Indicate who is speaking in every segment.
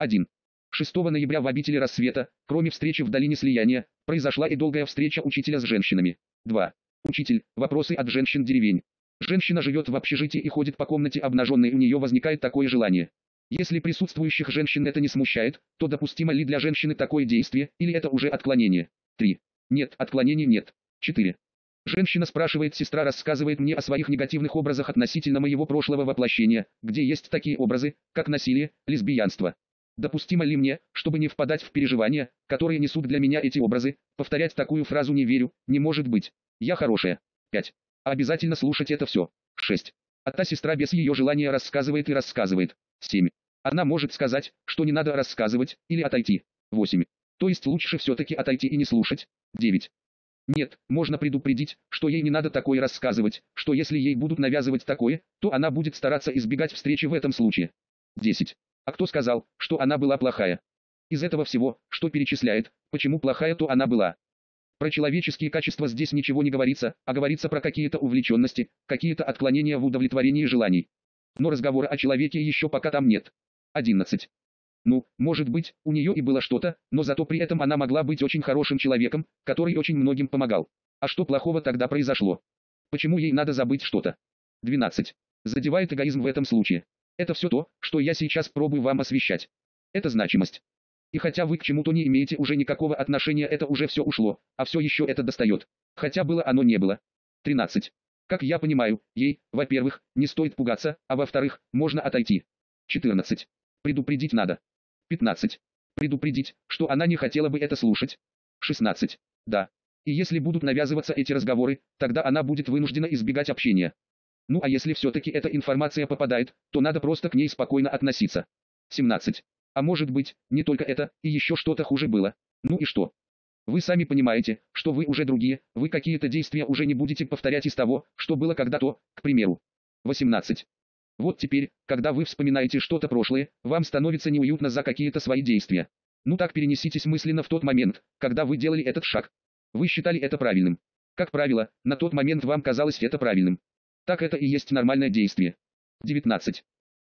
Speaker 1: 1. 6 ноября в обители рассвета, кроме встречи в долине слияния, произошла и долгая встреча учителя с женщинами. 2. Учитель. Вопросы от женщин деревень. Женщина живет в общежитии и ходит по комнате обнаженной, у нее возникает такое желание. Если присутствующих женщин это не смущает, то допустимо ли для женщины такое действие, или это уже отклонение? 3. Нет, отклонений нет. 4. Женщина спрашивает, сестра рассказывает мне о своих негативных образах относительно моего прошлого воплощения, где есть такие образы, как насилие, лесбиянство. Допустимо ли мне, чтобы не впадать в переживания, которые несут для меня эти образы, повторять такую фразу не верю, не может быть. Я хорошая. 5. Обязательно слушать это все. 6. А та сестра без ее желания рассказывает и рассказывает. 7. Она может сказать, что не надо рассказывать, или отойти. 8. То есть лучше все-таки отойти и не слушать. 9. Нет, можно предупредить, что ей не надо такое рассказывать, что если ей будут навязывать такое, то она будет стараться избегать встречи в этом случае. 10. А кто сказал, что она была плохая? Из этого всего, что перечисляет, почему плохая то она была. Про человеческие качества здесь ничего не говорится, а говорится про какие-то увлеченности, какие-то отклонения в удовлетворении желаний. Но разговора о человеке еще пока там нет. 11. Ну, может быть, у нее и было что-то, но зато при этом она могла быть очень хорошим человеком, который очень многим помогал. А что плохого тогда произошло? Почему ей надо забыть что-то? 12. Задевает эгоизм в этом случае. Это все то, что я сейчас пробую вам освещать. Это значимость. И хотя вы к чему-то не имеете уже никакого отношения, это уже все ушло, а все еще это достает. Хотя было оно не было. 13. Как я понимаю, ей, во-первых, не стоит пугаться, а во-вторых, можно отойти. 14. Предупредить надо. 15. Предупредить, что она не хотела бы это слушать. 16. Да. И если будут навязываться эти разговоры, тогда она будет вынуждена избегать общения. Ну а если все-таки эта информация попадает, то надо просто к ней спокойно относиться. 17. А может быть, не только это, и еще что-то хуже было. Ну и что? Вы сами понимаете, что вы уже другие, вы какие-то действия уже не будете повторять из того, что было когда-то, к примеру. 18. Вот теперь, когда вы вспоминаете что-то прошлое, вам становится неуютно за какие-то свои действия. Ну так перенеситесь мысленно в тот момент, когда вы делали этот шаг. Вы считали это правильным. Как правило, на тот момент вам казалось это правильным. Так это и есть нормальное действие. 19.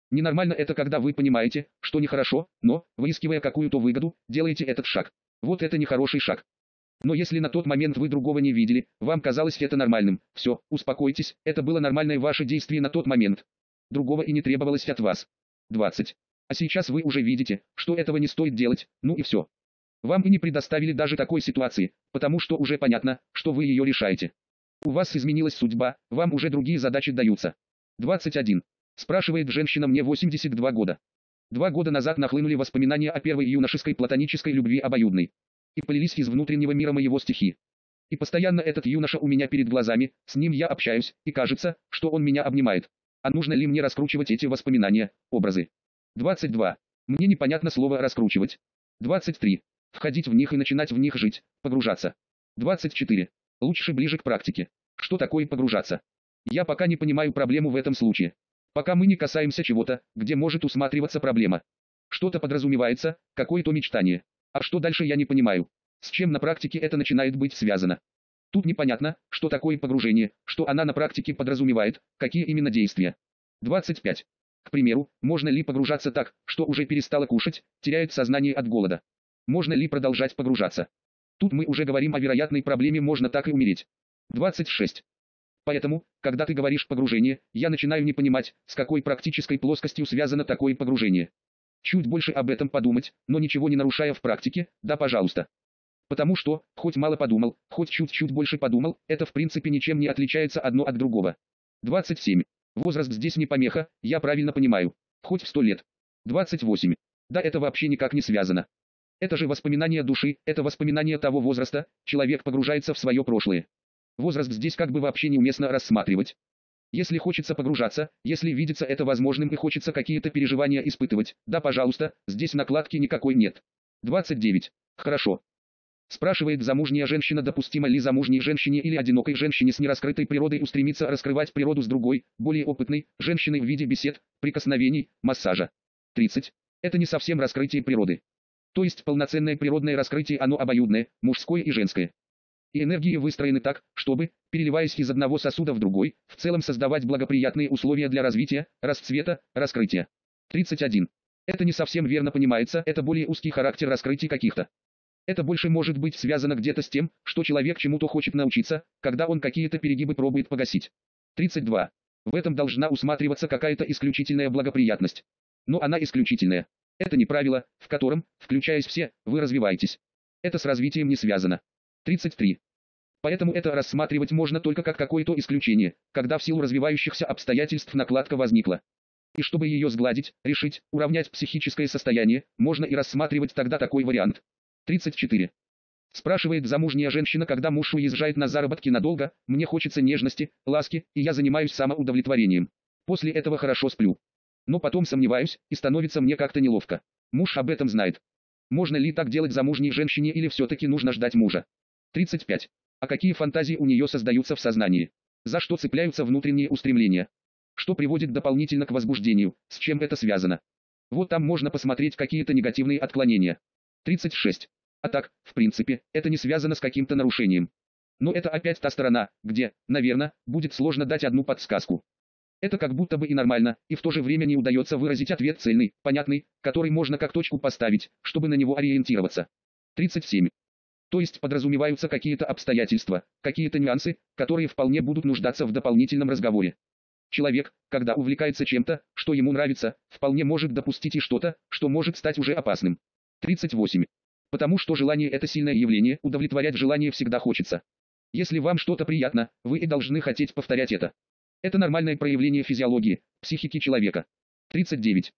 Speaker 1: Ненормально это когда вы понимаете, что нехорошо, но, выискивая какую-то выгоду, делаете этот шаг. Вот это нехороший шаг. Но если на тот момент вы другого не видели, вам казалось это нормальным, все, успокойтесь, это было нормальное ваше действие на тот момент. Другого и не требовалось от вас. 20. А сейчас вы уже видите, что этого не стоит делать, ну и все. Вам и не предоставили даже такой ситуации, потому что уже понятно, что вы ее решаете. У вас изменилась судьба, вам уже другие задачи даются. 21. Спрашивает женщина мне 82 года. Два года назад нахлынули воспоминания о первой юношеской платонической любви обоюдной. И полились из внутреннего мира моего стихи. И постоянно этот юноша у меня перед глазами, с ним я общаюсь, и кажется, что он меня обнимает. А нужно ли мне раскручивать эти воспоминания, образы? 22. Мне непонятно слово «раскручивать». 23. Входить в них и начинать в них жить, погружаться. 24. Лучше ближе к практике. Что такое погружаться? Я пока не понимаю проблему в этом случае. Пока мы не касаемся чего-то, где может усматриваться проблема. Что-то подразумевается, какое-то мечтание. А что дальше я не понимаю. С чем на практике это начинает быть связано? Тут непонятно, что такое погружение, что она на практике подразумевает, какие именно действия. 25. К примеру, можно ли погружаться так, что уже перестала кушать, теряет сознание от голода? Можно ли продолжать погружаться? Тут мы уже говорим о вероятной проблеме можно так и умереть. 26. Поэтому, когда ты говоришь погружение, я начинаю не понимать, с какой практической плоскостью связано такое погружение. Чуть больше об этом подумать, но ничего не нарушая в практике, да пожалуйста. Потому что, хоть мало подумал, хоть чуть-чуть больше подумал, это в принципе ничем не отличается одно от другого. 27. Возраст здесь не помеха, я правильно понимаю. Хоть в 100 лет. 28. Да это вообще никак не связано. Это же воспоминание души, это воспоминание того возраста, человек погружается в свое прошлое. Возраст здесь как бы вообще неуместно рассматривать. Если хочется погружаться, если видится это возможным и хочется какие-то переживания испытывать, да пожалуйста, здесь накладки никакой нет. 29. Хорошо. Спрашивает замужняя женщина, допустимо ли замужней женщине или одинокой женщине с нераскрытой природой устремиться раскрывать природу с другой, более опытной, женщиной в виде бесед, прикосновений, массажа. 30. Это не совсем раскрытие природы. То есть полноценное природное раскрытие оно обоюдное, мужское и женское. И энергии выстроены так, чтобы, переливаясь из одного сосуда в другой, в целом создавать благоприятные условия для развития, расцвета, раскрытия. 31. Это не совсем верно понимается, это более узкий характер раскрытий каких-то. Это больше может быть связано где-то с тем, что человек чему-то хочет научиться, когда он какие-то перегибы пробует погасить. 32. В этом должна усматриваться какая-то исключительная благоприятность. Но она исключительная. Это не правило, в котором, включаясь все, вы развиваетесь. Это с развитием не связано. 33. Поэтому это рассматривать можно только как какое-то исключение, когда в силу развивающихся обстоятельств накладка возникла. И чтобы ее сгладить, решить, уравнять психическое состояние, можно и рассматривать тогда такой вариант. 34. Спрашивает замужняя женщина, когда муж уезжает на заработки надолго, мне хочется нежности, ласки, и я занимаюсь самоудовлетворением. После этого хорошо сплю. Но потом сомневаюсь, и становится мне как-то неловко. Муж об этом знает. Можно ли так делать замужней женщине или все-таки нужно ждать мужа? 35. А какие фантазии у нее создаются в сознании? За что цепляются внутренние устремления? Что приводит дополнительно к возбуждению, с чем это связано? Вот там можно посмотреть какие-то негативные отклонения. 36. А так, в принципе, это не связано с каким-то нарушением. Но это опять та сторона, где, наверное, будет сложно дать одну подсказку. Это как будто бы и нормально, и в то же время не удается выразить ответ цельный, понятный, который можно как точку поставить, чтобы на него ориентироваться. 37. То есть подразумеваются какие-то обстоятельства, какие-то нюансы, которые вполне будут нуждаться в дополнительном разговоре. Человек, когда увлекается чем-то, что ему нравится, вполне может допустить и что-то, что может стать уже опасным. 38. Потому что желание это сильное явление, удовлетворять желание всегда хочется. Если вам что-то приятно, вы и должны хотеть повторять это. Это нормальное проявление физиологии, психики человека. 39.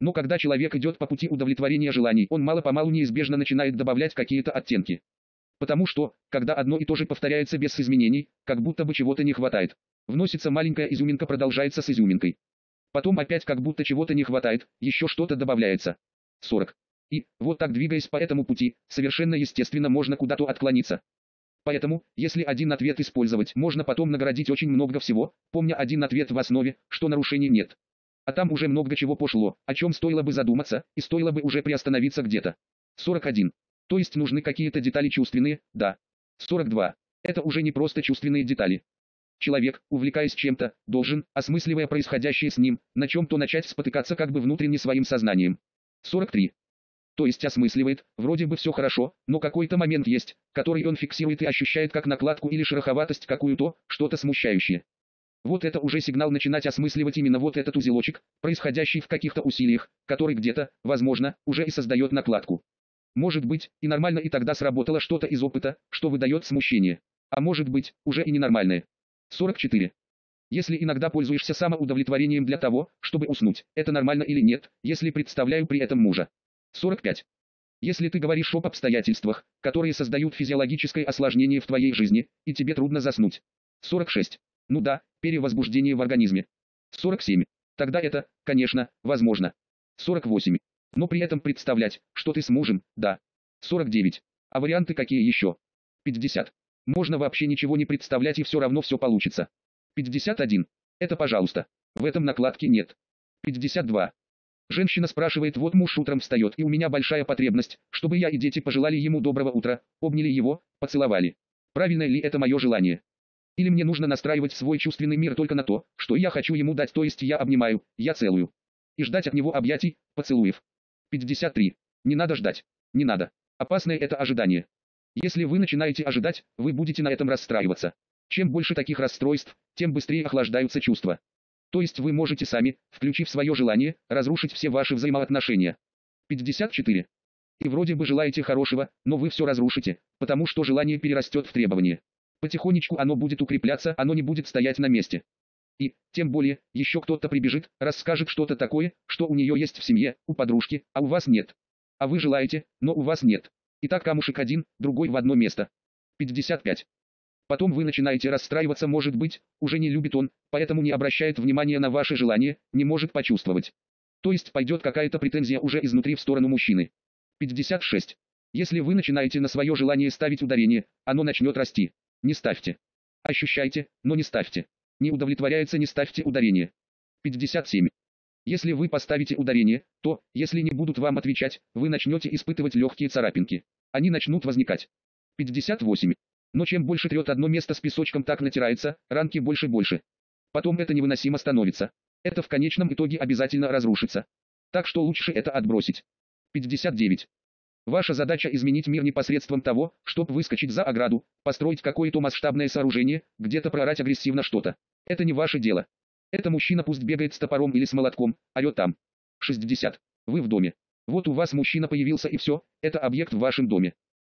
Speaker 1: Но когда человек идет по пути удовлетворения желаний, он мало-помалу неизбежно начинает добавлять какие-то оттенки. Потому что, когда одно и то же повторяется без изменений, как будто бы чего-то не хватает. Вносится маленькая изюминка, продолжается с изюминкой. Потом опять как будто чего-то не хватает, еще что-то добавляется. 40. И, вот так двигаясь по этому пути, совершенно естественно можно куда-то отклониться. Поэтому, если один ответ использовать, можно потом наградить очень много всего, помня один ответ в основе, что нарушений нет. А там уже много чего пошло, о чем стоило бы задуматься, и стоило бы уже приостановиться где-то. 41. То есть нужны какие-то детали чувственные, да. 42. Это уже не просто чувственные детали. Человек, увлекаясь чем-то, должен, осмысливая происходящее с ним, на чем-то начать спотыкаться как бы внутренне своим сознанием. 43. То есть осмысливает, вроде бы все хорошо, но какой-то момент есть, который он фиксирует и ощущает как накладку или шероховатость какую-то, что-то смущающее. Вот это уже сигнал начинать осмысливать именно вот этот узелочек, происходящий в каких-то усилиях, который где-то, возможно, уже и создает накладку. Может быть, и нормально и тогда сработало что-то из опыта, что выдает смущение. А может быть, уже и ненормальное. 44. Если иногда пользуешься самоудовлетворением для того, чтобы уснуть, это нормально или нет, если представляю при этом мужа. 45. Если ты говоришь об обстоятельствах, которые создают физиологическое осложнение в твоей жизни, и тебе трудно заснуть. 46. Ну да, перевозбуждение в организме. 47. Тогда это, конечно, возможно. 48. Но при этом представлять, что ты с мужем, да. 49. А варианты какие еще? 50. Можно вообще ничего не представлять и все равно все получится. 51. Это пожалуйста. В этом накладки нет. 52. Женщина спрашивает, вот муж утром встает, и у меня большая потребность, чтобы я и дети пожелали ему доброго утра, обняли его, поцеловали. Правильно ли это мое желание? Или мне нужно настраивать свой чувственный мир только на то, что я хочу ему дать, то есть я обнимаю, я целую. И ждать от него объятий, поцелуев. 53. Не надо ждать. Не надо. Опасное это ожидание. Если вы начинаете ожидать, вы будете на этом расстраиваться. Чем больше таких расстройств, тем быстрее охлаждаются чувства. То есть вы можете сами, включив свое желание, разрушить все ваши взаимоотношения. 54. И вроде бы желаете хорошего, но вы все разрушите, потому что желание перерастет в требование. Потихонечку оно будет укрепляться, оно не будет стоять на месте. И, тем более, еще кто-то прибежит, расскажет что-то такое, что у нее есть в семье, у подружки, а у вас нет. А вы желаете, но у вас нет. Итак камушек один, другой в одно место. 55. Потом вы начинаете расстраиваться, может быть, уже не любит он, поэтому не обращает внимания на ваши желания, не может почувствовать. То есть пойдет какая-то претензия уже изнутри в сторону мужчины. 56. Если вы начинаете на свое желание ставить ударение, оно начнет расти. Не ставьте. Ощущайте, но не ставьте. Не удовлетворяется, не ставьте ударение. 57. Если вы поставите ударение, то, если не будут вам отвечать, вы начнете испытывать легкие царапинки. Они начнут возникать. 58. Но чем больше трет одно место с песочком так натирается, ранки больше больше. Потом это невыносимо становится. Это в конечном итоге обязательно разрушится. Так что лучше это отбросить. 59. Ваша задача изменить мир непосредством того, чтобы выскочить за ограду, построить какое-то масштабное сооружение, где-то прорать агрессивно что-то. Это не ваше дело. Это мужчина пусть бегает с топором или с молотком, орет там. 60. Вы в доме. Вот у вас мужчина появился и все, это объект в вашем доме.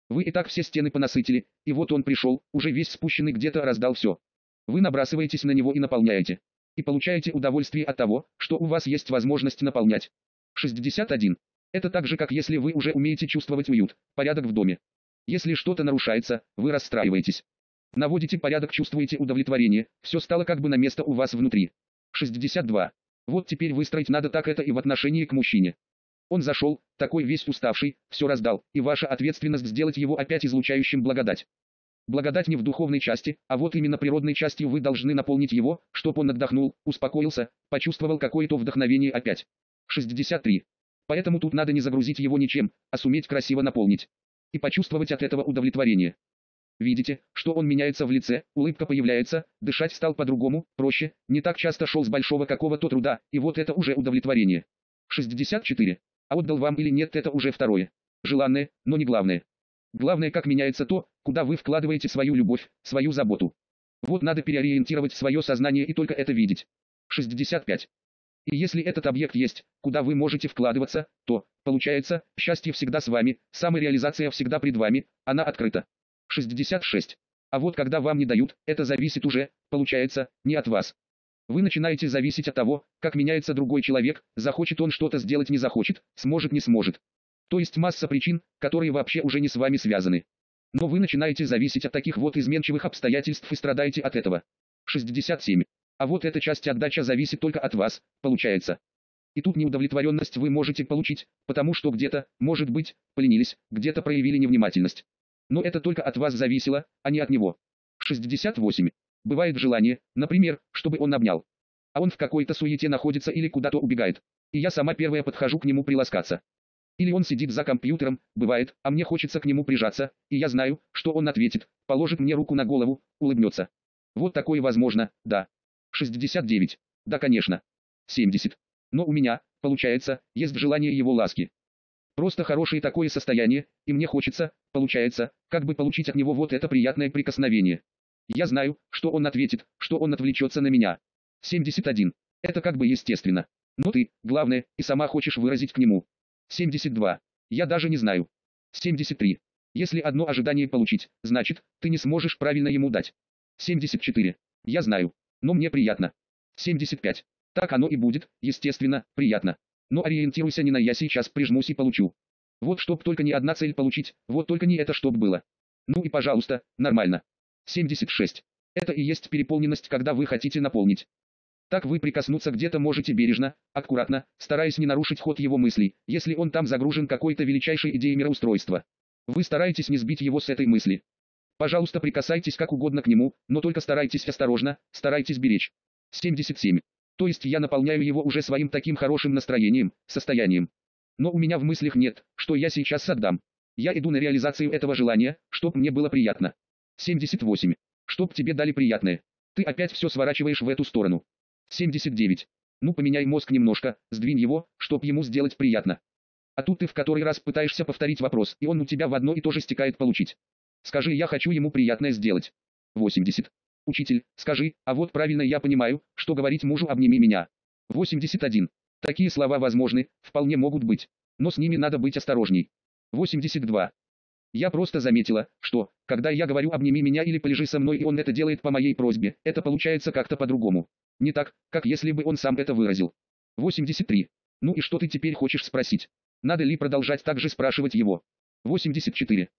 Speaker 1: Вы и так все стены понасытили, и вот он пришел, уже весь спущенный где-то раздал все. Вы набрасываетесь на него и наполняете. И получаете удовольствие от того, что у вас есть возможность наполнять. 61. Это так же, как если вы уже умеете чувствовать уют, порядок в доме. Если что-то нарушается, вы расстраиваетесь. Наводите порядок, чувствуете удовлетворение, все стало как бы на место у вас внутри. 62. Вот теперь выстроить надо так это и в отношении к мужчине. Он зашел, такой весь уставший, все раздал, и ваша ответственность сделать его опять излучающим благодать. Благодать не в духовной части, а вот именно природной частью вы должны наполнить его, чтоб он отдохнул, успокоился, почувствовал какое-то вдохновение опять. 63. Поэтому тут надо не загрузить его ничем, а суметь красиво наполнить. И почувствовать от этого удовлетворение. Видите, что он меняется в лице, улыбка появляется, дышать стал по-другому, проще, не так часто шел с большого какого-то труда, и вот это уже удовлетворение. 64. А отдал вам или нет, это уже второе. Желанное, но не главное. Главное, как меняется то, куда вы вкладываете свою любовь, свою заботу. Вот надо переориентировать свое сознание и только это видеть. 65. И если этот объект есть, куда вы можете вкладываться, то, получается, счастье всегда с вами, самореализация всегда пред вами, она открыта. 66. А вот когда вам не дают, это зависит уже, получается, не от вас. Вы начинаете зависеть от того, как меняется другой человек, захочет он что-то сделать не захочет, сможет не сможет. То есть масса причин, которые вообще уже не с вами связаны. Но вы начинаете зависеть от таких вот изменчивых обстоятельств и страдаете от этого. 67. А вот эта часть отдача зависит только от вас, получается. И тут неудовлетворенность вы можете получить, потому что где-то, может быть, поленились, где-то проявили невнимательность. Но это только от вас зависело, а не от него. 68. Бывает желание, например, чтобы он обнял. А он в какой-то суете находится или куда-то убегает. И я сама первая подхожу к нему приласкаться. Или он сидит за компьютером, бывает, а мне хочется к нему прижаться, и я знаю, что он ответит, положит мне руку на голову, улыбнется. Вот такое возможно, да. 69. Да, конечно. 70. Но у меня, получается, есть желание его ласки. Просто хорошее такое состояние, и мне хочется, получается, как бы получить от него вот это приятное прикосновение. Я знаю, что он ответит, что он отвлечется на меня. 71. Это как бы естественно. Но ты, главное, и сама хочешь выразить к нему. 72. Я даже не знаю. 73. Если одно ожидание получить, значит, ты не сможешь правильно ему дать. 74. Я знаю. Но мне приятно. 75. Так оно и будет, естественно, приятно. Но ориентируйся не на «я сейчас прижмусь и получу». Вот чтоб только не одна цель получить, вот только не это чтоб было. Ну и пожалуйста, нормально. 76. Это и есть переполненность, когда вы хотите наполнить. Так вы прикоснуться где-то можете бережно, аккуратно, стараясь не нарушить ход его мыслей, если он там загружен какой-то величайшей идеей мироустройства. Вы стараетесь не сбить его с этой мысли. Пожалуйста, прикасайтесь как угодно к нему, но только старайтесь осторожно, старайтесь беречь. 77. То есть я наполняю его уже своим таким хорошим настроением, состоянием. Но у меня в мыслях нет, что я сейчас отдам. Я иду на реализацию этого желания, чтоб мне было приятно. 78. Чтоб тебе дали приятное. Ты опять все сворачиваешь в эту сторону. 79. Ну поменяй мозг немножко, сдвинь его, чтоб ему сделать приятно. А тут ты в который раз пытаешься повторить вопрос, и он у тебя в одно и то же стекает получить. Скажи, я хочу ему приятное сделать. 80. Учитель, скажи, а вот правильно я понимаю, что говорить мужу обними меня. 81. Такие слова возможны, вполне могут быть. Но с ними надо быть осторожней. 82. Я просто заметила, что, когда я говорю обними меня или полежи со мной и он это делает по моей просьбе, это получается как-то по-другому. Не так, как если бы он сам это выразил. 83. Ну и что ты теперь хочешь спросить? Надо ли продолжать так же спрашивать его? 84.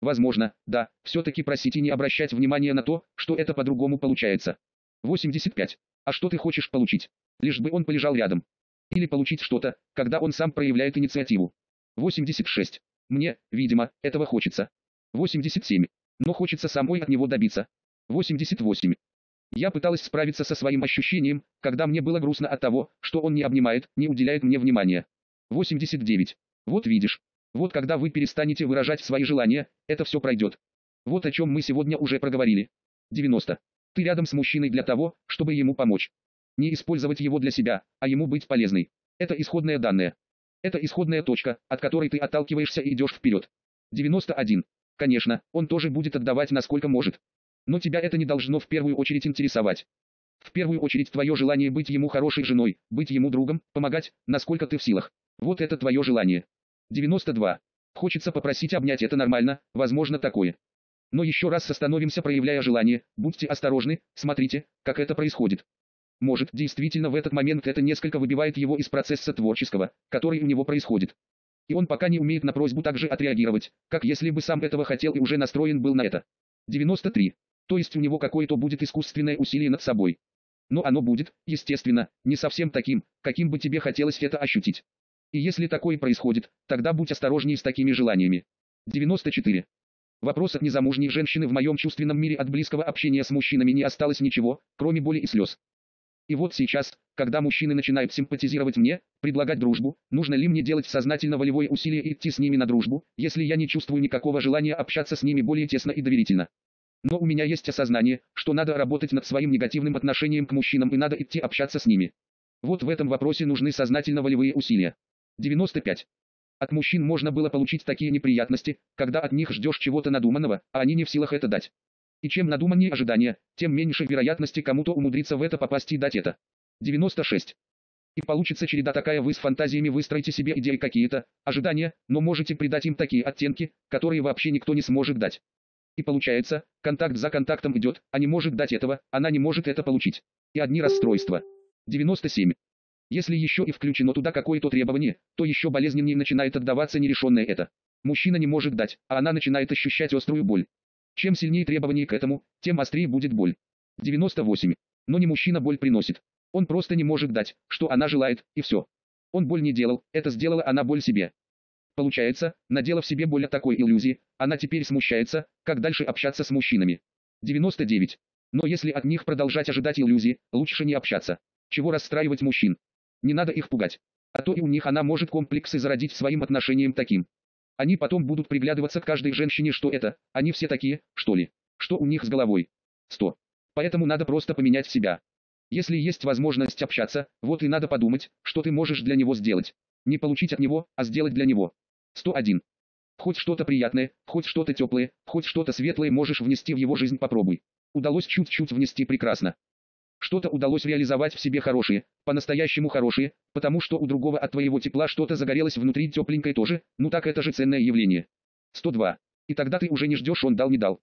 Speaker 1: Возможно, да, все-таки просить и не обращать внимания на то, что это по-другому получается. 85. А что ты хочешь получить? Лишь бы он полежал рядом. Или получить что-то, когда он сам проявляет инициативу. 86. Мне, видимо, этого хочется. 87. Но хочется самой от него добиться. 88. Я пыталась справиться со своим ощущением, когда мне было грустно от того, что он не обнимает, не уделяет мне внимания. 89. Вот видишь, вот когда вы перестанете выражать свои желания, это все пройдет. Вот о чем мы сегодня уже проговорили. 90. Ты рядом с мужчиной для того, чтобы ему помочь. Не использовать его для себя, а ему быть полезной. Это исходная данная. Это исходная точка, от которой ты отталкиваешься и идешь вперед. 91. Конечно, он тоже будет отдавать насколько может. Но тебя это не должно в первую очередь интересовать. В первую очередь твое желание быть ему хорошей женой, быть ему другом, помогать, насколько ты в силах. Вот это твое желание. 92. Хочется попросить обнять, это нормально, возможно такое. Но еще раз остановимся, проявляя желание, будьте осторожны, смотрите, как это происходит. Может, действительно в этот момент это несколько выбивает его из процесса творческого, который у него происходит. И он пока не умеет на просьбу так же отреагировать, как если бы сам этого хотел и уже настроен был на это. 93. То есть у него какое-то будет искусственное усилие над собой. Но оно будет, естественно, не совсем таким, каким бы тебе хотелось это ощутить. И если такое происходит, тогда будь осторожней с такими желаниями. 94. Вопрос от незамужней женщины в моем чувственном мире от близкого общения с мужчинами не осталось ничего, кроме боли и слез. И вот сейчас, когда мужчины начинают симпатизировать мне, предлагать дружбу, нужно ли мне делать сознательно волевое усилие и идти с ними на дружбу, если я не чувствую никакого желания общаться с ними более тесно и доверительно. Но у меня есть осознание, что надо работать над своим негативным отношением к мужчинам и надо идти общаться с ними. Вот в этом вопросе нужны сознательно волевые усилия. 95. От мужчин можно было получить такие неприятности, когда от них ждешь чего-то надуманного, а они не в силах это дать. И чем надуманнее ожидания, тем меньше вероятности кому-то умудриться в это попасть и дать это. 96. И получится череда такая, вы с фантазиями выстроите себе идеи какие-то, ожидания, но можете придать им такие оттенки, которые вообще никто не сможет дать. И получается, контакт за контактом идет, а не может дать этого, она не может это получить. И одни расстройства. 97. Если еще и включено туда какое-то требование, то еще болезненнее начинает отдаваться нерешенное это. Мужчина не может дать, а она начинает ощущать острую боль. Чем сильнее требование к этому, тем острее будет боль. 98. Но не мужчина боль приносит. Он просто не может дать, что она желает, и все. Он боль не делал, это сделала она боль себе. Получается, наделав себе боль от такой иллюзии, она теперь смущается, как дальше общаться с мужчинами. 99. Но если от них продолжать ожидать иллюзии, лучше не общаться. Чего расстраивать мужчин? Не надо их пугать. А то и у них она может комплексы зародить своим отношением таким. Они потом будут приглядываться к каждой женщине, что это, они все такие, что ли. Что у них с головой? 100. Поэтому надо просто поменять себя. Если есть возможность общаться, вот и надо подумать, что ты можешь для него сделать. Не получить от него, а сделать для него. 101. Хоть что-то приятное, хоть что-то теплое, хоть что-то светлое можешь внести в его жизнь попробуй. Удалось чуть-чуть внести прекрасно. Что-то удалось реализовать в себе хорошее, по-настоящему хорошее, потому что у другого от твоего тепла что-то загорелось внутри тепленькое тоже, ну так это же ценное явление. 102. И тогда ты уже не ждешь он дал не дал.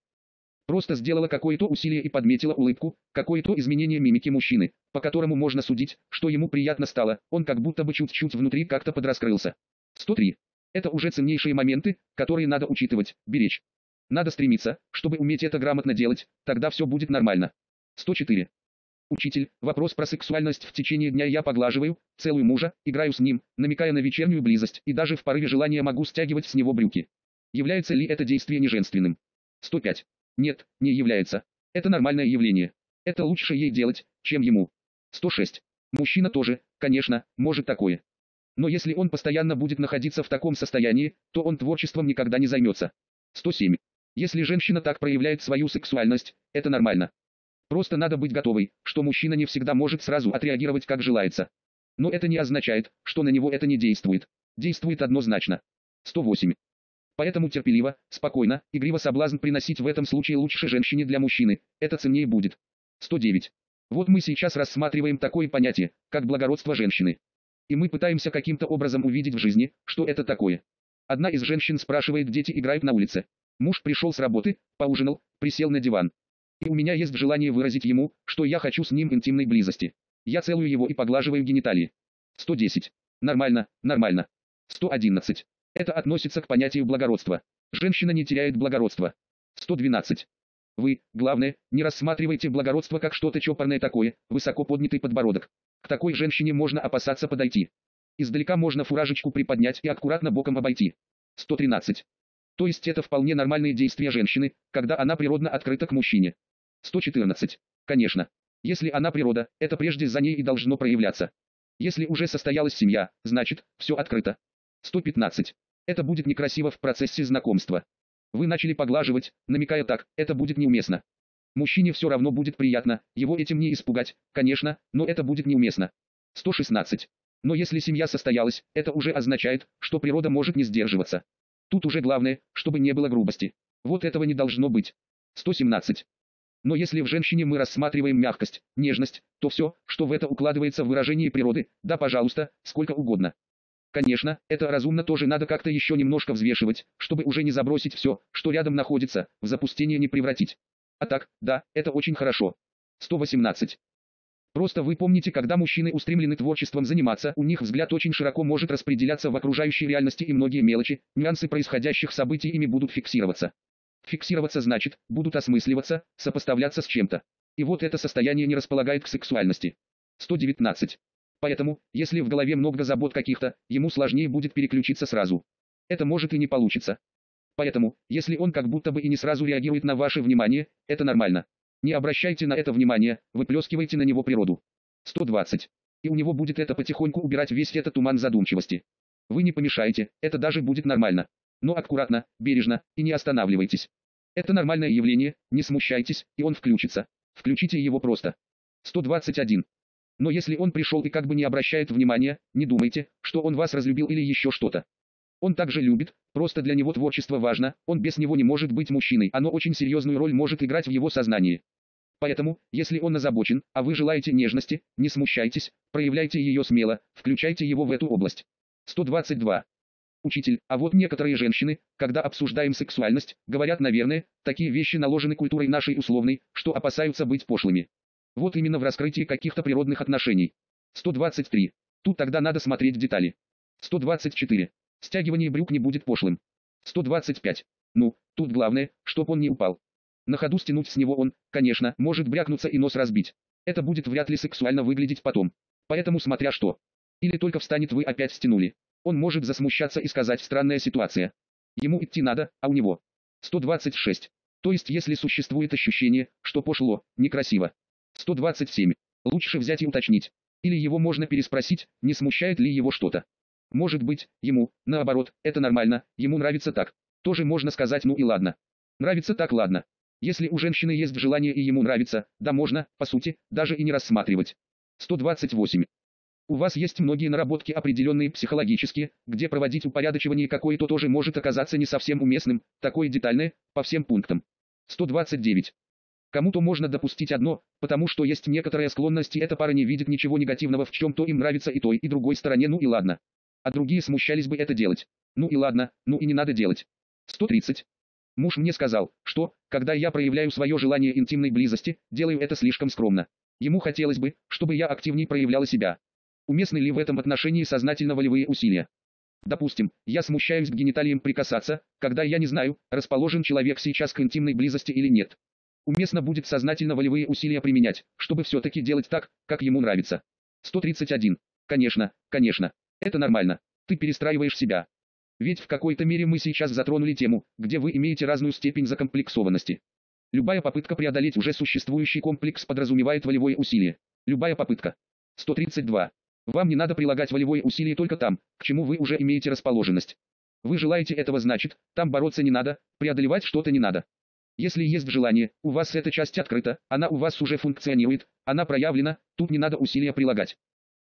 Speaker 1: Просто сделала какое-то усилие и подметила улыбку, какое-то изменение мимики мужчины, по которому можно судить, что ему приятно стало, он как будто бы чуть-чуть внутри как-то подраскрылся. 103. Это уже ценнейшие моменты, которые надо учитывать, беречь. Надо стремиться, чтобы уметь это грамотно делать, тогда все будет нормально. 104. Учитель, вопрос про сексуальность в течение дня я поглаживаю, целую мужа, играю с ним, намекая на вечернюю близость, и даже в порыве желания могу стягивать с него брюки. Является ли это действие неженственным? 105. Нет, не является. Это нормальное явление. Это лучше ей делать, чем ему. 106. Мужчина тоже, конечно, может такое. Но если он постоянно будет находиться в таком состоянии, то он творчеством никогда не займется. 107. Если женщина так проявляет свою сексуальность, это нормально. Просто надо быть готовой, что мужчина не всегда может сразу отреагировать как желается. Но это не означает, что на него это не действует. Действует однозначно. 108. Поэтому терпеливо, спокойно, игриво соблазн приносить в этом случае лучше женщине для мужчины, это ценнее будет. 109. Вот мы сейчас рассматриваем такое понятие, как благородство женщины. И мы пытаемся каким-то образом увидеть в жизни, что это такое. Одна из женщин спрашивает, дети играют на улице. Муж пришел с работы, поужинал, присел на диван. И у меня есть желание выразить ему, что я хочу с ним интимной близости. Я целую его и поглаживаю гениталии. 110. Нормально, нормально. 111. Это относится к понятию благородства. Женщина не теряет благородства. 112. Вы, главное, не рассматривайте благородство как что-то чопорное такое, высоко поднятый подбородок. К такой женщине можно опасаться подойти. Издалека можно фуражечку приподнять и аккуратно боком обойти. 113. То есть это вполне нормальные действия женщины, когда она природно открыта к мужчине. 114. Конечно. Если она природа, это прежде за ней и должно проявляться. Если уже состоялась семья, значит, все открыто. 115. Это будет некрасиво в процессе знакомства. Вы начали поглаживать, намекая так, это будет неуместно. Мужчине все равно будет приятно, его этим не испугать, конечно, но это будет неуместно. 116. Но если семья состоялась, это уже означает, что природа может не сдерживаться. Тут уже главное, чтобы не было грубости. Вот этого не должно быть. 117. Но если в женщине мы рассматриваем мягкость, нежность, то все, что в это укладывается в выражении природы, да пожалуйста, сколько угодно. Конечно, это разумно тоже надо как-то еще немножко взвешивать, чтобы уже не забросить все, что рядом находится, в запустение не превратить. А так, да, это очень хорошо. 118. Просто вы помните, когда мужчины устремлены творчеством заниматься, у них взгляд очень широко может распределяться в окружающей реальности и многие мелочи, нюансы происходящих событий ими будут фиксироваться. Фиксироваться значит, будут осмысливаться, сопоставляться с чем-то. И вот это состояние не располагает к сексуальности. 119. Поэтому, если в голове много забот каких-то, ему сложнее будет переключиться сразу. Это может и не получиться. Поэтому, если он как будто бы и не сразу реагирует на ваше внимание, это нормально. Не обращайте на это внимания, выплескивайте на него природу. 120. И у него будет это потихоньку убирать весь этот туман задумчивости. Вы не помешаете, это даже будет нормально. Но аккуратно, бережно, и не останавливайтесь. Это нормальное явление, не смущайтесь, и он включится. Включите его просто. 121. Но если он пришел и как бы не обращает внимания, не думайте, что он вас разлюбил или еще что-то. Он также любит, просто для него творчество важно, он без него не может быть мужчиной, оно очень серьезную роль может играть в его сознании. Поэтому, если он озабочен, а вы желаете нежности, не смущайтесь, проявляйте ее смело, включайте его в эту область. 122. Учитель, а вот некоторые женщины, когда обсуждаем сексуальность, говорят, наверное, такие вещи наложены культурой нашей условной, что опасаются быть пошлыми. Вот именно в раскрытии каких-то природных отношений. 123. Тут тогда надо смотреть детали. 124. Стягивание брюк не будет пошлым. 125. Ну, тут главное, чтоб он не упал. На ходу стянуть с него он, конечно, может брякнуться и нос разбить. Это будет вряд ли сексуально выглядеть потом. Поэтому смотря что. Или только встанет вы опять стянули. Он может засмущаться и сказать «странная ситуация». Ему идти надо, а у него. 126. То есть если существует ощущение, что пошло, некрасиво. 127. Лучше взять и уточнить. Или его можно переспросить, не смущает ли его что-то. Может быть, ему, наоборот, это нормально, ему нравится так. Тоже можно сказать ну и ладно. Нравится так ладно. Если у женщины есть желание и ему нравится, да можно, по сути, даже и не рассматривать. 128. У вас есть многие наработки определенные психологические, где проводить упорядочивание какое-то тоже может оказаться не совсем уместным, такое детальное, по всем пунктам. 129. Кому-то можно допустить одно, потому что есть некоторая склонность и эта пара не видит ничего негативного в чем-то им нравится и той и другой стороне ну и ладно. А другие смущались бы это делать. Ну и ладно, ну и не надо делать. 130. Муж мне сказал, что, когда я проявляю свое желание интимной близости, делаю это слишком скромно. Ему хотелось бы, чтобы я активнее проявляла себя. Уместны ли в этом отношении сознательно волевые усилия? Допустим, я смущаюсь к гениталиям прикасаться, когда я не знаю, расположен человек сейчас к интимной близости или нет. Уместно будет сознательно волевые усилия применять, чтобы все-таки делать так, как ему нравится. 131. Конечно, конечно. Это нормально. Ты перестраиваешь себя. Ведь в какой-то мере мы сейчас затронули тему, где вы имеете разную степень закомплексованности. Любая попытка преодолеть уже существующий комплекс подразумевает волевое усилие. Любая попытка. 132. Вам не надо прилагать волевое усилие только там, к чему вы уже имеете расположенность. Вы желаете этого значит, там бороться не надо, преодолевать что-то не надо. Если есть желание, у вас эта часть открыта, она у вас уже функционирует, она проявлена, тут не надо усилия прилагать.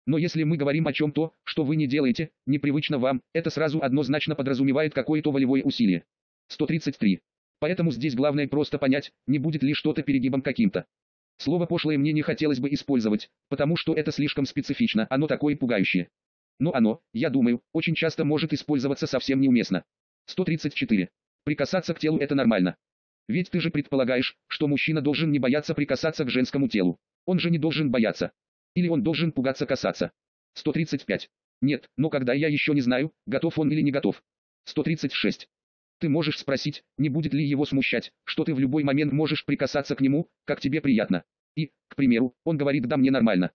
Speaker 1: Но если мы говорим о чем-то, что вы не делаете, непривычно вам, это сразу однозначно подразумевает какое-то волевое усилие. 133. Поэтому здесь главное просто понять, не будет ли что-то перегибом каким-то. Слово пошлое мне не хотелось бы использовать, потому что это слишком специфично, оно такое пугающее. Но оно, я думаю, очень часто может использоваться совсем неуместно. 134. Прикасаться к телу это нормально. Ведь ты же предполагаешь, что мужчина должен не бояться прикасаться к женскому телу. Он же не должен бояться. Или он должен пугаться касаться. 135. Нет, но когда я еще не знаю, готов он или не готов. 136. Ты можешь спросить, не будет ли его смущать, что ты в любой момент можешь прикасаться к нему, как тебе приятно. И, к примеру, он говорит «да мне нормально».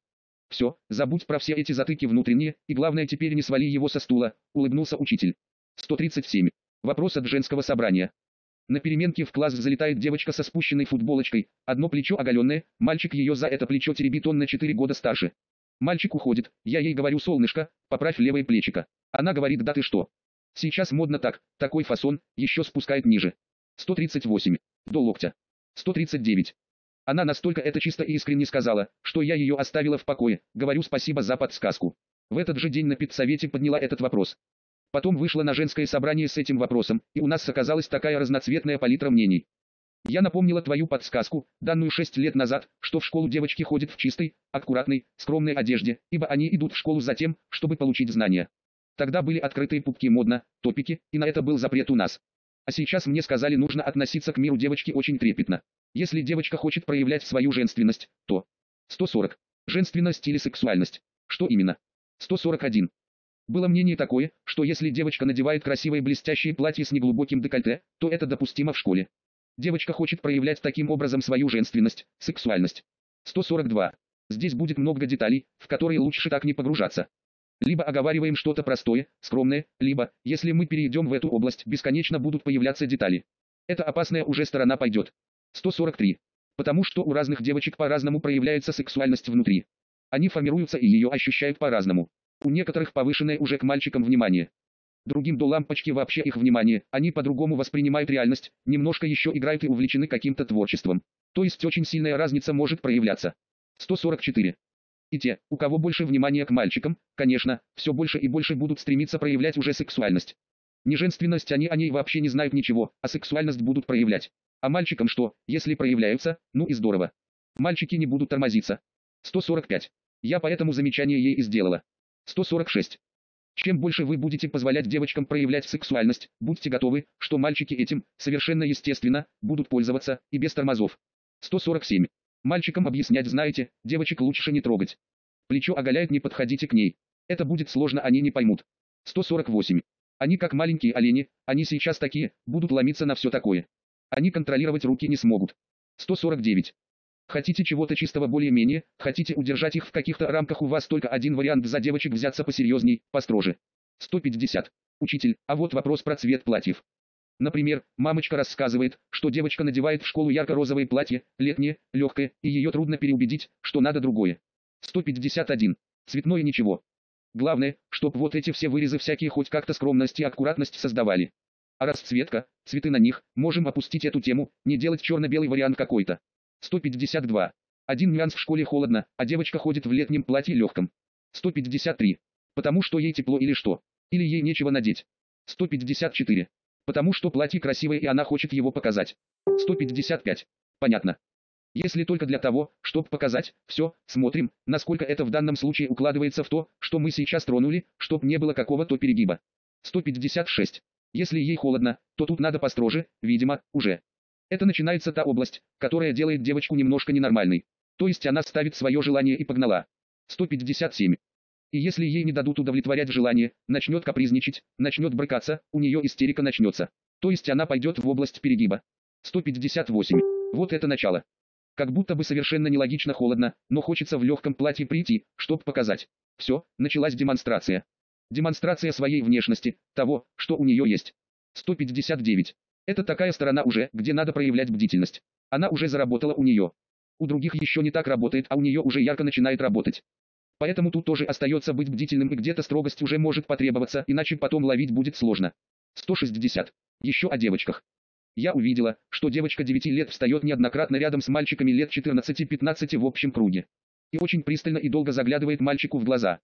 Speaker 1: Все, забудь про все эти затыки внутренние, и главное теперь не свали его со стула, улыбнулся учитель. 137. Вопрос от женского собрания. На переменке в класс залетает девочка со спущенной футболочкой, одно плечо оголенное, мальчик ее за это плечо теребит он на 4 года старше. Мальчик уходит, я ей говорю солнышко, поправь левое плечико. Она говорит да ты что, Сейчас модно так, такой фасон, еще спускает ниже. 138. До локтя. 139. Она настолько это чисто и искренне сказала, что я ее оставила в покое, говорю спасибо за подсказку. В этот же день на педсовете подняла этот вопрос. Потом вышла на женское собрание с этим вопросом, и у нас оказалась такая разноцветная палитра мнений. Я напомнила твою подсказку, данную 6 лет назад, что в школу девочки ходят в чистой, аккуратной, скромной одежде, ибо они идут в школу за тем, чтобы получить знания. Тогда были открытые пупки модно, топики, и на это был запрет у нас. А сейчас мне сказали нужно относиться к миру девочки очень трепетно. Если девочка хочет проявлять свою женственность, то 140. Женственность или сексуальность. Что именно? 141. Было мнение такое, что если девочка надевает красивые блестящие платья с неглубоким декольте, то это допустимо в школе. Девочка хочет проявлять таким образом свою женственность, сексуальность. 142. Здесь будет много деталей, в которые лучше так не погружаться. Либо оговариваем что-то простое, скромное, либо, если мы перейдем в эту область, бесконечно будут появляться детали. Это опасная уже сторона пойдет. 143. Потому что у разных девочек по-разному проявляется сексуальность внутри. Они формируются и ее ощущают по-разному. У некоторых повышенное уже к мальчикам внимание. Другим до лампочки вообще их внимание, они по-другому воспринимают реальность, немножко еще играют и увлечены каким-то творчеством. То есть очень сильная разница может проявляться. 144. И те, у кого больше внимания к мальчикам, конечно, все больше и больше будут стремиться проявлять уже сексуальность. Неженственность они о ней вообще не знают ничего, а сексуальность будут проявлять. А мальчикам что, если проявляются, ну и здорово. Мальчики не будут тормозиться. 145. Я поэтому замечание ей и сделала. 146. Чем больше вы будете позволять девочкам проявлять сексуальность, будьте готовы, что мальчики этим, совершенно естественно, будут пользоваться, и без тормозов. 147. Мальчикам объяснять знаете, девочек лучше не трогать. Плечо оголяет не подходите к ней. Это будет сложно они не поймут. 148. Они как маленькие олени, они сейчас такие, будут ломиться на все такое. Они контролировать руки не смогут. 149. Хотите чего-то чистого более-менее, хотите удержать их в каких-то рамках, у вас только один вариант за девочек взяться посерьезней, построже. 150. Учитель, а вот вопрос про цвет платьев. Например, мамочка рассказывает, что девочка надевает в школу ярко-розовое платье, летнее, легкое, и ее трудно переубедить, что надо другое. 151. Цветное ничего. Главное, чтоб вот эти все вырезы всякие хоть как-то скромность и аккуратность создавали. А расцветка, цветы на них, можем опустить эту тему, не делать черно-белый вариант какой-то. 152. Один нюанс в школе холодно, а девочка ходит в летнем платье легком. 153. Потому что ей тепло или что? Или ей нечего надеть. 154. Потому что платье красивое и она хочет его показать. 155. Понятно. Если только для того, чтобы показать, все, смотрим, насколько это в данном случае укладывается в то, что мы сейчас тронули, чтоб не было какого-то перегиба. 156. Если ей холодно, то тут надо построже, видимо, уже. Это начинается та область, которая делает девочку немножко ненормальной. То есть она ставит свое желание и погнала. 157. И если ей не дадут удовлетворять желание, начнет капризничать, начнет брыкаться, у нее истерика начнется. То есть она пойдет в область перегиба. 158. Вот это начало. Как будто бы совершенно нелогично холодно, но хочется в легком платье прийти, чтобы показать. Все, началась демонстрация. Демонстрация своей внешности, того, что у нее есть. 159. Это такая сторона уже, где надо проявлять бдительность. Она уже заработала у нее. У других еще не так работает, а у нее уже ярко начинает работать. Поэтому тут тоже остается быть бдительным и где-то строгость уже может потребоваться, иначе потом ловить будет сложно. 160. Еще о девочках. Я увидела, что девочка 9 лет встает неоднократно рядом с мальчиками лет 14-15 в общем круге. И очень пристально и долго заглядывает мальчику в глаза.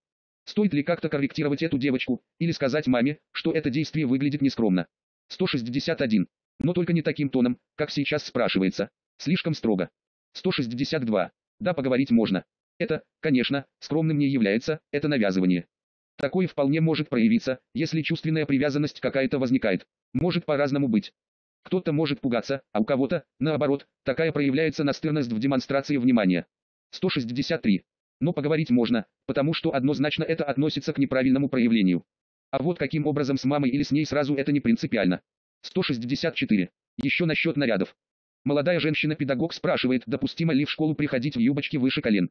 Speaker 1: Стоит ли как-то корректировать эту девочку, или сказать маме, что это действие выглядит нескромно? 161. Но только не таким тоном, как сейчас спрашивается. Слишком строго. 162. Да, поговорить можно. Это, конечно, скромным не является, это навязывание. Такое вполне может проявиться, если чувственная привязанность какая-то возникает. Может по-разному быть. Кто-то может пугаться, а у кого-то, наоборот, такая проявляется настырность в демонстрации внимания. 163. Но поговорить можно, потому что однозначно это относится к неправильному проявлению. А вот каким образом с мамой или с ней сразу это не принципиально. 164. Еще насчет нарядов. Молодая женщина-педагог спрашивает, допустимо ли в школу приходить в юбочке выше колен.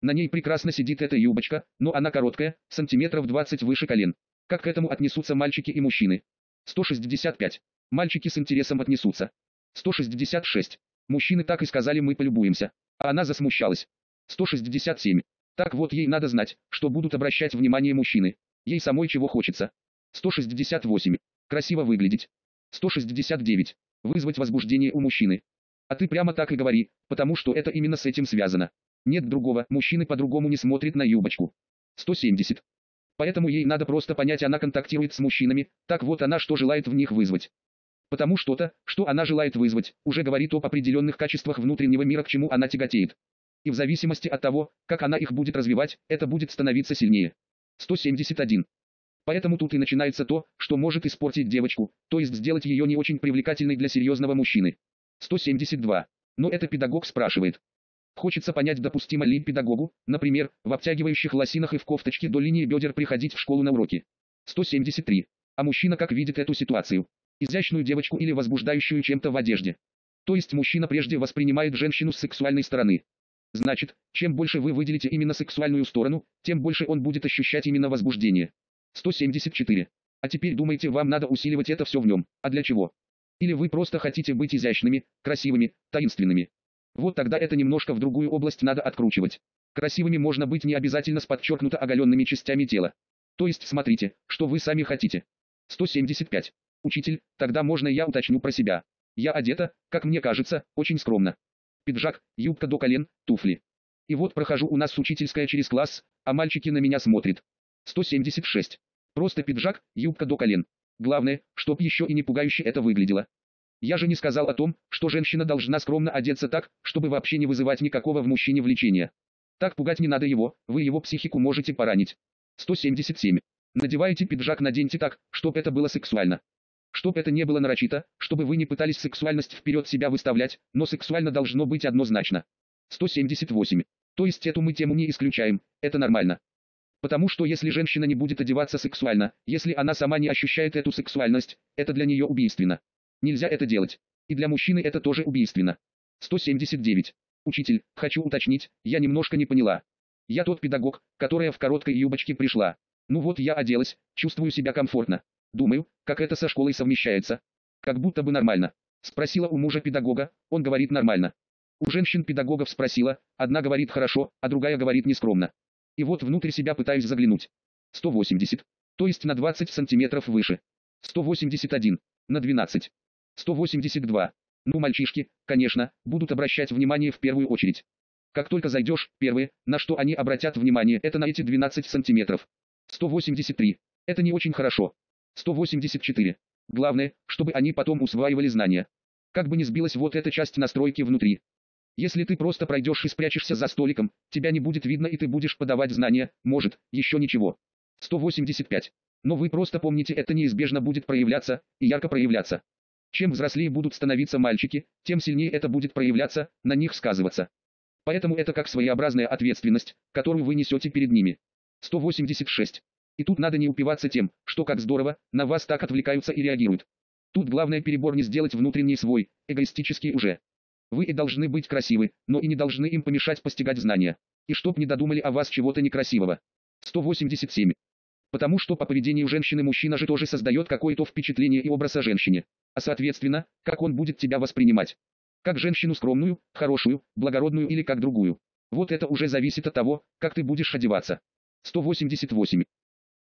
Speaker 1: На ней прекрасно сидит эта юбочка, но она короткая, сантиметров 20 выше колен. Как к этому отнесутся мальчики и мужчины? 165. Мальчики с интересом отнесутся. 166. Мужчины так и сказали мы полюбуемся. А она засмущалась. 167. Так вот ей надо знать, что будут обращать внимание мужчины. Ей самой чего хочется. 168. Красиво выглядеть. 169. Вызвать возбуждение у мужчины. А ты прямо так и говори, потому что это именно с этим связано. Нет другого, мужчины по-другому не смотрят на юбочку. 170. Поэтому ей надо просто понять, она контактирует с мужчинами, так вот она что желает в них вызвать. Потому что-то, что она желает вызвать, уже говорит об определенных качествах внутреннего мира, к чему она тяготеет. И в зависимости от того, как она их будет развивать, это будет становиться сильнее. 171. Поэтому тут и начинается то, что может испортить девочку, то есть сделать ее не очень привлекательной для серьезного мужчины. 172. Но это педагог спрашивает. Хочется понять, допустимо ли педагогу, например, в обтягивающих лосинах и в кофточке до линии бедер приходить в школу на уроки. 173. А мужчина как видит эту ситуацию? Изящную девочку или возбуждающую чем-то в одежде? То есть мужчина прежде воспринимает женщину с сексуальной стороны. Значит, чем больше вы выделите именно сексуальную сторону, тем больше он будет ощущать именно возбуждение. 174. А теперь думаете, вам надо усиливать это все в нем, а для чего? Или вы просто хотите быть изящными, красивыми, таинственными? Вот тогда это немножко в другую область надо откручивать. Красивыми можно быть не обязательно с подчеркнуто оголенными частями тела. То есть смотрите, что вы сами хотите. 175. Учитель, тогда можно я уточню про себя. Я одета, как мне кажется, очень скромно. Пиджак, юбка до колен, туфли. И вот прохожу у нас учительская через класс, а мальчики на меня смотрят. 176. Просто пиджак, юбка до колен. Главное, чтоб еще и не пугающе это выглядело. Я же не сказал о том, что женщина должна скромно одеться так, чтобы вообще не вызывать никакого в мужчине влечения. Так пугать не надо его, вы его психику можете поранить. 177. Надеваете пиджак, наденьте так, чтоб это было сексуально. Чтоб это не было нарочито, чтобы вы не пытались сексуальность вперед себя выставлять, но сексуально должно быть однозначно. 178. То есть эту мы тему не исключаем, это нормально. Потому что если женщина не будет одеваться сексуально, если она сама не ощущает эту сексуальность, это для нее убийственно. Нельзя это делать. И для мужчины это тоже убийственно. 179. Учитель, хочу уточнить, я немножко не поняла. Я тот педагог, которая в короткой юбочке пришла. Ну вот я оделась, чувствую себя комфортно. Думаю, как это со школой совмещается. Как будто бы нормально. Спросила у мужа педагога, он говорит нормально. У женщин педагогов спросила, одна говорит хорошо, а другая говорит нескромно. И вот внутрь себя пытаюсь заглянуть. 180. То есть на 20 сантиметров выше. 181. На 12. 182. Ну мальчишки, конечно, будут обращать внимание в первую очередь. Как только зайдешь, первые, на что они обратят внимание, это на эти 12 сантиметров. 183. Это не очень хорошо. 184. Главное, чтобы они потом усваивали знания. Как бы не сбилась вот эта часть настройки внутри. Если ты просто пройдешь и спрячешься за столиком, тебя не будет видно и ты будешь подавать знания, может, еще ничего. 185. Но вы просто помните, это неизбежно будет проявляться, и ярко проявляться. Чем взрослее будут становиться мальчики, тем сильнее это будет проявляться, на них сказываться. Поэтому это как своеобразная ответственность, которую вы несете перед ними. 186. И тут надо не упиваться тем, что как здорово, на вас так отвлекаются и реагируют. Тут главное перебор не сделать внутренний свой, эгоистический уже. Вы и должны быть красивы, но и не должны им помешать постигать знания. И чтоб не додумали о вас чего-то некрасивого. 187. Потому что по поведению женщины мужчина же тоже создает какое-то впечатление и образ о женщине. А соответственно, как он будет тебя воспринимать. Как женщину скромную, хорошую, благородную или как другую. Вот это уже зависит от того, как ты будешь одеваться. 188.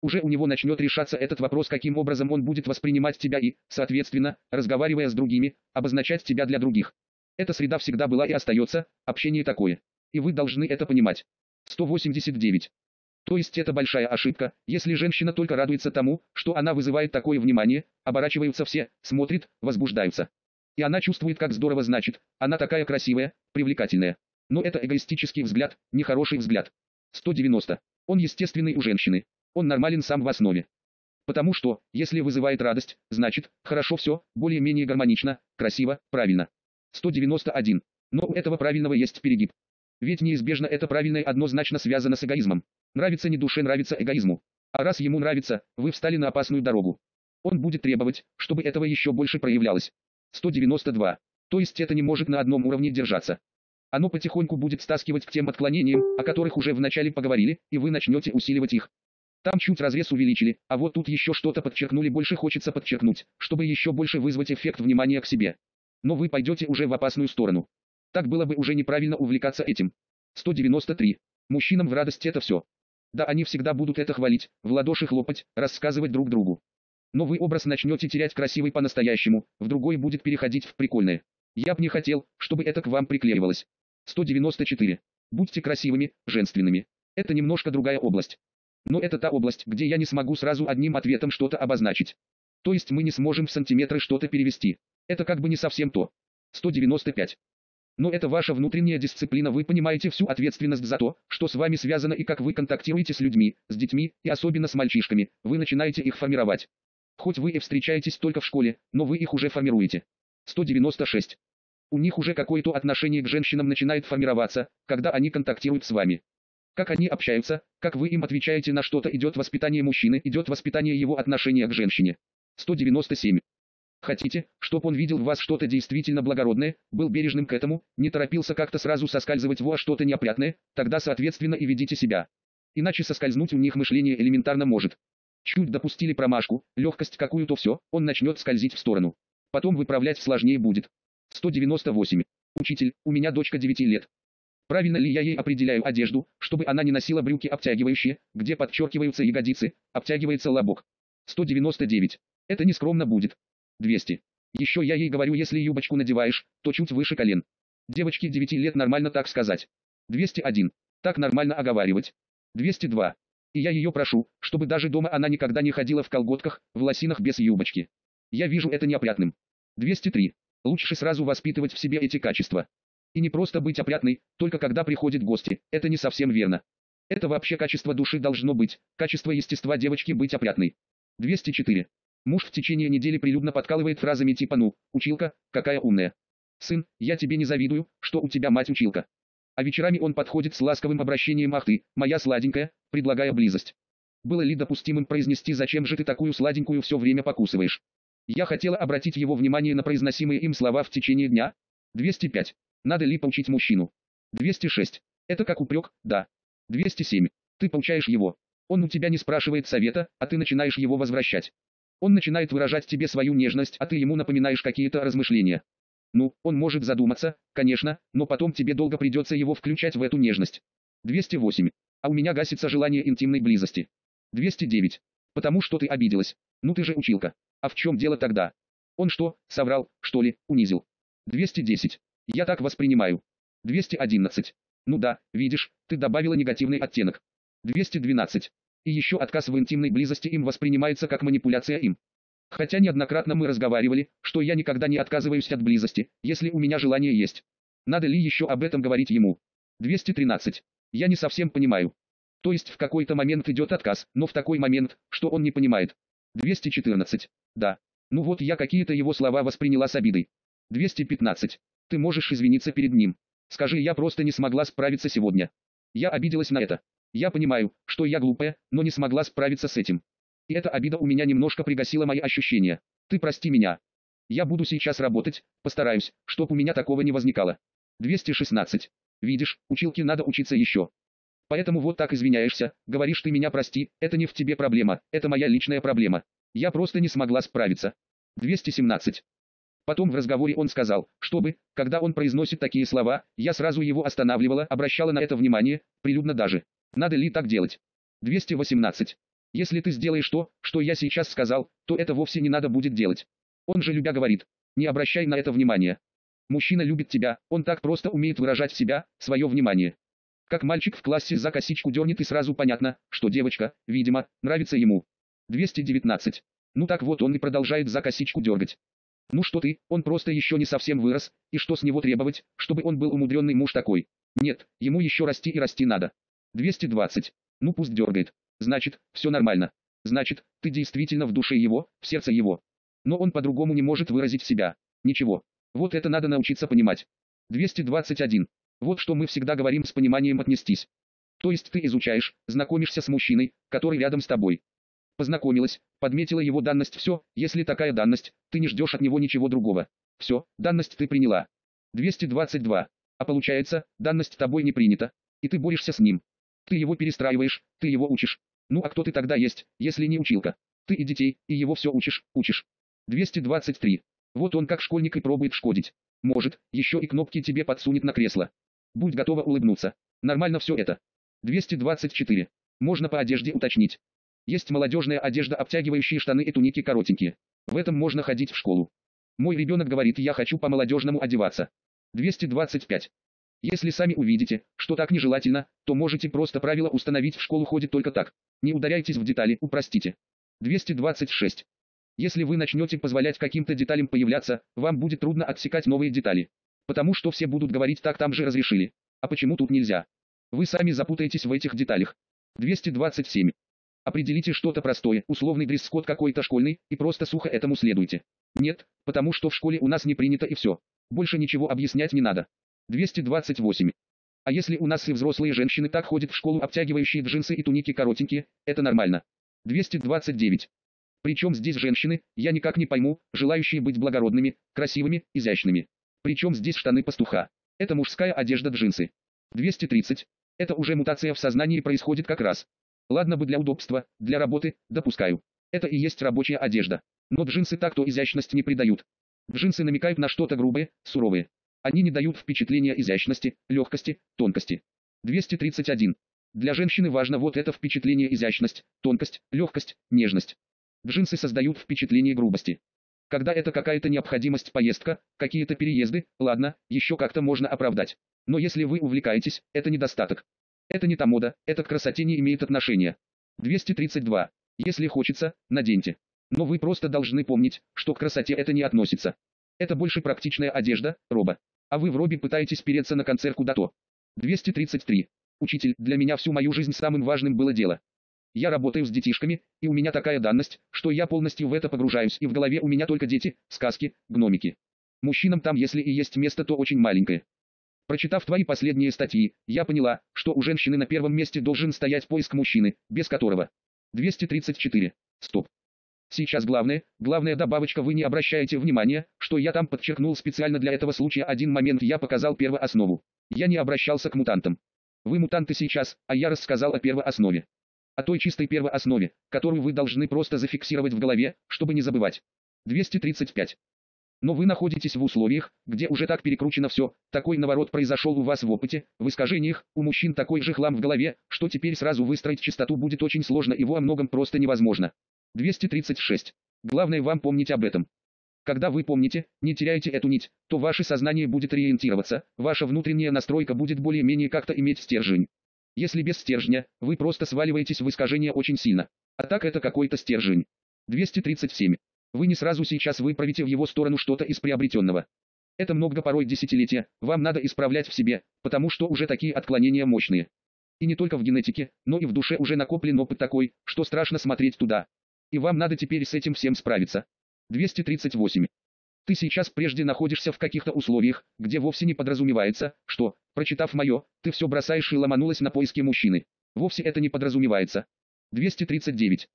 Speaker 1: Уже у него начнет решаться этот вопрос, каким образом он будет воспринимать тебя и, соответственно, разговаривая с другими, обозначать тебя для других. Эта среда всегда была и остается, общение такое. И вы должны это понимать. 189. То есть это большая ошибка, если женщина только радуется тому, что она вызывает такое внимание, оборачиваются все, смотрят, возбуждаются. И она чувствует, как здорово значит, она такая красивая, привлекательная. Но это эгоистический взгляд, нехороший взгляд. 190. Он естественный у женщины. Он нормален сам в основе. Потому что, если вызывает радость, значит, хорошо все, более-менее гармонично, красиво, правильно. 191. Но у этого правильного есть перегиб. Ведь неизбежно это правильное однозначно связано с эгоизмом. Нравится не душе, нравится эгоизму. А раз ему нравится, вы встали на опасную дорогу. Он будет требовать, чтобы этого еще больше проявлялось. 192. То есть это не может на одном уровне держаться. Оно потихоньку будет стаскивать к тем отклонениям, о которых уже вначале поговорили, и вы начнете усиливать их. Там чуть разрез увеличили, а вот тут еще что-то подчеркнули, больше хочется подчеркнуть, чтобы еще больше вызвать эффект внимания к себе но вы пойдете уже в опасную сторону. Так было бы уже неправильно увлекаться этим. 193. Мужчинам в радость это все. Да они всегда будут это хвалить, в ладоши хлопать, рассказывать друг другу. Но вы образ начнете терять красивый по-настоящему, в другой будет переходить в прикольное. Я б не хотел, чтобы это к вам приклеивалось. 194. Будьте красивыми, женственными. Это немножко другая область. Но это та область, где я не смогу сразу одним ответом что-то обозначить. То есть мы не сможем в сантиметры что-то перевести. Это как бы не совсем то. 195. Но это ваша внутренняя дисциплина, вы понимаете всю ответственность за то, что с вами связано и как вы контактируете с людьми, с детьми, и особенно с мальчишками, вы начинаете их формировать. Хоть вы и встречаетесь только в школе, но вы их уже формируете. 196. У них уже какое-то отношение к женщинам начинает формироваться, когда они контактируют с вами. Как они общаются, как вы им отвечаете на что-то идет воспитание мужчины, идет воспитание его отношения к женщине. 197. Хотите, чтобы он видел в вас что-то действительно благородное, был бережным к этому, не торопился как-то сразу соскальзывать во что-то неопрятное, тогда соответственно и ведите себя. Иначе соскользнуть у них мышление элементарно может. Чуть допустили промашку, легкость какую-то все, он начнет скользить в сторону. Потом выправлять сложнее будет. 198. Учитель, у меня дочка 9 лет. Правильно ли я ей определяю одежду, чтобы она не носила брюки обтягивающие, где подчеркиваются ягодицы, обтягивается лобок? 199. Это не скромно будет. 200. Еще я ей говорю, если юбочку надеваешь, то чуть выше колен. Девочке 9 лет нормально так сказать. 201. Так нормально оговаривать. 202. И я ее прошу, чтобы даже дома она никогда не ходила в колготках, в лосинах без юбочки. Я вижу это неопрятным. 203. Лучше сразу воспитывать в себе эти качества. И не просто быть опрятной, только когда приходят гости, это не совсем верно. Это вообще качество души должно быть, качество естества девочки быть опрятной. 204. Муж в течение недели прилюдно подкалывает фразами типа «ну, училка, какая умная». «Сын, я тебе не завидую, что у тебя мать училка». А вечерами он подходит с ласковым обращением «ах ты, моя сладенькая», предлагая близость. Было ли допустимым произнести «зачем же ты такую сладенькую все время покусываешь»? Я хотела обратить его внимание на произносимые им слова в течение дня. 205. Надо ли поучить мужчину? 206. Это как упрек, да. 207. Ты поучаешь его. Он у тебя не спрашивает совета, а ты начинаешь его возвращать. Он начинает выражать тебе свою нежность, а ты ему напоминаешь какие-то размышления. Ну, он может задуматься, конечно, но потом тебе долго придется его включать в эту нежность. 208. А у меня гасится желание интимной близости. 209. Потому что ты обиделась. Ну ты же училка. А в чем дело тогда? Он что, соврал, что ли, унизил? 210. Я так воспринимаю. 211. Ну да, видишь, ты добавила негативный оттенок. 212. И еще отказ в интимной близости им воспринимается как манипуляция им. Хотя неоднократно мы разговаривали, что я никогда не отказываюсь от близости, если у меня желание есть. Надо ли еще об этом говорить ему? 213. Я не совсем понимаю. То есть в какой-то момент идет отказ, но в такой момент, что он не понимает. 214. Да. Ну вот я какие-то его слова восприняла с обидой. 215. Ты можешь извиниться перед ним. Скажи, я просто не смогла справиться сегодня. Я обиделась на это. Я понимаю, что я глупая, но не смогла справиться с этим. И эта обида у меня немножко пригасила мои ощущения. Ты прости меня. Я буду сейчас работать, постараюсь, чтоб у меня такого не возникало. 216. Видишь, училке надо учиться еще. Поэтому вот так извиняешься, говоришь ты меня прости, это не в тебе проблема, это моя личная проблема. Я просто не смогла справиться. 217. Потом в разговоре он сказал, чтобы, когда он произносит такие слова, я сразу его останавливала, обращала на это внимание, прилюдно даже. Надо ли так делать? 218. Если ты сделаешь то, что я сейчас сказал, то это вовсе не надо будет делать. Он же любя говорит. Не обращай на это внимания. Мужчина любит тебя, он так просто умеет выражать себя, свое внимание. Как мальчик в классе за косичку дернет и сразу понятно, что девочка, видимо, нравится ему. 219. Ну так вот он и продолжает за косичку дергать. Ну что ты, он просто еще не совсем вырос, и что с него требовать, чтобы он был умудренный муж такой? Нет, ему еще расти и расти надо. 220. Ну пусть дергает. Значит, все нормально. Значит, ты действительно в душе его, в сердце его. Но он по-другому не может выразить себя. Ничего. Вот это надо научиться понимать. 221. Вот что мы всегда говорим с пониманием отнестись. То есть ты изучаешь, знакомишься с мужчиной, который рядом с тобой. Познакомилась, подметила его данность все, если такая данность, ты не ждешь от него ничего другого. Все, данность ты приняла. 222. А получается, данность тобой не принята, и ты борешься с ним. Ты его перестраиваешь, ты его учишь. Ну а кто ты тогда есть, если не училка? Ты и детей, и его все учишь, учишь. 223. Вот он как школьник и пробует шкодить. Может, еще и кнопки тебе подсунет на кресло. Будь готова улыбнуться. Нормально все это. 224. Можно по одежде уточнить. Есть молодежная одежда, обтягивающие штаны и туники коротенькие. В этом можно ходить в школу. Мой ребенок говорит, я хочу по-молодежному одеваться. 225. Если сами увидите, что так нежелательно, то можете просто правило установить в школу ходит только так. Не ударяйтесь в детали, упростите. 226. Если вы начнете позволять каким-то деталям появляться, вам будет трудно отсекать новые детали. Потому что все будут говорить так там же разрешили. А почему тут нельзя? Вы сами запутаетесь в этих деталях. 227. Определите что-то простое, условный дресс-код какой-то школьный, и просто сухо этому следуйте. Нет, потому что в школе у нас не принято и все. Больше ничего объяснять не надо. 228. А если у нас и взрослые женщины так ходят в школу, обтягивающие джинсы и туники коротенькие, это нормально. 229. Причем здесь женщины, я никак не пойму, желающие быть благородными, красивыми, изящными. Причем здесь штаны пастуха. Это мужская одежда джинсы. 230. Это уже мутация в сознании происходит как раз. Ладно бы для удобства, для работы, допускаю. Это и есть рабочая одежда. Но джинсы так-то изящность не придают. Джинсы намекают на что-то грубое, суровое. Они не дают впечатления изящности, легкости, тонкости. 231. Для женщины важно вот это впечатление изящность, тонкость, легкость, нежность. Джинсы создают впечатление грубости. Когда это какая-то необходимость поездка, какие-то переезды, ладно, еще как-то можно оправдать. Но если вы увлекаетесь, это недостаток. Это не та мода, это к красоте не имеет отношения. 232. Если хочется, наденьте. Но вы просто должны помнить, что к красоте это не относится. Это больше практичная одежда, роба. А вы в робе пытаетесь переться на концерт куда-то. 233. Учитель, для меня всю мою жизнь самым важным было дело. Я работаю с детишками, и у меня такая данность, что я полностью в это погружаюсь, и в голове у меня только дети, сказки, гномики. Мужчинам там если и есть место, то очень маленькое. Прочитав твои последние статьи, я поняла, что у женщины на первом месте должен стоять поиск мужчины, без которого. 234. Стоп. Сейчас главное, главная добавочка вы не обращаете внимания, что я там подчеркнул специально для этого случая один момент я показал первооснову. Я не обращался к мутантам. Вы мутанты сейчас, а я рассказал о первооснове. О той чистой первооснове, которую вы должны просто зафиксировать в голове, чтобы не забывать. 235. Но вы находитесь в условиях, где уже так перекручено все, такой наворот произошел у вас в опыте, в искажениях, у мужчин такой же хлам в голове, что теперь сразу выстроить чистоту будет очень сложно его о многом просто невозможно. 236. Главное вам помнить об этом. Когда вы помните, не теряете эту нить, то ваше сознание будет ориентироваться, ваша внутренняя настройка будет более-менее как-то иметь стержень. Если без стержня, вы просто сваливаетесь в искажение очень сильно. А так это какой-то стержень. 237. Вы не сразу сейчас выправите в его сторону что-то из приобретенного. Это много порой десятилетия, вам надо исправлять в себе, потому что уже такие отклонения мощные. И не только в генетике, но и в душе уже накоплен опыт такой, что страшно смотреть туда. И вам надо теперь с этим всем справиться. 238. Ты сейчас прежде находишься в каких-то условиях, где вовсе не подразумевается, что, прочитав мое, ты все бросаешь и ломанулась на поиски мужчины. Вовсе это не подразумевается. 239.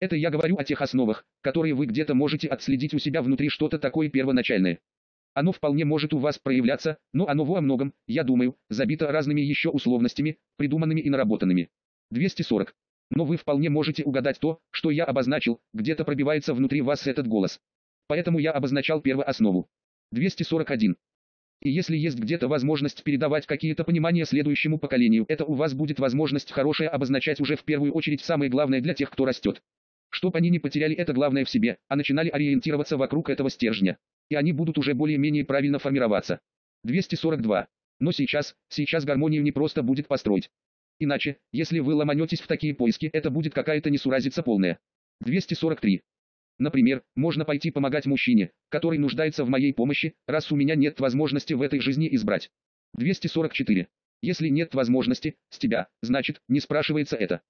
Speaker 1: Это я говорю о тех основах, которые вы где-то можете отследить у себя внутри что-то такое первоначальное. Оно вполне может у вас проявляться, но оно во многом, я думаю, забито разными еще условностями, придуманными и наработанными. 240. Но вы вполне можете угадать то, что я обозначил, где-то пробивается внутри вас этот голос. Поэтому я обозначал первооснову. 241. И если есть где-то возможность передавать какие-то понимания следующему поколению, это у вас будет возможность хорошая обозначать уже в первую очередь самое главное для тех, кто растет. Чтоб они не потеряли это главное в себе, а начинали ориентироваться вокруг этого стержня. И они будут уже более-менее правильно формироваться. 242. Но сейчас, сейчас гармонию не просто будет построить. Иначе, если вы ломанетесь в такие поиски, это будет какая-то несуразица полная. 243. Например, можно пойти помогать мужчине, который нуждается в моей помощи, раз у меня нет возможности в этой жизни избрать. 244. Если нет возможности, с тебя, значит, не спрашивается это.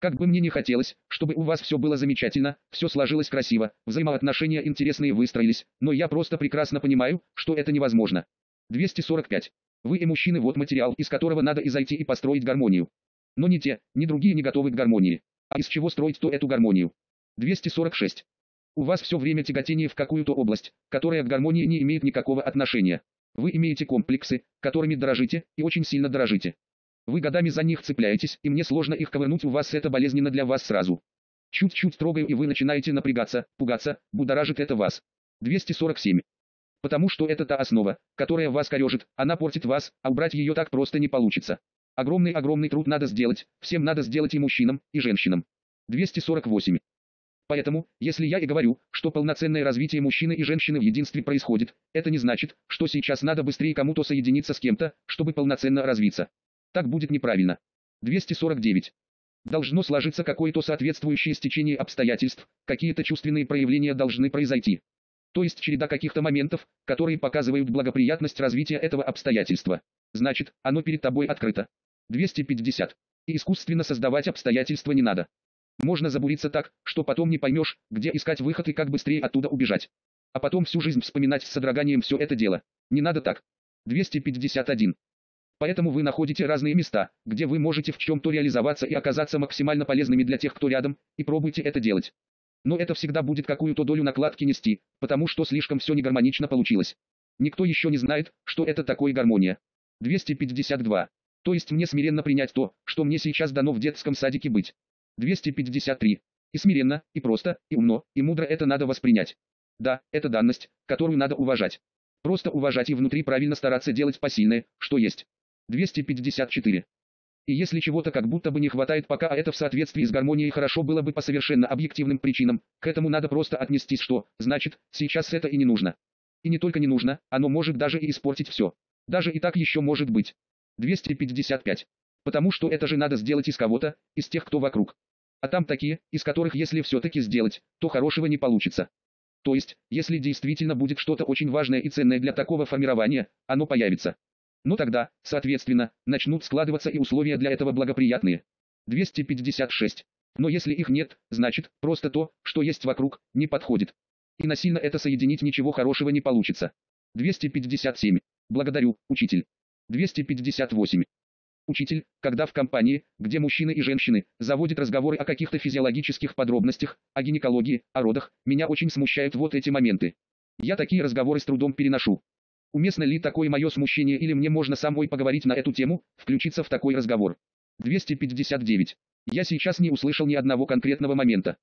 Speaker 1: Как бы мне не хотелось, чтобы у вас все было замечательно, все сложилось красиво, взаимоотношения интересные выстроились, но я просто прекрасно понимаю, что это невозможно. 245. Вы и мужчины вот материал, из которого надо изойти и построить гармонию. Но ни те, ни другие не готовы к гармонии. А из чего строить то эту гармонию? 246. У вас все время тяготение в какую-то область, которая к гармонии не имеет никакого отношения. Вы имеете комплексы, которыми дорожите, и очень сильно дорожите. Вы годами за них цепляетесь, и мне сложно их ковырнуть, у вас это болезненно для вас сразу. Чуть-чуть трогаю, и вы начинаете напрягаться, пугаться, будоражит это вас. 247. Потому что это та основа, которая вас корежит, она портит вас, а убрать ее так просто не получится. Огромный-огромный труд надо сделать, всем надо сделать и мужчинам, и женщинам. 248. Поэтому, если я и говорю, что полноценное развитие мужчины и женщины в единстве происходит, это не значит, что сейчас надо быстрее кому-то соединиться с кем-то, чтобы полноценно развиться. Так будет неправильно. 249.
Speaker 2: Должно сложиться какое-то соответствующее стечение обстоятельств, какие-то чувственные проявления должны произойти. То есть череда каких-то моментов, которые показывают благоприятность развития этого обстоятельства. Значит, оно перед тобой открыто. 250. И искусственно создавать обстоятельства не надо. Можно забуриться так, что потом не поймешь, где искать выход и как быстрее оттуда убежать. А потом всю жизнь вспоминать с содроганием все это дело. Не надо так. 251. Поэтому вы находите разные места, где вы можете в чем-то реализоваться и оказаться максимально полезными для тех, кто рядом, и пробуйте это делать. Но это всегда будет какую-то долю накладки нести, потому что слишком все негармонично получилось. Никто еще не знает, что это такое гармония. 252. То есть мне смиренно принять то, что мне сейчас дано в детском садике быть. 253. И смиренно, и просто, и умно, и мудро это надо воспринять. Да, это данность, которую надо уважать. Просто уважать и внутри правильно стараться делать посильное, что есть. 254. И если чего-то как будто бы не хватает пока, а это в соответствии с гармонией хорошо было бы по совершенно объективным причинам, к этому надо просто отнестись, что, значит, сейчас это и не нужно. И не только не нужно, оно может даже и испортить все. Даже и так еще может быть. 255. Потому что это же надо сделать из кого-то, из тех, кто вокруг. А там такие, из которых если все-таки сделать, то хорошего не получится. То есть, если действительно будет что-то очень важное и ценное для такого формирования, оно появится. Но тогда, соответственно, начнут складываться и условия для этого благоприятные. 256. Но если их нет, значит, просто то, что есть вокруг, не подходит. И насильно это соединить ничего хорошего не получится. 257. Благодарю, учитель. 258. Учитель, когда в компании, где мужчины и женщины, заводят разговоры о каких-то физиологических подробностях, о гинекологии, о родах, меня очень смущают вот эти моменты. Я такие разговоры с трудом переношу. Уместно ли такое мое смущение или мне можно самой поговорить на эту тему, включиться в такой разговор? 259. Я сейчас не услышал ни одного конкретного момента.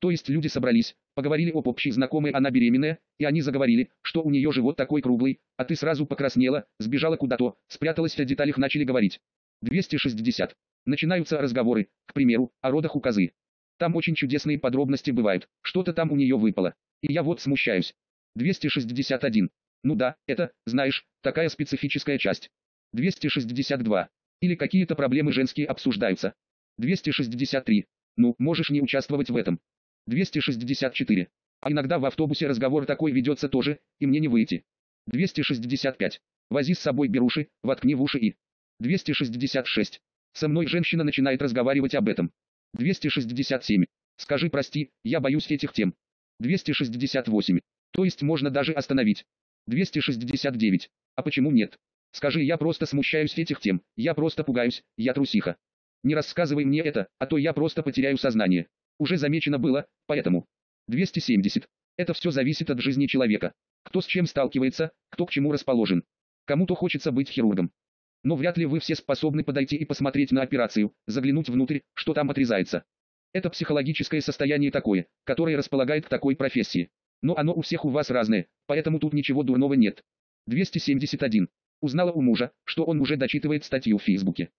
Speaker 2: То есть люди собрались, поговорили об общей знакомой, она беременная, и они заговорили, что у нее живот такой круглый, а ты сразу покраснела, сбежала куда-то, спряталась, о деталях начали говорить. 260. Начинаются разговоры, к примеру, о родах у козы. Там очень чудесные подробности бывают, что-то там у нее выпало. И я вот смущаюсь. 261. Ну да, это, знаешь, такая специфическая часть. 262. Или какие-то проблемы женские обсуждаются. 263. Ну, можешь не участвовать в этом. 264. А иногда в автобусе разговор такой ведется тоже, и мне не выйти. 265. Вози с собой беруши, воткни в уши и... 266. Со мной женщина начинает разговаривать об этом. 267. Скажи прости, я боюсь этих тем. 268. То есть можно даже остановить. 269. А почему нет? Скажи, я просто смущаюсь этих тем, я просто пугаюсь, я трусиха. Не рассказывай мне это, а то я просто потеряю сознание. Уже замечено было, поэтому. 270. Это все зависит от жизни человека. Кто с чем сталкивается, кто к чему расположен. Кому-то хочется быть хирургом, но вряд ли вы все способны подойти и посмотреть на операцию, заглянуть внутрь, что там отрезается. Это психологическое состояние такое, которое располагает к такой профессии. Но оно у всех у вас разное, поэтому тут ничего дурного нет. 271. Узнала у мужа, что он уже дочитывает статью в Фейсбуке.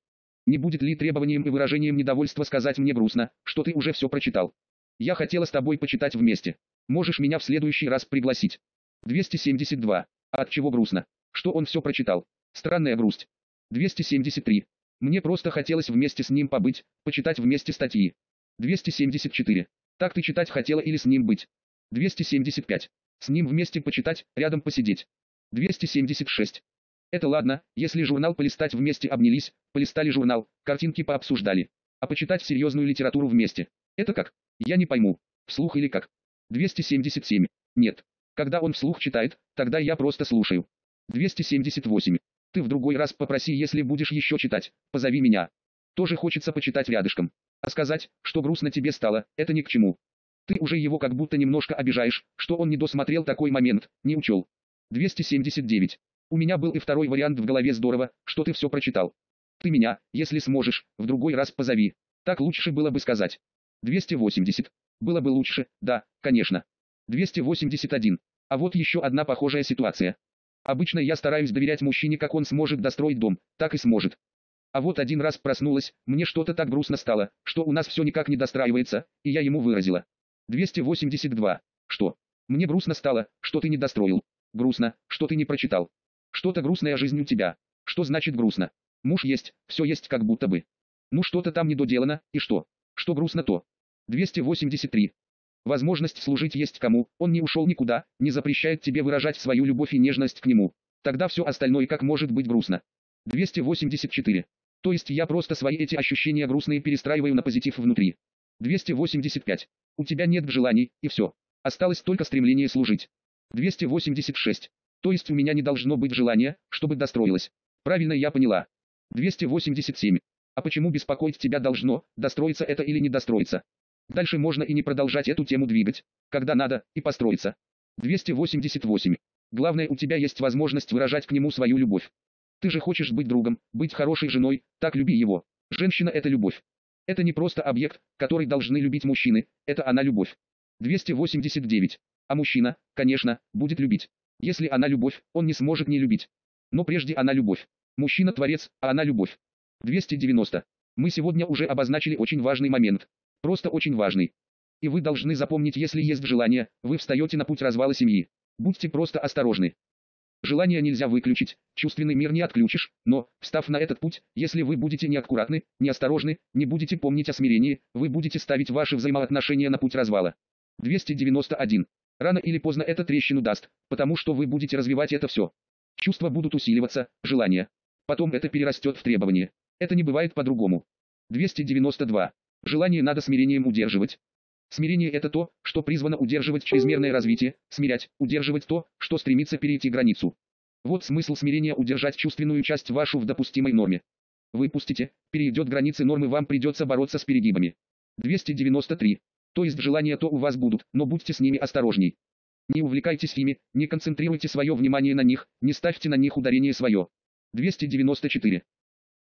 Speaker 2: Не будет ли требованием и выражением недовольства сказать мне грустно, что ты уже все прочитал? Я хотела с тобой почитать вместе. Можешь меня в следующий раз пригласить. 272. А от чего грустно? Что он все прочитал? Странная грусть. 273. Мне просто хотелось вместе с ним побыть, почитать вместе статьи. 274. Так ты читать хотела или с ним быть? 275. С ним вместе почитать, рядом посидеть. 276. Это ладно, если журнал полистать вместе обнялись, полистали журнал, картинки пообсуждали. А почитать серьезную литературу вместе. Это как? Я не пойму. Вслух или как? 277. Нет. Когда он вслух читает, тогда я просто слушаю. 278. Ты в другой раз попроси, если будешь еще читать, позови меня. Тоже хочется почитать рядышком. А сказать, что грустно тебе стало, это ни к чему. Ты уже его как будто немножко обижаешь, что он не досмотрел такой момент, не учел. 279. У меня был и второй вариант в голове здорово, что ты все прочитал. Ты меня, если сможешь, в другой раз позови. Так лучше было бы сказать. 280. Было бы лучше, да, конечно. 281. А вот еще одна похожая ситуация. Обычно я стараюсь доверять мужчине, как он сможет достроить дом, так и сможет. А вот один раз проснулась, мне что-то так грустно стало, что у нас все никак не достраивается, и я ему выразила. 282. Что? Мне грустно стало, что ты не достроил. Грустно, что ты не прочитал. Что-то грустная жизнь у тебя. Что значит грустно? Муж есть, все есть как будто бы. Ну что-то там недоделано, и что? Что грустно то. 283. Возможность служить есть кому, он не ушел никуда, не запрещает тебе выражать свою любовь и нежность к нему. Тогда все остальное как может быть грустно. 284. То есть я просто свои эти ощущения грустные перестраиваю на позитив внутри. 285. У тебя нет желаний, и все. Осталось только стремление служить. 286. То есть у меня не должно быть желания, чтобы достроилось. Правильно я поняла. 287. А почему беспокоить тебя должно, достроиться это или не достроиться? Дальше можно и не продолжать эту тему двигать, когда надо, и построиться. 288. Главное у тебя есть возможность выражать к нему свою любовь. Ты же хочешь быть другом, быть хорошей женой, так люби его. Женщина это любовь. Это не просто объект, который должны любить мужчины, это она любовь. 289. А мужчина, конечно, будет любить. Если она любовь, он не сможет не любить. Но прежде она любовь. Мужчина творец, а она любовь. 290. Мы сегодня уже обозначили очень важный момент. Просто очень важный. И вы должны запомнить, если есть желание, вы встаете на путь развала семьи. Будьте просто осторожны. Желание нельзя выключить, чувственный мир не отключишь, но, встав на этот путь, если вы будете неаккуратны, неосторожны, не будете помнить о смирении, вы будете ставить ваши взаимоотношения на путь развала. 291. Рано или поздно это трещину даст, потому что вы будете развивать это все. Чувства будут усиливаться, желание. Потом это перерастет в требование. Это не бывает по-другому. 292. Желание надо смирением удерживать. Смирение это то, что призвано удерживать чрезмерное развитие, смирять, удерживать то, что стремится перейти границу. Вот смысл смирения удержать чувственную часть вашу в допустимой норме. Выпустите, перейдет границы нормы вам придется бороться с перегибами. 293. То есть желания то у вас будут, но будьте с ними осторожней. Не увлекайтесь ими, не концентрируйте свое внимание на них, не ставьте на них ударение свое. 294.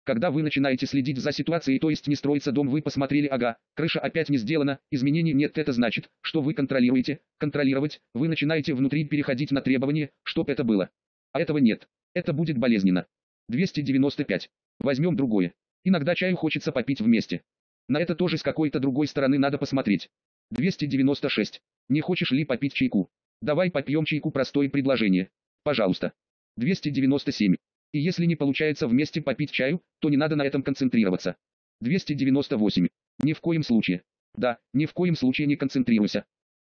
Speaker 2: Когда вы начинаете следить за ситуацией, то есть не строится дом, вы посмотрели, ага, крыша опять не сделана, изменений нет, это значит, что вы контролируете, контролировать, вы начинаете внутри переходить на требования, чтоб это было. А этого нет. Это будет болезненно. 295. Возьмем другое. Иногда чаю хочется попить вместе. На это тоже с какой-то другой стороны надо посмотреть. 296. Не хочешь ли попить чайку? Давай попьем чайку простое предложение. Пожалуйста. 297. И если не получается вместе попить чаю, то не надо на этом концентрироваться. 298. Ни в коем случае. Да, ни в коем случае не концентрируйся.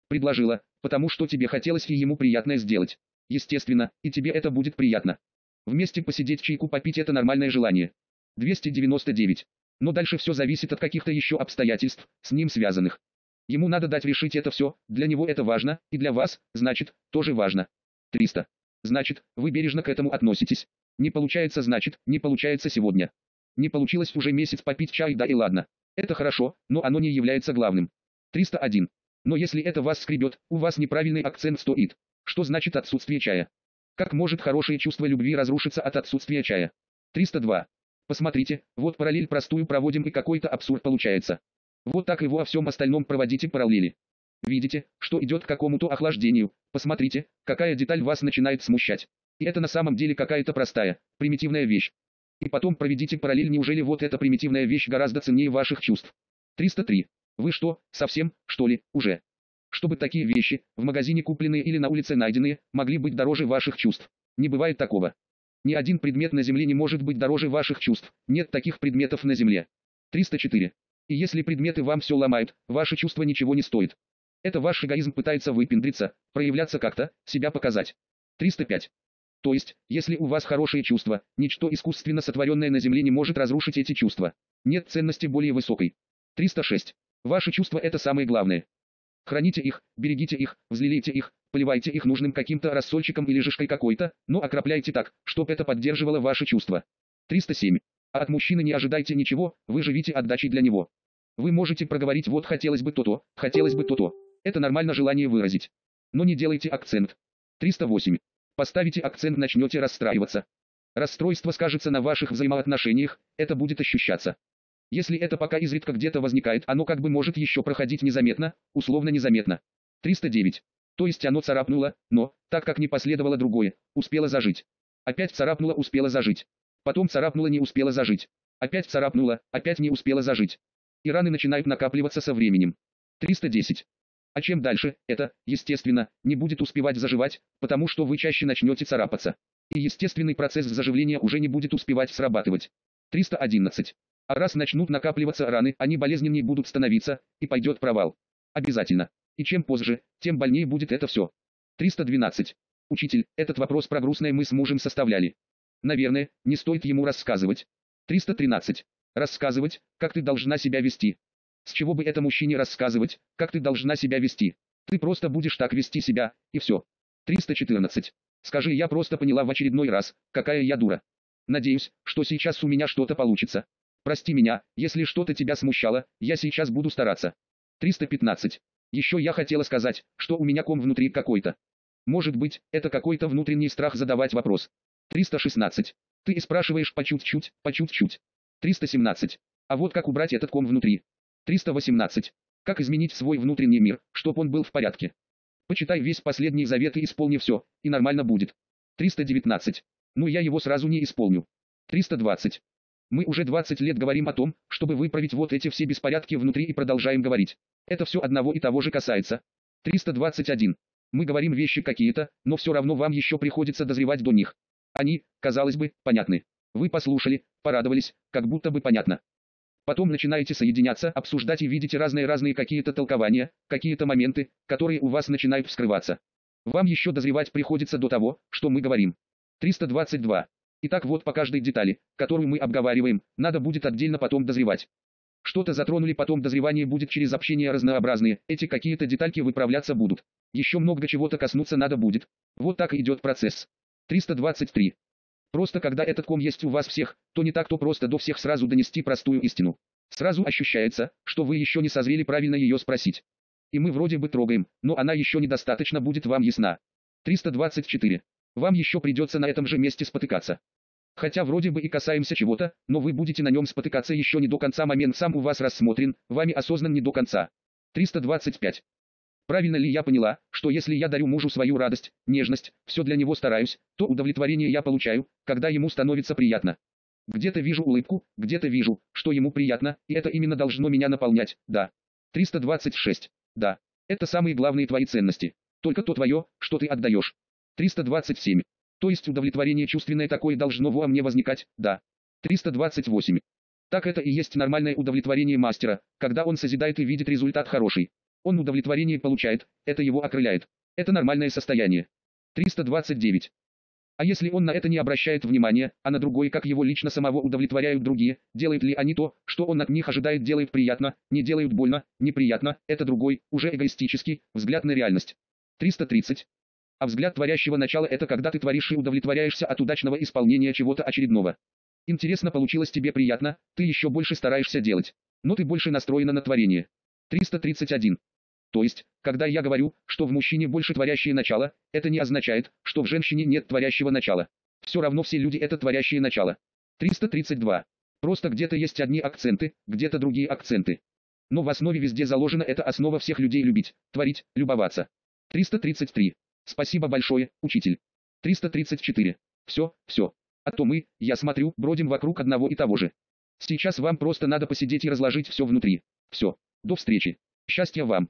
Speaker 2: Предложила, потому что тебе хотелось и ему приятное сделать. Естественно, и тебе это будет приятно. Вместе посидеть чайку попить это нормальное желание. 299. Но дальше все зависит от каких-то еще обстоятельств, с ним связанных. Ему надо дать решить это все, для него это важно, и для вас, значит, тоже важно. 300. Значит, вы бережно к этому относитесь. Не получается значит, не получается сегодня. Не получилось уже месяц попить чай, да и ладно. Это хорошо, но оно не является главным. 301. Но если это вас скребет, у вас неправильный акцент стоит. Что значит отсутствие чая? Как может хорошее чувство любви разрушиться от отсутствия чая? 302. Посмотрите, вот параллель простую проводим и какой-то абсурд получается. Вот так и во всем остальном проводите параллели. Видите, что идет к какому-то охлаждению, посмотрите, какая деталь вас начинает смущать. И это на самом деле какая-то простая, примитивная вещь. И потом проведите параллель, неужели вот эта примитивная вещь гораздо ценнее ваших чувств. 303. Вы что, совсем, что ли, уже? Чтобы такие вещи, в магазине купленные или на улице найденные, могли быть дороже ваших чувств. Не бывает такого. Ни один предмет на земле не может быть дороже ваших чувств, нет таких предметов на земле. 304. И если предметы вам все ломают, ваши чувства ничего не стоят. Это ваш эгоизм пытается выпендриться, проявляться как-то, себя показать. 305. То есть, если у вас хорошие чувства, ничто искусственно сотворенное на земле не может разрушить эти чувства. Нет ценности более высокой. 306. Ваши чувства это самое главное. Храните их, берегите их, взлелейте их, поливайте их нужным каким-то рассольчиком или жижкой какой-то, но окропляйте так, чтобы это поддерживало ваши чувства. 307. А от мужчины не ожидайте ничего, вы живите отдачей для него. Вы можете проговорить вот хотелось бы то-то, хотелось бы то-то. Это нормально желание выразить. Но не делайте акцент. 308. Поставите акцент, начнете расстраиваться. Расстройство скажется на ваших взаимоотношениях, это будет ощущаться. Если это пока изредка где-то возникает, оно как бы может еще проходить незаметно, условно незаметно. 309. То есть оно царапнуло, но, так как не последовало другое, успело зажить. Опять царапнуло, успело зажить. Потом царапнуло, не успело зажить. Опять царапнуло, опять не успело зажить. И раны начинают накапливаться со временем. 310. А чем дальше, это, естественно, не будет успевать заживать, потому что вы чаще начнете царапаться. И естественный процесс заживления уже не будет успевать срабатывать. 311. А раз начнут накапливаться раны, они болезненнее будут становиться, и пойдет провал. Обязательно. И чем позже, тем больнее будет это все. 312. Учитель, этот вопрос про грустное мы с мужем составляли. Наверное, не стоит ему рассказывать. 313. Рассказывать, как ты должна себя вести. С чего бы это мужчине рассказывать, как ты должна себя вести? Ты просто будешь так вести себя, и все. 314. Скажи, я просто поняла в очередной раз, какая я дура. Надеюсь, что сейчас у меня что-то получится. Прости меня, если что-то тебя смущало, я сейчас буду стараться. 315. Еще я хотела сказать, что у меня ком внутри какой-то. Может быть, это какой-то внутренний страх задавать вопрос. 316. Ты и спрашиваешь по чуть-чуть, по чуть-чуть. 317. А вот как убрать этот ком внутри. 318. Как изменить свой внутренний мир, чтобы он был в порядке. Почитай весь последний завет и исполни все, и нормально будет. 319. Ну я его сразу не исполню. 320. Мы уже 20 лет говорим о том, чтобы выправить вот эти все беспорядки внутри и продолжаем говорить. Это все одного и того же касается. 321. Мы говорим вещи какие-то, но все равно вам еще приходится дозревать до них. Они, казалось бы, понятны. Вы послушали, порадовались, как будто бы понятно. Потом начинаете соединяться, обсуждать и видите разные-разные какие-то толкования, какие-то моменты, которые у вас начинают вскрываться. Вам еще дозревать приходится до того, что мы говорим. 322. Итак вот по каждой детали, которую мы обговариваем, надо будет отдельно потом дозревать. Что-то затронули потом дозревание будет через общение разнообразные, эти какие-то детальки выправляться будут. Еще много чего-то коснуться надо будет. Вот так идет процесс. 323. Просто когда этот ком есть у вас всех, то не так-то просто до всех сразу донести простую истину. Сразу ощущается, что вы еще не созрели правильно ее спросить. И мы вроде бы трогаем, но она еще недостаточно будет вам ясна. 324. Вам еще придется на этом же месте спотыкаться. Хотя вроде бы и касаемся чего-то, но вы будете на нем спотыкаться еще не до конца момент сам у вас рассмотрен, вами осознан не до конца. 325. Правильно ли я поняла, что если я дарю мужу свою радость, нежность, все для него стараюсь, то удовлетворение я получаю, когда ему становится приятно. Где-то вижу улыбку, где-то вижу, что ему приятно, и это именно должно меня наполнять, да. 326. Да. Это самые главные твои ценности. Только то твое, что ты отдаешь. 327. То есть удовлетворение чувственное такое должно во мне возникать, да. 328. Так это и есть нормальное удовлетворение мастера, когда он созидает и видит результат хороший. Он удовлетворение получает, это его окрыляет. Это нормальное состояние. 329. А если он на это не обращает внимания, а на другое, как его лично самого удовлетворяют другие, делают ли они то, что он от них ожидает, делает приятно, не делают больно, неприятно, это другой, уже эгоистический, взгляд на реальность. 330. А взгляд творящего начала это когда ты творишь и удовлетворяешься от удачного исполнения чего-то очередного. Интересно получилось тебе приятно, ты еще больше стараешься делать. Но ты больше настроена на творение. 331. То есть, когда я говорю, что в мужчине больше творящее начало, это не означает, что в женщине нет творящего начала. Все равно все люди это творящее начало. 332. Просто где-то есть одни акценты, где-то другие акценты. Но в основе везде заложена эта основа всех людей любить, творить, любоваться. 333. Спасибо большое, учитель. 334. Все, все. А то мы, я смотрю, бродим вокруг одного и того же. Сейчас вам просто надо посидеть и разложить все внутри. Все. До встречи. Счастья вам.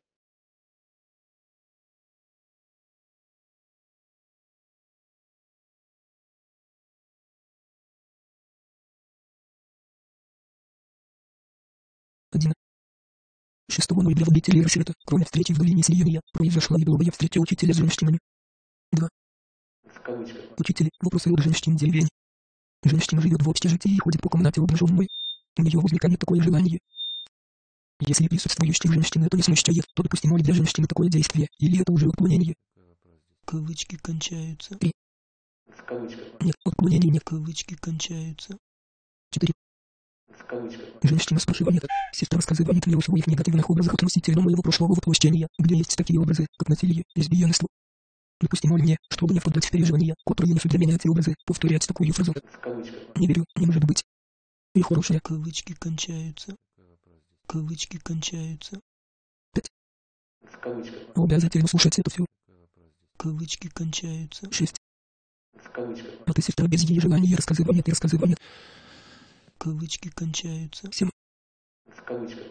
Speaker 1: Один. 6 ноября в обители рассвета, кроме встречи в долине слияния, произошла и долгая встреча учителя с женщинами. 2. Учитель, вопросы от женщин деревень. Женщина живет в общежитии и ходит по комнате обнаженной. У нее возникает такое желание. Если присутствующие женщины это не смущает, то допустимо ли для женщины такое действие, или это уже отклонение? Кавычки кончаются. 3. Нет, отклонений нет. Кавычки кончаются. 4. Женщина спрашивает, сестра рассказывает мне о своих негативных образах относительно моего прошлого воплощения, где есть такие образы, как насилие, лесбиянство. Допустимо ли мне, чтобы не впадать в переживания, которые несут для меня эти образы, повторять такую фразу? Не верю, не может быть. И хорошие кавычки кончаются. Кавычки кончаются. 5. Обязательно слушать это все. Кавычки кончаются. 6. А ты сестра без ее желания рассказывает рассказывает. Кавычки кончаются. 7.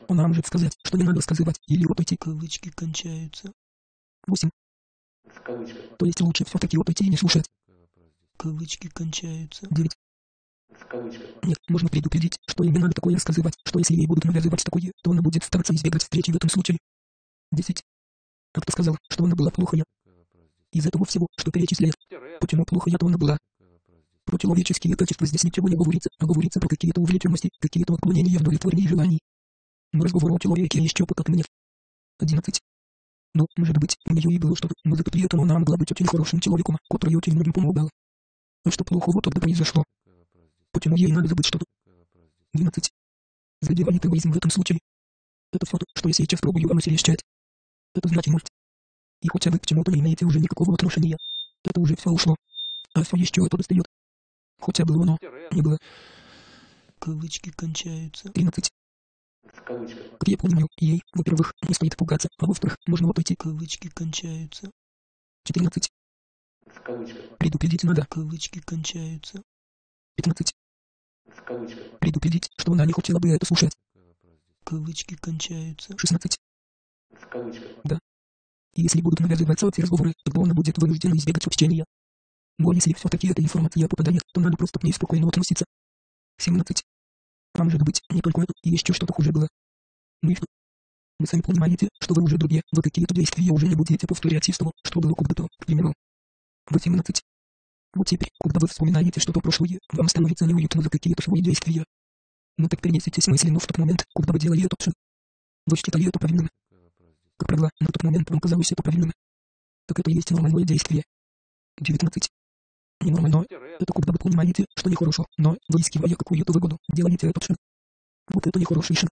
Speaker 1: Он нам может сказать, что не надо сказывать, или отойти. Кавычки кончаются. 8. То есть лучше все-таки отойти и не слушать. Кавычки кончаются. 9.
Speaker 2: В кавычках.
Speaker 1: Нет, можно предупредить, что ей не надо такое рассказывать, что если ей будут навязывать такое, то она будет стараться избегать встречи в этом случае. 10. А кто сказал, что она была плохая? Из этого всего, что перечисляет. Почему плохая-то она была? Про человеческие качества здесь ничего не говорится, а говорится про какие-то увлеченности, какие-то отклонения в удовлетворении желаний. Но разговор о человеке еще пока нет. 11. Ну, может быть, у нее и было что-то, но при этом она могла быть очень хорошим человеком, который очень многим помогал. А что плохого тогда произошло? Почему ей надо забыть что-то? 12. Задевает эгоизм в этом случае. Это все то, что я сейчас пробую вам осерещать. Это значимость. И хотя вы к чему-то не имеете уже никакого отношения. Это уже все ушло. А все еще это достает. Хотя бы оно не было. Кавычки кончаются. 13.
Speaker 2: В кавычках.
Speaker 1: Как я помню, ей, во-первых, не стоит пугаться, а во-вторых, можно обойти. Кавычки кончаются. 14.
Speaker 2: В кавычках.
Speaker 1: Предупредить надо. Кавычки кончаются. 15.
Speaker 2: В кавычках.
Speaker 1: Предупредить, что она не хотела бы это слушать. Кавычки кончаются. 16.
Speaker 2: В кавычках.
Speaker 1: И если будут навязываться эти разговоры, тогда она будет вынуждена избегать общения. Но если все-таки эта информация попадает, то надо просто к ней спокойно относиться. 17. А может быть, не только это, и еще что-то хуже было. Ну и что? Вы сами понимаете, что вы уже другие, вы какие-то действия уже не будете повторять из того, что было когда-то, к примеру. 18. Вот теперь, когда вы вспоминаете что-то прошлое, вам становится неуютно за какие-то свои действия. Ну так перенеситесь мысленно в тот момент, когда вы делали это все. Вы считали это правильным. Как правило, на тот момент вам казалось это правильным. Так это и есть нормальное действие. 19. Ненормально. Это когда вы понимаете, что нехорошо, но, выискивая какую-то выгоду, делаете этот шаг. Вот это нехороший шаг.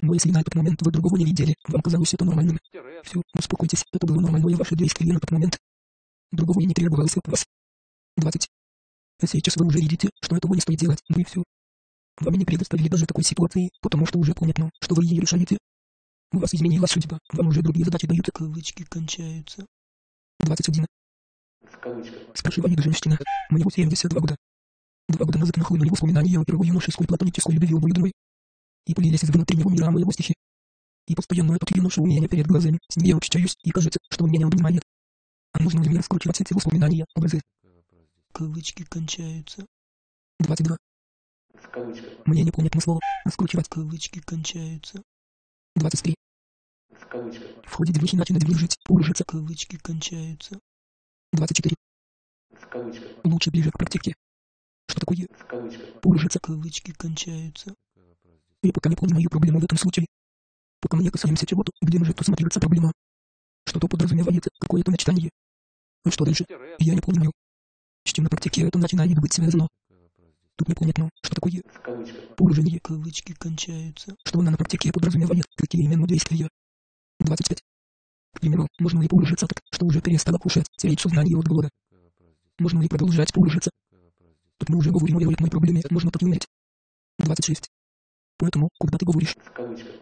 Speaker 1: Но если на этот момент вы другого не видели, вам казалось это нормальным. Все, успокойтесь, это было нормальное ваше действие на тот момент. Другого и не требовалось от вас. 20. А сейчас вы уже видите, что этого не стоит делать, ну и все. Вам не предоставили даже такой ситуации, потому что уже понятно, что вы ей решаете. У вас изменилась судьба, вам уже другие задачи дают. Кавычки кончаются. 21.
Speaker 2: В кавычках.
Speaker 1: Спрашивает женщина. Мне 72 года. Два года назад нахлынули воспоминания о первой юношеской платонической любви другой. И полились из внутреннего мира моего стихи. И постоянно этот юноша у меня перед глазами. С ним я общаюсь, и кажется, что он меня обнимает. А нужно ли мне раскручивать эти воспоминания, образы? Кавычки кончаются. 22.
Speaker 2: В кавычках.
Speaker 1: Мне непонятно слово. Раскручивать кавычки кончаются. 23.
Speaker 2: В кавычках.
Speaker 1: Входит в речь и начинать движить, ужиться. Кавычки кончаются. 24.
Speaker 2: В кавычках.
Speaker 1: Лучше ближе к практике. Что такое
Speaker 2: В кавычках.
Speaker 1: Кавычки кончаются. Я пока не понимаю проблему в этом случае. Пока мы не касаемся чего-то, где может усматриваться проблема. Что-то подразумевается, какое-то начинание. А что дальше? Я не помню. С чем на практике это начинает быть связано? Тут непонятно, что такое
Speaker 2: В кавычках.
Speaker 1: положение. Кавычки кончаются. Что она на практике подразумевает, какие именно действия. 25. К примеру, можно ли положиться так, что уже перестала кушать, терять сознание от голода? Можно ли продолжать положиться? Тут мы уже говорим о вероятной проблеме, можно так и умереть. 26. Поэтому, когда ты говоришь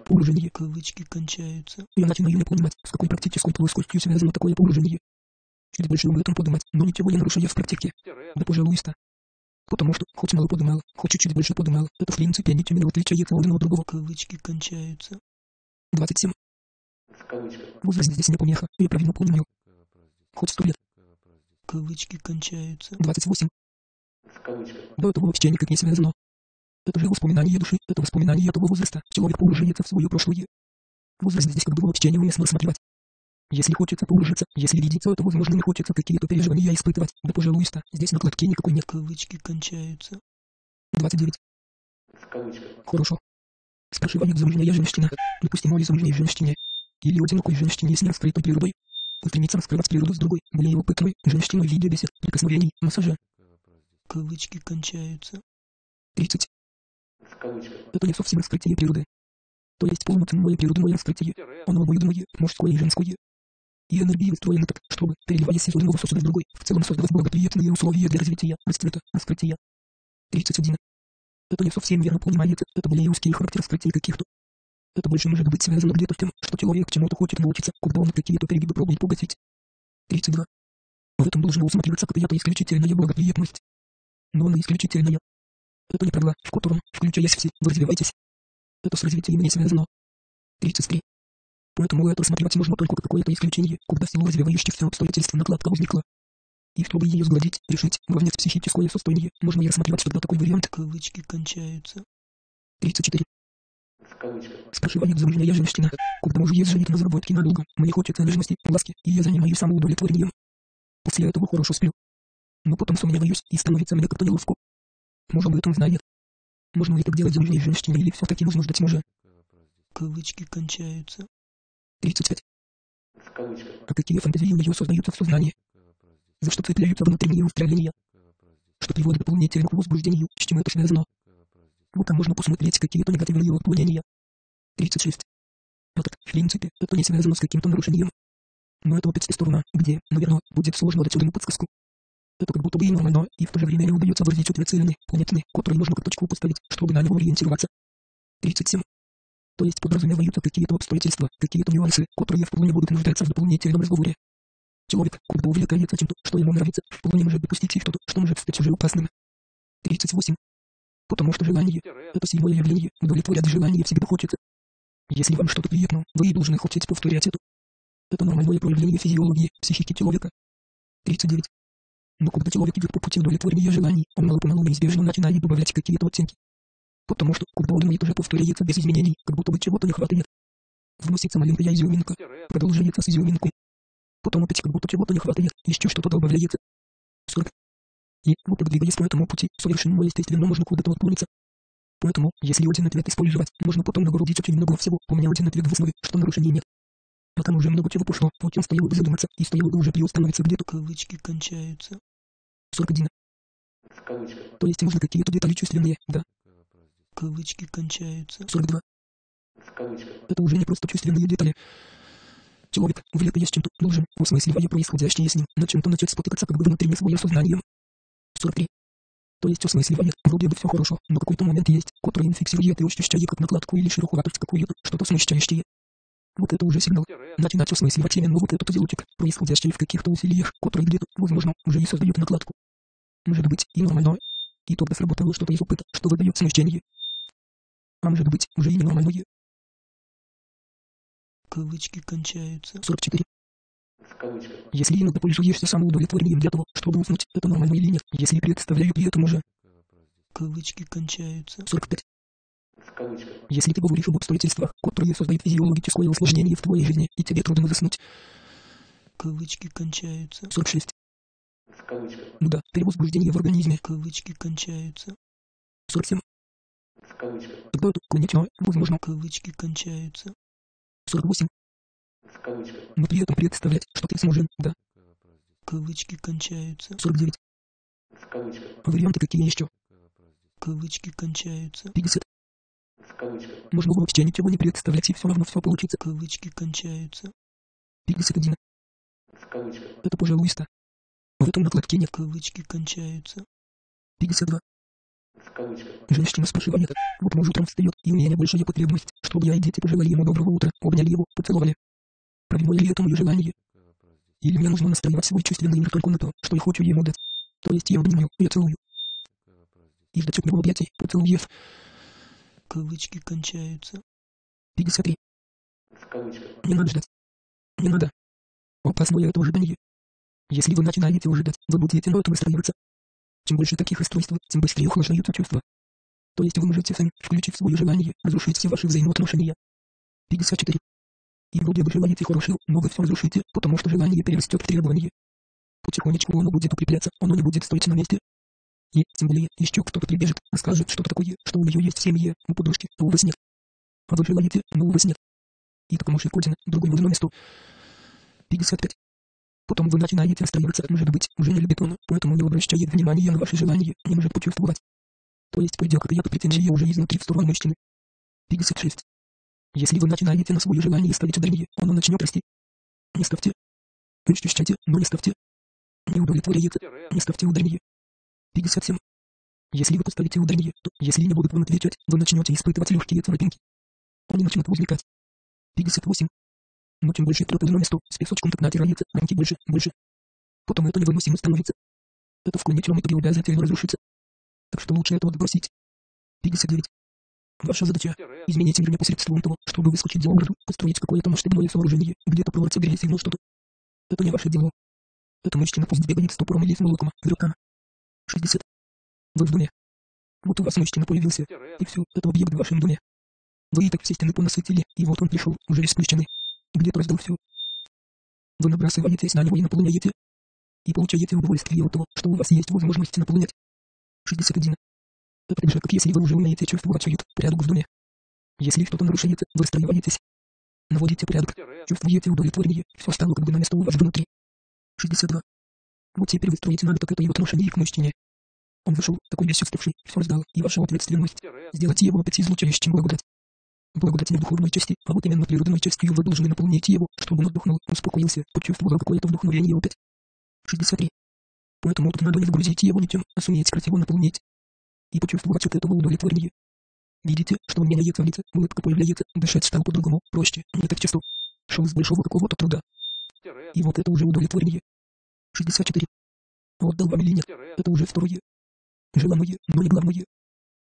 Speaker 1: положение, кавычки кончаются, я начинаю не понимать, с какой практической плоскостью связано такое положение. Чуть больше об этом подумать, но ничего не нарушая в практике. Да пожалуйста. Потому что, хоть мало подумал, хоть чуть-чуть больше подумал, это в принципе ничем не отличается от другого. Кавычки кончаются. 27. Возраст здесь не помеха, я правильно помню. Хоть сто лет. Кавычки кончаются. 28.
Speaker 2: В кавычках.
Speaker 1: Да это вообще никак не связано. Это же воспоминание души, это воспоминание того возраста. Человек погружается в свое прошлое. Возраст здесь как бы вообще неуместно рассматривать. Если хочется погружиться, если видеть, то это возможно не хочется какие-то переживания испытывать. Да пожалуйста, здесь накладки никакой нет. Кавычки кончаются. 29.
Speaker 2: В кавычках.
Speaker 1: Хорошо. Спрашивает замужняя женщина. Допустимо ли замужней женщине или одинокой женщине с нераскрытой природой устремиться раскрывать природу с другой, более опытной женщиной в виде бесед, прикосновений, массажа. Кавычки кончаются. 30.
Speaker 2: В кавычках.
Speaker 1: Это не совсем раскрытие природы. То есть полноценное природное раскрытие. Оно обоюдное, мужское и женское. И энергия устроена так, чтобы, переливаясь из одного сосуда в другой, в целом создавать благоприятные условия для развития, расцвета, раскрытия. 31. Это не совсем верно понимается, это более узкий характер раскрытия каких-то. Это больше может быть связано где-то с тем, что человек чему-то хочет научиться, когда он какие-то перегибы пробует погасить. 32. В этом должна усматриваться какая-то исключительная благоприятность. Но она исключительная. Это не правило, в котором, включаясь все, вы развиваетесь. Это с развитием не связано. 33. Поэтому это рассматривать можно только как какое-то исключение, когда в силу развивающихся обстоятельств накладка возникла. И чтобы ее сгладить, решить, уравнять психическое состояние, можно и рассматривать тогда такой вариант.
Speaker 3: Кавычки кончаются.
Speaker 1: 34. Спрашивает замужняя женщина. Когда муж есть женит на заработке надолго, мне хочется нежности, ласки, и я занимаюсь самоудовлетворением. После этого хорошо сплю. Но потом сомневаюсь, и становится мне как-то неловко. Муж об этом знает. Можно ли так делать замужней женщине, или все-таки нужно ждать мужа?
Speaker 3: Кавычки кончаются.
Speaker 1: 35.
Speaker 3: В кавычках.
Speaker 1: А какие фантазии у нее создаются в сознании? За что цепляются внутренние устремления? Что приводит к возбуждению, с чем это связано? Там можно посмотреть какие-то негативные отклонения. 36. Этот, в принципе, это не связано с каким-то нарушением. Но это опять сторона, где, наверное, будет сложно дать удобную подсказку. Это как будто бы и нормально, и в то же время не удается выразить утвержденный, понятный, который нужно как точку поставить, чтобы на него ориентироваться. 37. То есть подразумеваются какие-то обстоятельства, какие-то нюансы, которые вполне будут нуждаться в дополнительном разговоре. Человек, когда увлекается чем-то, что ему нравится, вполне может допустить и что-то, что может стать уже опасным. 38. Потому что желание – это сильное явление, удовлетворять желание всегда хочется. Если вам что-то приятно, вы и должны хотеть повторять это. Это нормальное проявление физиологии, психики человека. 39. Но когда человек идет по пути удовлетворения желаний, он мало-помалу неизбежно начинает добавлять какие-то оттенки. Потому что, когда он имеет уже повторяется без изменений, как будто бы чего-то не хватает. Вносится маленькая изюминка, продолжается с изюминкой. Потом опять как будто чего-то не хватает, еще что-то добавляется. 40. И вот так двигаясь по этому пути, совершенно естественно можно куда-то отклониться. Поэтому, если один ответ использовать, можно потом нагрузить очень много всего, у меня один ответ в основе, что нарушений нет. А там уже много чего пошло, вот чем стоило бы задуматься, и стоило бы уже приустановиться где-то.
Speaker 3: Кавычки кончаются.
Speaker 1: 41.
Speaker 3: В кавычках.
Speaker 1: То есть можно какие-то детали чувственные, да.
Speaker 3: Кавычки кончаются.
Speaker 1: 42.
Speaker 3: В кавычках.
Speaker 1: Это уже не просто чувственные детали. Человек, увлекаясь чем-то, должен, осмысливая происходящее с ним, на чем-то начать спотыкаться как бы внутренне своим сознанием. 43. То есть осмысливает, вроде бы все хорошо, но какой-то момент есть, который он фиксирует и ощущает как накладку или шероховатость какую-то, что-то смущающее. Вот это уже сигнал. Начинать осмысливать именно вот этот узелочек, происходящий в каких-то усилиях, которые где-то, возможно, уже и создают накладку. Может быть, и нормально. И тогда сработало что-то из опыта, что выдает смущение. А может быть, уже и ненормальное.
Speaker 3: Кавычки кончаются.
Speaker 1: 44. Если иногда пользуешься самоудовлетворением для того, чтобы уснуть, это нормально или нет, если представляю при этом уже.
Speaker 3: Кавычки кончаются.
Speaker 1: 45.
Speaker 3: В кавычках.
Speaker 1: Если ты говоришь об обстоятельствах, которые создают физиологическое усложнение в твоей жизни, и тебе трудно заснуть.
Speaker 3: Кавычки кончаются.
Speaker 1: 46.
Speaker 3: В кавычках.
Speaker 1: Ну да, перевозбуждение в организме.
Speaker 3: Кавычки кончаются.
Speaker 1: 47.
Speaker 3: В кавычках.
Speaker 1: Тогда это, конечно, возможно.
Speaker 3: Кавычки кончаются.
Speaker 1: 48.
Speaker 3: В кавычках.
Speaker 1: Но при этом представлять, что ты сможен, да.
Speaker 3: Кавычки кончаются.
Speaker 1: 49.
Speaker 3: В кавычках.
Speaker 1: Варианты какие еще?
Speaker 3: Кавычки кончаются.
Speaker 1: 50.
Speaker 3: В кавычках.
Speaker 1: Можно вообще ничего не представлять, и все равно все получится.
Speaker 3: Кавычки кончаются.
Speaker 1: 51.
Speaker 3: В кавычках.
Speaker 1: Это пожалуй ста. В этом накладке нет.
Speaker 3: Кавычки кончаются.
Speaker 1: 52.
Speaker 3: В кавычках.
Speaker 1: Женщина спрашивает. Вот муж утром встает, и у меня большая потребность, чтобы я и дети пожелали ему доброго утра, обняли его, поцеловали. Правильно ли это мое желание? Или мне нужно настраивать свой чувственный мир только на то, что я хочу ему дать? То есть я обнимаю, я целую. И ждать от него объятий, поцелуев.
Speaker 3: Кавычки кончаются.
Speaker 1: 53.
Speaker 3: В кавычках.
Speaker 1: Не надо ждать. Не надо. Опасное это ожидание. Если вы начинаете ожидать, вы будете на это выстраиваться. Чем больше таких расстройств, тем быстрее охлаждаются чувства. То есть вы можете сами, включив свое желание, разрушить все ваши взаимоотношения. 54. И вроде бы желаете хорошего, но вы все разрушите, потому что желание перерастет в требование. Потихонечку оно будет укрепляться, оно не будет стоять на месте. И, тем более, еще кто-то прибежит, скажет что-то такое, что у нее есть в семье, у подружки, а у вас нет. А вы желаете, но у вас нет. И такому же Кодина, другому на месту. 55. Потом вы начинаете настраиваться, может быть, уже не любит он, поэтому не обращает внимания на ваши желания, не может почувствовать. То есть пойдет какая-то претензия уже изнутри в сторону мужчины. 56. Если вы начинаете на свое желание ставить ударение, оно начнет расти. Не ставьте. Ощущайте, но не ставьте. Не удовлетворяет. Не ставьте ударение. 57. Если вы поставите ударение, то, если не будут вам отвечать, вы начнете испытывать легкие царапинки. Они начнут возникать. 58. Но чем больше кто-то на место, с песочком так натирается, рамки больше, больше. Потом это невыносимо становится. Это в конечном итоге обязательно разрушится. Так что лучше это отбросить. 59. Ваша задача – изменить мир непосредством того, чтобы выскочить за ограду, построить какое-то масштабное сооружение, где-то прорваться агрессивно что-то. Это не ваше дело. Это мужчина пусть бегает с топором или с молоком, веревками. 60. Вы в доме. Вот у вас мужчина появился, и все, это объект в вашем доме. Вы и так все стены понасытили, и вот он пришел, уже исключенный. Где-то раздал все. Вы набрасываетесь на него и наполняете. И получаете удовольствие от того, что у вас есть возможность наполнять. 61. Это так же, как если вы уже умеете чувствовать уют, порядок в доме. Если что-то нарушается, вы расстраиваетесь. Наводите порядок, чувствуете удовлетворение, все стало как бы на место у вас внутри. 62. Вот теперь вы строите навык это и отношение к мужчине. Он вышел, такой весь уставший, все раздал, и ваша ответственность – сделать его опять излучающим благодать. Благодать не в духовной части, а вот именно природной частью вы должны наполнить его, чтобы он отдохнул, успокоился, почувствовал какое-то вдохновение опять. 63. Поэтому тут надо не загрузить его ничем, а суметь красиво наполнить. И почувствовать от этого удовлетворение. Видите, что он меняется в лице, улыбка появляется, дышать стал по-другому, проще, не так часто. Шел с большого какого-то труда. И вот это уже удовлетворение. 64. Отдал вам или нет, это уже второе. Желанное, но не главное.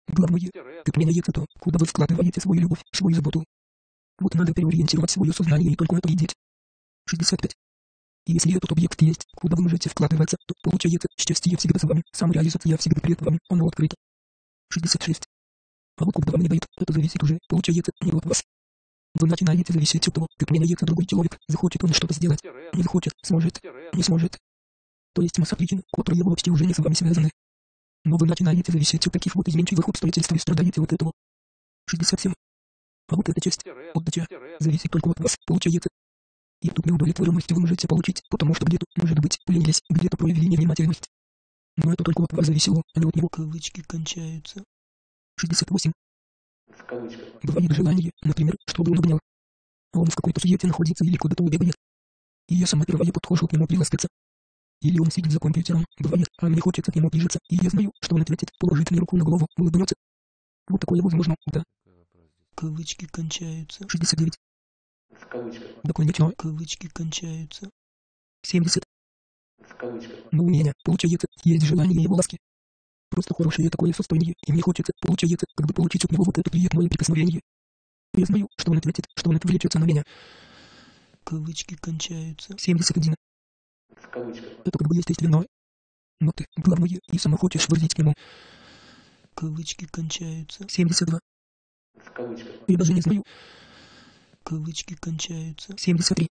Speaker 1: Главное, как меняется то, куда вы вкладываете свою любовь, свою заботу. Вот надо переориентировать свое сознание и только это видеть. 65. И если этот объект есть, куда вы можете вкладываться, то получается, счастье всегда с вами, самореализация всегда перед вами, оно открыто. 66. А вот куда вам не дают, это зависит уже, получается, не от вас. Вы начинаете зависеть от того, как меняется другой человек, захочет он что-то сделать, не захочет, сможет, не сможет. То есть масса причин, которые вообще уже не с вами связаны. Но вы начинаете зависеть от таких вот изменчивых обстоятельств и страдаете от этого. 67. А вот эта часть, отдача, зависит только от вас, получается. И тут неудовлетворенность вы можете получить, потому что где-то, может быть, поленились, где-то проявили невнимательность. Но это только от вас зависело, а не от него.
Speaker 3: Кавычки кончаются.
Speaker 1: 68.
Speaker 3: В кавычках.
Speaker 1: Бывает желание, например, чтобы он обнял. А он в какой-то суете находится или куда-то убегает. И я сама первая подхожу к нему приласкаться. Или он сидит за компьютером, бывает, а мне хочется к нему прижаться, и я знаю, что он ответит, положит мне руку на голову, улыбнется. Вот такое возможно, да.
Speaker 3: Кавычки кончаются.
Speaker 1: 69.
Speaker 3: В кавычках.
Speaker 1: Доконечное.
Speaker 3: Кавычки кончаются.
Speaker 1: 70.
Speaker 3: Кавычках.
Speaker 1: Но у меня, получается, есть желание его ласки. Просто хорошее такое состояние, и мне хочется, получается, как бы получить от него вот это приятное прикосновение. Я знаю, что он ответит, что он отвлечется на меня.
Speaker 3: Кавычки кончаются.
Speaker 1: 71.
Speaker 3: В кавычках.
Speaker 1: Это как бы естественно. Но ты, главное, и сама хочешь выразить к нему.
Speaker 3: Кавычки кончаются.
Speaker 1: 72.
Speaker 3: В кавычках.
Speaker 1: Я даже не знаю.
Speaker 3: Кавычки кончаются.
Speaker 1: 73.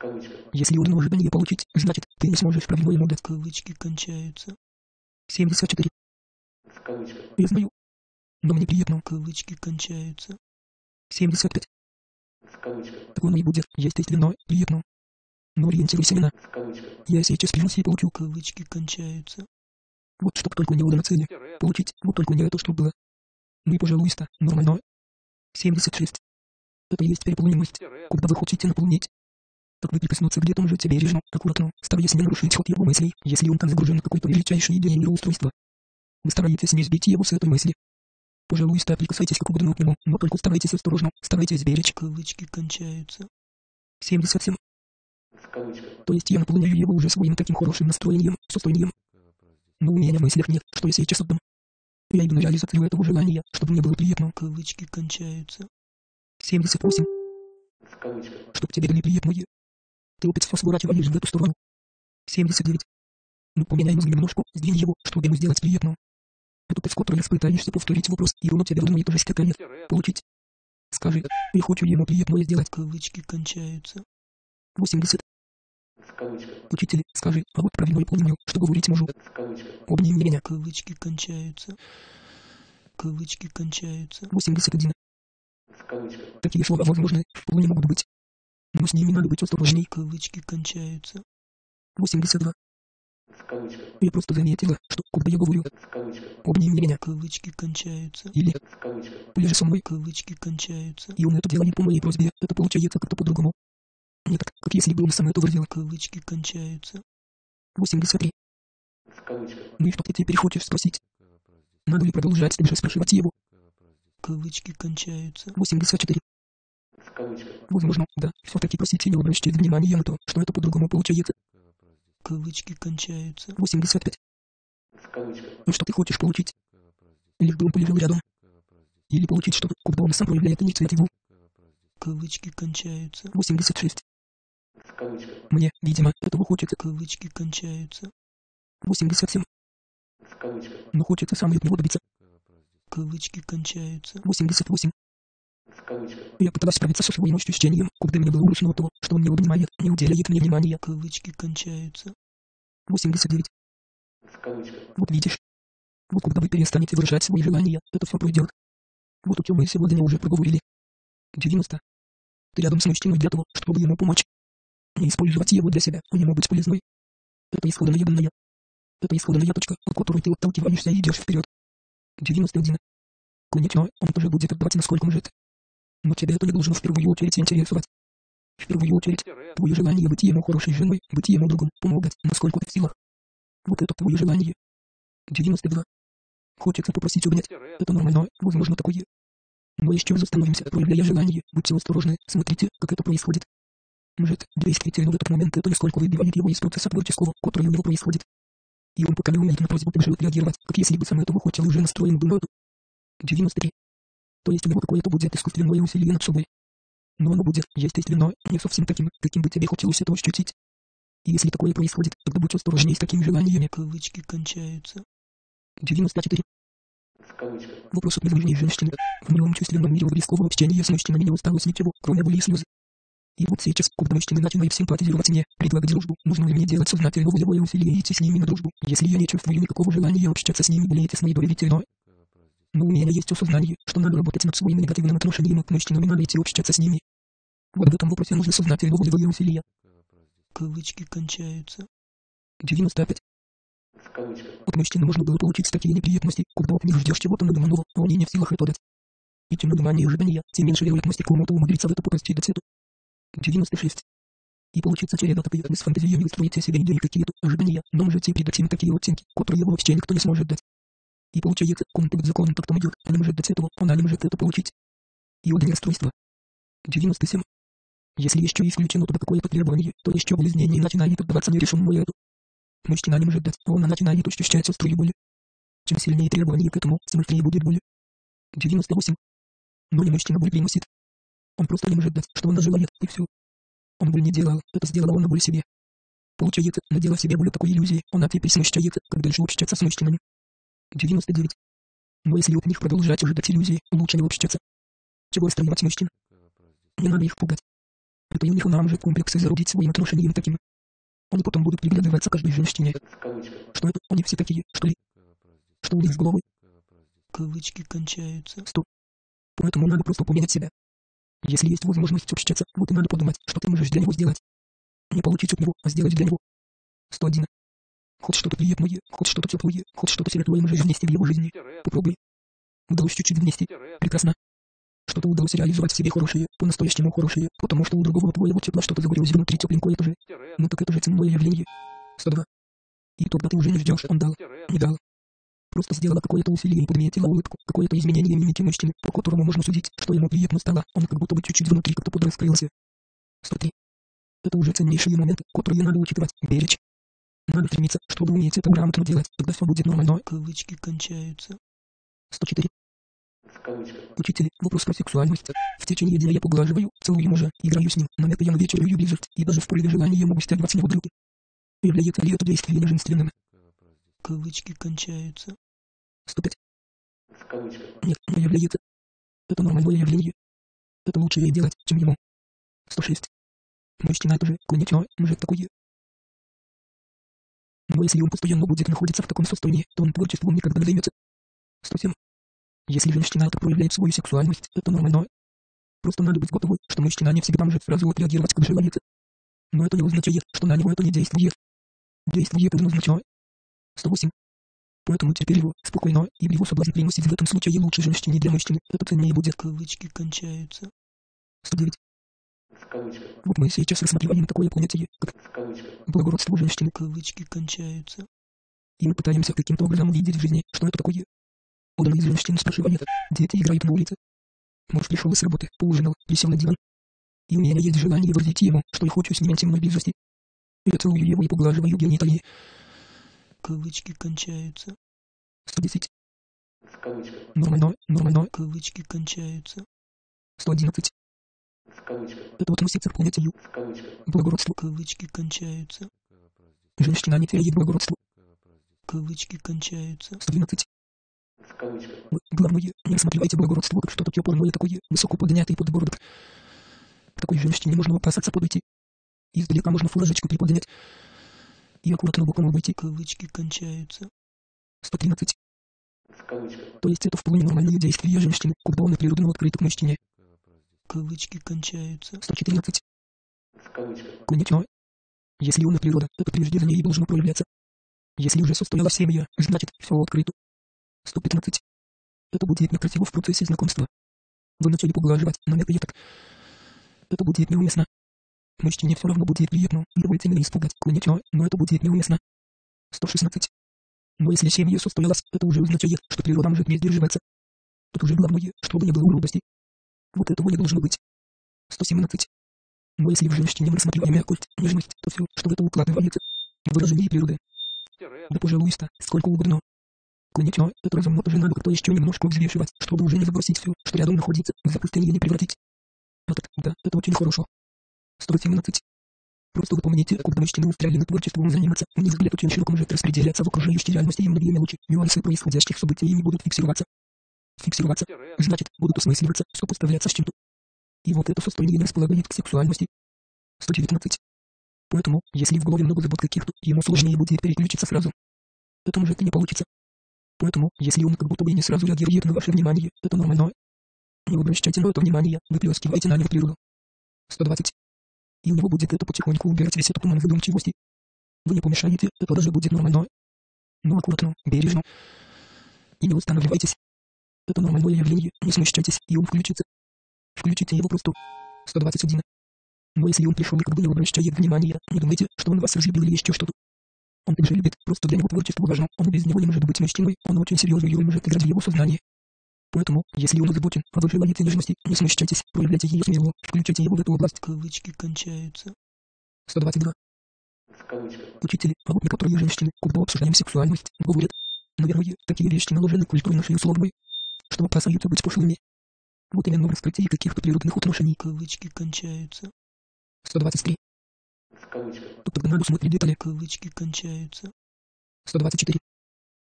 Speaker 3: Кавычках.
Speaker 1: Если он может не получить, значит, ты не сможешь правильно ему дать.
Speaker 3: Кавычки кончаются.
Speaker 1: 74.
Speaker 3: В кавычках.
Speaker 1: Я знаю. Но мне приятно.
Speaker 3: Кавычки кончаются.
Speaker 1: 75.
Speaker 3: В кавычках.
Speaker 1: Так оно и будет, естественно, приятно. Но ориентируйся именно.
Speaker 3: В кавычках.
Speaker 1: Я сейчас клянусь и получу.
Speaker 3: Кавычки кончаются.
Speaker 1: Вот чтоб только не на цели. Получить, вот только не это, что было. Ну и пожалуйста, нормально. 76. Это и есть переполненность. Куда вы хотите наполнить? Так вы прикоснуться где-то можете бережно, аккуратно, стараясь не нарушить ход его мыслей, если он так загружен какой-то величайшей идеей мироустройства. Вы стараетесь не сбить его с этой мысли. Пожалуйста, прикасайтесь как угодно к нему, но только старайтесь осторожно, старайтесь беречь.
Speaker 3: Кавычки кончаются.
Speaker 1: 77.
Speaker 3: В кавычках.
Speaker 1: То есть я наполняю его уже своим таким хорошим настроением, состоянием. Но у меня в мыслях нет, что я сейчас отдам. Я иду на реализацию этого желания, чтобы мне было приятно.
Speaker 3: Кавычки кончаются.
Speaker 1: 78.
Speaker 3: В кавычках.
Speaker 1: Чтоб тебе были приятные. Ты опять все сворачиваешь в эту сторону. 79. Ну поменяй мозг немножко, сдвинь его, чтобы ему сделать приятно. Это ты в который раз пытаешься повторить вопрос, и он у тебя думает уже стаканет. Получить. Скажи, я хочу ему приятное сделать.
Speaker 3: Кавычки кончаются.
Speaker 1: 80.
Speaker 3: В кавычках.
Speaker 1: Учитель, скажи, а вот правильно я помню, что говорить могу.
Speaker 3: В кавычках.
Speaker 1: Обними меня.
Speaker 3: Кавычки кончаются. Кавычки кончаются.
Speaker 1: 81.
Speaker 3: В кавычках.
Speaker 1: Такие слова возможны, вполне могут быть. Но с ними надо быть осторожней.
Speaker 3: Кавычки кончаются.
Speaker 1: 82.
Speaker 3: В кавычках.
Speaker 1: Я просто заметила, что когда я говорю
Speaker 3: В кавычках.
Speaker 1: «обними меня»
Speaker 3: Кавычки кончаются.
Speaker 1: или
Speaker 3: В кавычках.
Speaker 1: «полежи со мной»,
Speaker 3: Кавычки кончаются.
Speaker 1: и он это делает по моей просьбе, это получается как-то по-другому. Не так, как если бы он сам это выразил.
Speaker 3: Кавычки кончаются.
Speaker 1: 83.
Speaker 3: В кавычках.
Speaker 1: Ну и что ты теперь хочешь спросить? Надо ли продолжать дальше спрашивать его?
Speaker 3: Кавычки кончаются.
Speaker 1: 84.
Speaker 3: В кавычках.
Speaker 1: Возможно, да, все-таки просите не обращать внимания на то, что это по-другому получается.
Speaker 3: Кавычки кончаются.
Speaker 1: 85.
Speaker 3: В кавычках.
Speaker 1: Ну что ты хочешь получить? Лишь бы он полежал рядом. Или получить что-то, куда он сам проявляет инициативу.
Speaker 3: Кавычки кончаются.
Speaker 1: 86.
Speaker 3: В В кавычках.
Speaker 1: Мне, видимо, этого хочется.
Speaker 3: Кавычки кончаются.
Speaker 1: 87.
Speaker 3: В кавычках.
Speaker 1: Но хочется сам от него добиться.
Speaker 3: Кавычки кончаются.
Speaker 1: 88.
Speaker 3: В кавычках.
Speaker 1: Я пыталась справиться со своим ощущением, когда мне было грустно от того, что он не обнимает, не уделяет мне внимания.
Speaker 3: Кавычки кончаются.
Speaker 1: 89.
Speaker 3: В кавычках.
Speaker 1: Вот видишь. Вот когда вы перестанете выражать свои желания, это все пройдет. Вот о чем мы сегодня уже проговорили. 90. Ты рядом с мужчиной для того, чтобы ему помочь. Не использовать его для себя, а ему быть полезной. Это исходная данная. Это исходная точка, от которой ты отталкиваешься и идешь вперед. 91. Конечно, он тоже будет отдавать, насколько может. Но тебя это не должно в первую очередь интересовать. В первую очередь, твое желание быть ему хорошей женой, быть ему другом, помогать, насколько ты в силах. Вот это твое желание. 92. Хочется попросить обнять. Это нормально, возможно такое. Но еще раз остановимся, проявляя желание, будьте осторожны, смотрите, как это происходит. Может, действительно в этот момент это нисколько выбивает его из процесса творческого, который у него происходит. И он пока не умеет на просьбу же реагировать, как если бы сам этого хотел уже настроен был на это. 93. То есть у него какое-то будет искусственное усилие над собой. Но оно будет, естественно, не совсем таким, каким бы тебе хотелось это ощутить. И если такое происходит, тогда будь осторожней с такими желаниями.
Speaker 3: Кавычки кончаются.
Speaker 1: 94.
Speaker 3: В кавычках.
Speaker 1: Вопрос от безмужней женщины. В моем чувственном мире близкого общения с мужчинами не осталось ничего, кроме боли и слез. И вот сейчас, когда мужчины начинают симпатизировать мне, предлагать дружбу, нужно ли мне делать сознательно волевое усилие и идти с ними на дружбу, если я не чувствую никакого желания общаться с ними более тесно и доверительно. Но у меня есть осознание, что надо работать над своим негативным отношением к мужчинам и надо идти общаться с ними. Вот в этом вопросе нужно сознательно волевое усилие.
Speaker 3: Кавычки кончаются.
Speaker 1: 95.
Speaker 3: В кавычках.
Speaker 1: От мужчины можно было получить такие неприятности, когда от них ждешь чего-то надуманного, а они не в силах это дать. И чем надуманнее ожидания, тем меньше вероятности кому-то умудриться в это попасть и дать это. 96. И получится череда такая, вы с фантазиями устроите себе идеи какие-то ожидания, но можете придать им такие оттенки, которые вообще никто не сможет дать. И получается, контакт за контактом идет, а не может дать этого, она может это получить. И вот расстройство. 97. Если еще исключено туда какое-то требование, то еще болезнение начинает отдаваться нерешенному ряду. Мужчина не может дать, он начинает ощущать острую боль. Чем сильнее требование к этому, тем острее будет боль. 98. Но не мужчина боль приносит. Он просто не может дать, что он желает, и все. Он боль не делал, это сделал он боль себе. Получается, наделав себе боль такой иллюзии, он теперь смущается, как дальше общаться с мужчинами. 99. Но если от них продолжать ожидать иллюзии, лучше не общаться. Чего останавливать мужчин? Не надо их пугать. Это у них нам же комплексы зародить своим отношением таким. Они потом будут приглядываться каждой женщине. Что это, они все такие, что ли? Что у них с головой?
Speaker 3: Кавычки кончаются.
Speaker 1: Стоп. Поэтому надо просто поменять себя. Если есть возможность общаться, вот и надо подумать, что ты можешь для него сделать. Не получить от него, а сделать для него. 101. Хоть что-то приятное, хоть что-то теплое, хоть что-то светлое можешь внести в его жизнь. Попробуй. Удалось чуть-чуть внести. Прекрасно. Что-то удалось реализовать в себе хорошее, по-настоящему хорошее, потому что у другого твоего тепла что-то загорелось внутри тепленькое тоже. Ну так это же ценное явление. 102. И тогда ты уже не ждешь, он дал, не дал. Просто сделала какое-то усилие и подметила улыбку, какое-то изменение мимики мужчины, по которому можно судить, что ему приятно стало, он как будто бы чуть-чуть внутри как-то подраскрылся. 103. Это уже ценнейшие моменты, которые надо учитывать, беречь. Надо стремиться, чтобы уметь это грамотно делать, тогда все будет нормально.
Speaker 3: Кавычки кончаются.
Speaker 1: 104.
Speaker 3: В кавычках.
Speaker 1: Учитель, вопрос про сексуальность. В течение дня я поглаживаю, целую мужа, играю с ним, намекаю на вечернюю близость, и даже в порыве желания могу стягивать с него брюки. Является ли это действие неженственным?
Speaker 3: Кавычки кончаются.
Speaker 1: 105.
Speaker 3: В кавычках.
Speaker 1: Нет, не является. Это нормальное явление. Это лучше ей делать, чем ему. 106. Мужчина тоже, конечно, мужик такой. Но если он постоянно будет находиться в таком состоянии, то он творчеством никогда не займется. 107. Если женщина так проявляет свою сексуальность, это нормально. Просто надо быть готовой, что мужчина не всегда может сразу отреагировать как желает. Но это не означает, что на него это не действует. Действует однозначно. 108. Поэтому терпи его, спокойно, и его соблазн приносить в этом случае лучше женщине для мужчины, это ценнее будет.
Speaker 3: Кавычки кончаются.
Speaker 1: 109.
Speaker 3: В кавычках.
Speaker 1: Вот мы сейчас рассматриваем такое понятие, как
Speaker 3: В кавычках.
Speaker 1: благородство женщины,
Speaker 3: Кавычки кончаются.
Speaker 1: и мы пытаемся каким-то образом увидеть в жизни, что это такое. Одна из женщин спрашивает, дети играют на улице. Муж пришел с работы, поужинал, присел на диван. И у меня есть желание выразить ему, что я хочу с ним интимной близости. Я целую его и поглаживаю гениталии.
Speaker 3: Кавычки кончаются.
Speaker 1: 110.
Speaker 3: В кавычках.
Speaker 1: Нормально, нормально.
Speaker 3: Кавычки кончаются.
Speaker 1: 111.
Speaker 3: В кавычках.
Speaker 1: Это относится к понятию
Speaker 3: В кавычках.
Speaker 1: благородства.
Speaker 3: Кавычки кончаются.
Speaker 1: Женщина не теряет благородство.
Speaker 3: Кавычки кончаются.
Speaker 1: 112.
Speaker 3: В кавычках.
Speaker 1: Вы, главное, не рассматривайте благородство как что-то теплое такое, высоко поднятый подбородок. К такой женщине можно опасаться подойти. Издалека можно фуражечку приподнять. И аккуратно боком обойти.
Speaker 3: Кавычки кончаются.
Speaker 1: 113.
Speaker 3: В кавычках.
Speaker 1: То есть это вполне нормальные действия женщины, когда он природно открыт к мужчине.
Speaker 3: Кавычки кончаются.
Speaker 1: 114.
Speaker 3: В кавычках.
Speaker 1: Если он природа, это прежде за ней должно проявляться. Если уже состоялась семья, значит, все открыто. 115. Это будет некрасиво в процессе знакомства. Вы начали поглаживать, но это так. Это будет неуместно. Мужчине все равно будет приятно, довольно меня испугать, конечное, но это будет неуместно. 116. Но если семья состоялась, это уже означает, что природа может не сдерживаться. Тут уже главное, чтобы не было грубости. Вот этого не должно быть. 117. Но если в женщине мы рассматриваем мягкость, нежность, то все, что в это укладывается, выражение природы. Да пожалуйста, сколько угодно. Конечно, это разумно тоже надо как-то еще немножко взвешивать, чтобы уже не забросить все, что рядом находится, в запустение не превратить. Это, да, это очень хорошо. 117. Просто вы помните, когда мужчины устроены творчеством заниматься, у них взгляд очень широко может распределяться в окружающей реальности, и многие мелочи, нюансы происходящих событий не будут фиксироваться. Фиксироваться, значит, будут осмысливаться, сопоставляться с чем-то. И вот это состояние располагает к сексуальности. 119. Поэтому, если в голове много забот каких-то, ему сложнее будет переключиться сразу. Это может и не получится. Поэтому, если он как будто бы не сразу реагирует на ваше внимание, это нормально. Не обращайте на это внимание, выплескивайте на него природу. 120. И у него будет это потихоньку убирать весь этот туман задумчивости. Вы не помешаете, это даже будет нормально. Но аккуратно, бережно. И не устанавливайтесь. Это нормальное явление, не смущайтесь, и он включится. Включите его просто. 121. Но если он пришел и как бы не обращает внимания, не думайте, что он вас разлюбил или еще что-то. Он также любит, просто для него творчество важно, он без него не может быть мужчиной, он очень серьезный и он может играть в его сознании. Поэтому, если он озабочен, а вы желаете нежности, не смущайтесь, проявляйте ее смело, включайте его в эту область.
Speaker 3: Кавычки кончаются.
Speaker 1: 122.
Speaker 3: В кавычках.
Speaker 1: Учители, а вот некоторые женщины, когда обсуждаем сексуальность, говорят, наверное, такие вещи наложены культурой нашей условной, что опасаются быть пошлыми. Вот именно в раскрытии каких-то природных отношений.
Speaker 3: Кавычки кончаются.
Speaker 1: 123.
Speaker 3: В кавычках.
Speaker 1: Тут тогда надо смотреть детали.
Speaker 3: Кавычки кончаются.
Speaker 1: 124.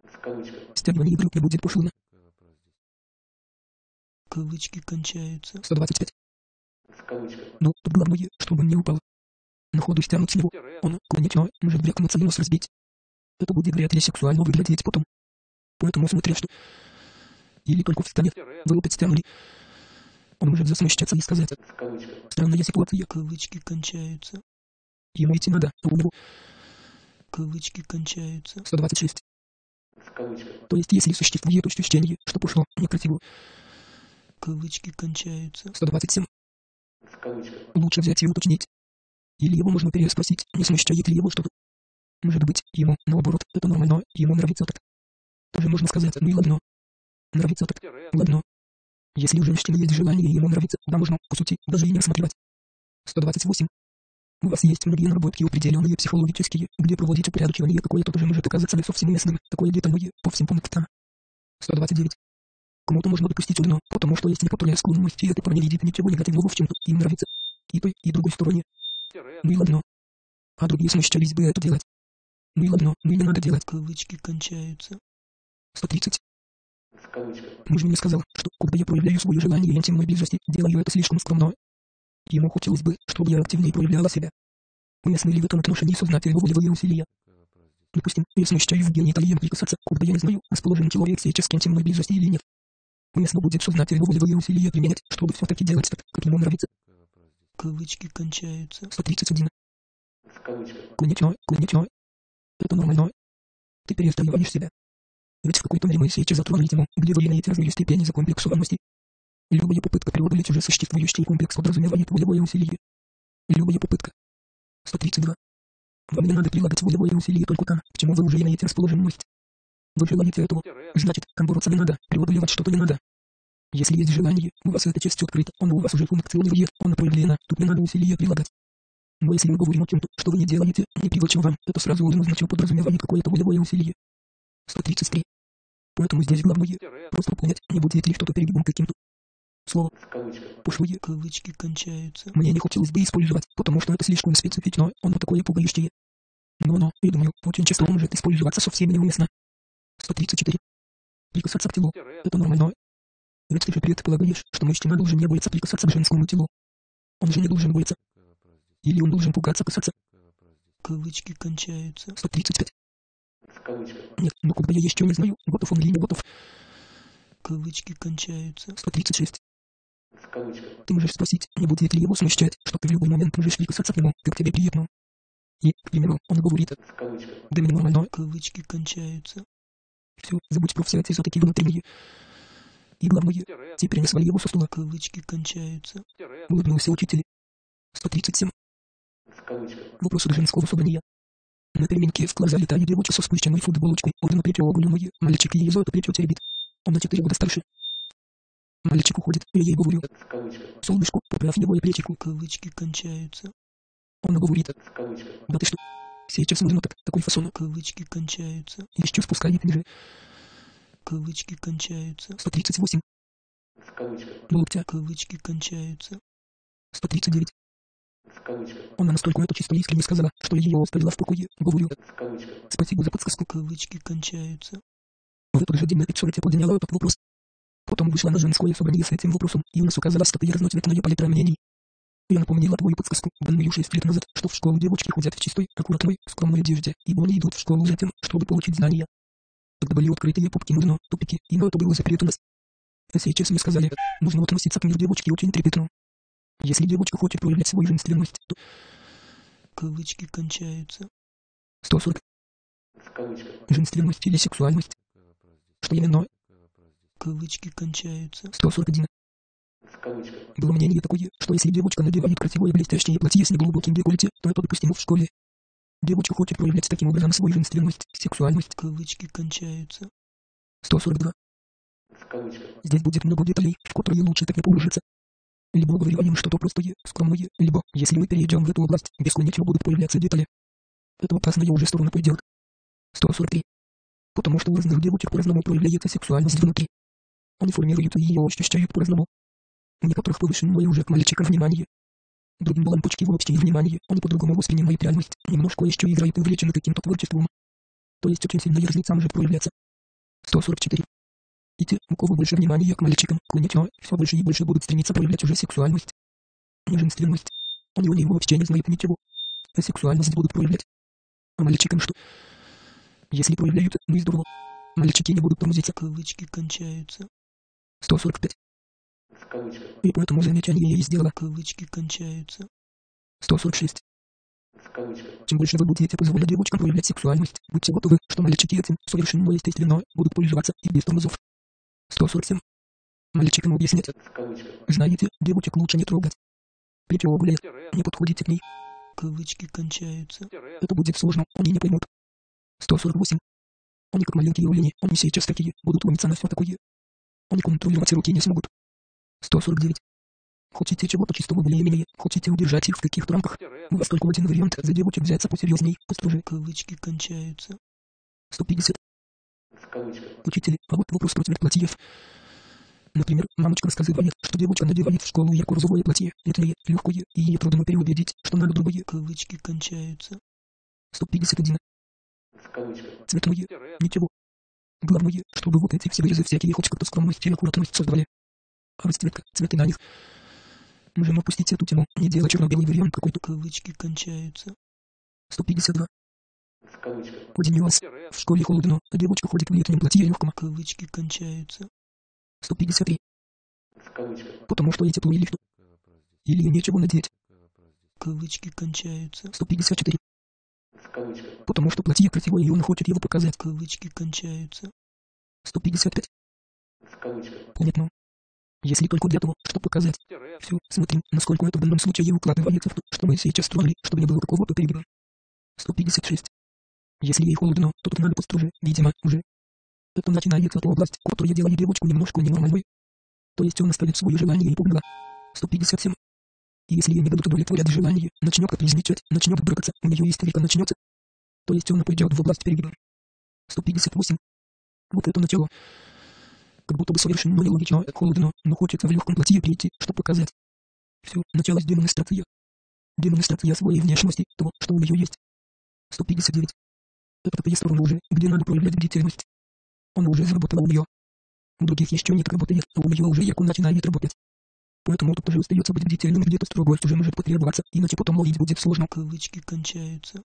Speaker 3: В кавычках.
Speaker 1: Стягивание брюк не будет пошлыми.
Speaker 3: Кавычки кончаются.
Speaker 1: 125.
Speaker 3: В кавычках.
Speaker 1: Но тут главное, чтобы он не упал. На ходу стянуть с него. Он, конечно, может брякнуться и нос разбить. Это будет вряд ли сексуально выглядеть потом. Поэтому смотря что. Или только встанет. Вы опять стянули. Он может засмущаться и сказать. Странная ситуация.
Speaker 3: Кавычки кончаются.
Speaker 1: Ему идти надо, а у него
Speaker 3: Кавычки кончаются.
Speaker 1: 126.
Speaker 3: В кавычках.
Speaker 1: То есть если существует ощущение, что пошло некрасиво.
Speaker 3: Кавычки кончаются.
Speaker 1: 127.
Speaker 3: В кавычках.
Speaker 1: Лучше взять и уточнить. Или его можно переспросить, не смущает ли его что-то. Может быть, ему, наоборот, это нормально, ему нравится так. Тоже можно сказать, ну и ладно. Нравится так, ладно. Если у женщины есть желание и ему нравится, да можно, по сути, даже и не рассматривать. 128. У вас есть многие наработки определенные психологические, где проводить упорядочивание какое-то тоже может оказаться не совсем уместным, такое детальное, по всем пунктам. 129. Кому-то можно допустить одно, потому что есть некоторые склонности, и это не видит ничего негативного в чем-то, им нравится. И той, и другой стороне. Ну и ладно. А другие смущались бы это делать. Ну и ладно, ну и не надо делать.
Speaker 3: Кавычки кончаются.
Speaker 1: 130.
Speaker 3: В кавычках.
Speaker 1: Муж мне сказал, что когда я проявляю свое желание интимной близости, делаю это слишком скромно. Ему хотелось бы, чтобы я активнее проявляла себя. Уместны ли в этом отношении сознательные волевые усилия? Допустим, я смущаю в гениталиям прикасаться, когда я не знаю, расположен человек сейчас к интимной близости или нет. Уместно будет сознательные волевые усилия применять, чтобы все-таки делать так, как ему нравится.
Speaker 3: Кавычки кончаются.
Speaker 1: 131.
Speaker 3: В кавычках.
Speaker 1: Конечно, конечно. Это нормально. Ты перестраиваешь себя. Ведь в какой-то мере мы сейчас затронули тему, где вы имеете разные степени закомплексованности. Любая попытка преодолеть уже существующий комплекс подразумевает волевое усилие. Любая попытка. 132. Вам не надо прилагать волевое усилие только там, к чему вы уже имеете расположенность. Вы желаете этого. Значит, там бороться не надо, преодолевать что-то не надо. Если есть желание, у вас эта часть открыта, он у вас уже функционирует, он проявлена, тут не надо усилия прилагать. Но если мы говорим о чем-то, что вы не делаете, не привычно вам, это сразу однозначно подразумевает какое-то волевое усилие. 133. Поэтому здесь главное, просто понять, не будет ли что-то перегибом каким-то. слово пошлые.
Speaker 3: кавычки кончаются,
Speaker 1: Мне не хотелось бы использовать, потому что это слишком специфично, оно такое пугающее. Но оно, я думаю, очень часто может использоваться совсем неуместно. 134. Прикасаться к телу. Это нормально. Ведь ты же предполагаешь, что мужчина должен не бояться прикасаться к женскому телу. Он же не должен бояться. Или он должен пугаться касаться.
Speaker 3: кавычки кончаются,
Speaker 1: 135.
Speaker 3: В кавычках,
Speaker 1: Нет, но когда я еще не знаю, готов он или не готов.
Speaker 3: кавычки кончаются,
Speaker 1: 136.
Speaker 3: в кавычках,
Speaker 1: Ты можешь спросить, не будет ли его смущать, что ты в любой момент можешь прикасаться к нему, как тебе приятно. И, к примеру, он говорит,
Speaker 3: в кавычках,
Speaker 1: да мне нормально,
Speaker 3: кавычки кончаются,
Speaker 1: все, забудь про все эти затыки внутренние. И главное, теперь не свали его со стула.
Speaker 3: кавычки кончаются,
Speaker 1: Улыбнулся учитель. 137.
Speaker 3: в кавычках,
Speaker 1: Вопросы женского собрания. На переменке в класс залетали девочка со спущенной футболочкой, одна прямоугольная, мальчик ее за это плечо теребит. Он на 4 года старше. Мальчик уходит, и я ей говорю, солнышко, поправь его и плечику.
Speaker 3: кавычки кончаются,
Speaker 1: Он говорит, да ты что, сейчас нужно так, такой фасон.
Speaker 3: кавычки кончаются,
Speaker 1: Еще спускает ниже.
Speaker 3: кавычки кончаются,
Speaker 1: 138.
Speaker 3: в кавычках,
Speaker 1: локтя.
Speaker 3: кавычки кончаются,
Speaker 1: 139.
Speaker 3: В кавычках,
Speaker 1: Она настолько это чисто искренне сказала, что я ее оставила в покое. Говорю,
Speaker 3: в кавычках,
Speaker 1: спасибо за подсказку.
Speaker 3: кавычки кончаются,
Speaker 1: В этот же день на я подняла этот вопрос. Потом вышла на женское собрание с этим вопросом, и у нас оказалось, что ты разноцветная палитра мнений. Я напомнила твою подсказку, данную шесть лет назад, что в школу девочки ходят в чистой, аккуратной, скромной одежде, ибо они идут в школу за тем, чтобы получить знания. Тогда были открытые пупки нужно, тупики, и это было запрето нас. А сейчас мне сказали, нужно относиться к миру девочки очень трепетно. Если девочка хочет проявлять свою женственность, то
Speaker 3: кавычки кончаются,
Speaker 1: 140.
Speaker 3: в кавычках,
Speaker 1: Женственность или сексуальность. Что именно?
Speaker 3: кавычки кончаются,
Speaker 1: 141.
Speaker 3: в кавычках,
Speaker 1: Было мнение такое, что если девочка надевает красивое блестящее платье с неглубоким декольте, то это допустимо в школе. Девочка хочет проявлять таким образом свою женственность, сексуальность.
Speaker 3: кавычки кончаются,
Speaker 1: 142.
Speaker 3: в кавычках,
Speaker 1: Здесь будет много деталей, в которые лучше так не погружаться. Либо нем что-то простое, скромное, либо, если мы перейдем в эту область, бесконечно будут появляться детали. Это опасная уже сторона пойдет. 143. Потому что у разных девочек по-разному проявляется сексуальность внутри. Они формируют ее ощущают по-разному. У некоторых повышенное уже к мальчикам внимание. Другим лампочки в общее внимание, они по-другому воспринимают реальность, немножко еще играют увлечены каким-то творчеством. То есть очень сильная разница может проявляться. 144. И те, у кого больше внимания к мальчикам, конечно, все больше и больше будут стремиться проявлять уже сексуальность. Не женственность. Они у него вообще не знают ничего. А сексуальность будут проявлять. А мальчикам что? Если проявляют, ну и здорово. Мальчики не будут тормозиться.
Speaker 3: кавычки кончаются,
Speaker 1: 145.
Speaker 3: в кавычках,
Speaker 1: И поэтому замечание я и сделала.
Speaker 3: кавычки кончаются,
Speaker 1: 146.
Speaker 3: в кавычках,
Speaker 1: Чем больше вы будете позволять девочкам проявлять сексуальность, будьте готовы, что мальчики этим совершенно естественно будут пользоваться и без тормозов. 147. Мальчикам объяснять. Знаете, девочек лучше не трогать. Гуляет, не подходите к ней.
Speaker 3: кавычки кончаются,
Speaker 1: Это будет сложно, они не поймут. 148. Они как маленькие олени, они сейчас такие, будут ломиться на все такое. Они контролировать руки не смогут. 149. Хотите чего-то чистого более-менее, хотите удержать их в каких-то рамках. Вас только один вариант, за девочек взяться посерьезней, построже.
Speaker 3: кавычки кончаются,
Speaker 1: 150.
Speaker 3: В кавычках,
Speaker 1: Учитель, а вот вопрос против платьев. Например, мамочка рассказывает, что девочка надевает в школу ярко-розовое платье, летнее, легкое, и ей трудно переубедить, что надо другое.
Speaker 3: кавычки кончаются,
Speaker 1: 151.
Speaker 3: в кавычках,
Speaker 1: Цветное. Ничего. Главное, чтобы вот эти все вырезы всякие хоть как-то скромность и аккуратность создавали. А расцветка, цветы на них. Можем опустить эту тему, не делать черно-белый вариант какой-то.
Speaker 3: кавычки кончаются,
Speaker 1: 152.
Speaker 3: В кавычках,
Speaker 1: нюанс. В школе холодно, а девочка ходит в летнем платье легком.
Speaker 3: кавычки кончаются,
Speaker 1: 153.
Speaker 3: в кавычках,
Speaker 1: Потому что ей тепло или что. Или ей нечего надеть.
Speaker 3: кавычки кончаются,
Speaker 1: 154.
Speaker 3: в кавычках,
Speaker 1: Потому что платье красивое и он хочет его показать.
Speaker 3: кавычки кончаются,
Speaker 1: 155.
Speaker 3: в кавычках,
Speaker 1: Понятно. Если только для того, чтобы показать. Все, смотрим, насколько это в данном случае укладывается в то, что мы сейчас строили, чтобы не было какого-то перегиба. 156. Если ей холодно, то тут надо построже, видимо, уже. Это начинается та область, которая делает девочку немножко ненормальной. То есть он оставит свое желание и пугало. 157. И если ей не дадут удовлетворять желание, начнет капризничать, начнет брыкаться, у нее истерика начнется. То есть он пойдет в область перегиба. 158. Вот это начало. как будто бы совершенно нелогично, холодно, но хочется в легком платье прийти, чтобы показать. Все, началась демонстрация. Демонстрация своей внешности, того, что у нее есть. 159. Это сторона уже, где надо проявлять бдительность. Она уже заработала у нее. У других еще нет работает, а у нее уже ярко начинает работать. Поэтому тут уже остается быть бдительным, где-то строгость уже может потребоваться, иначе потом ловить будет сложно.
Speaker 3: Кавычки кончаются.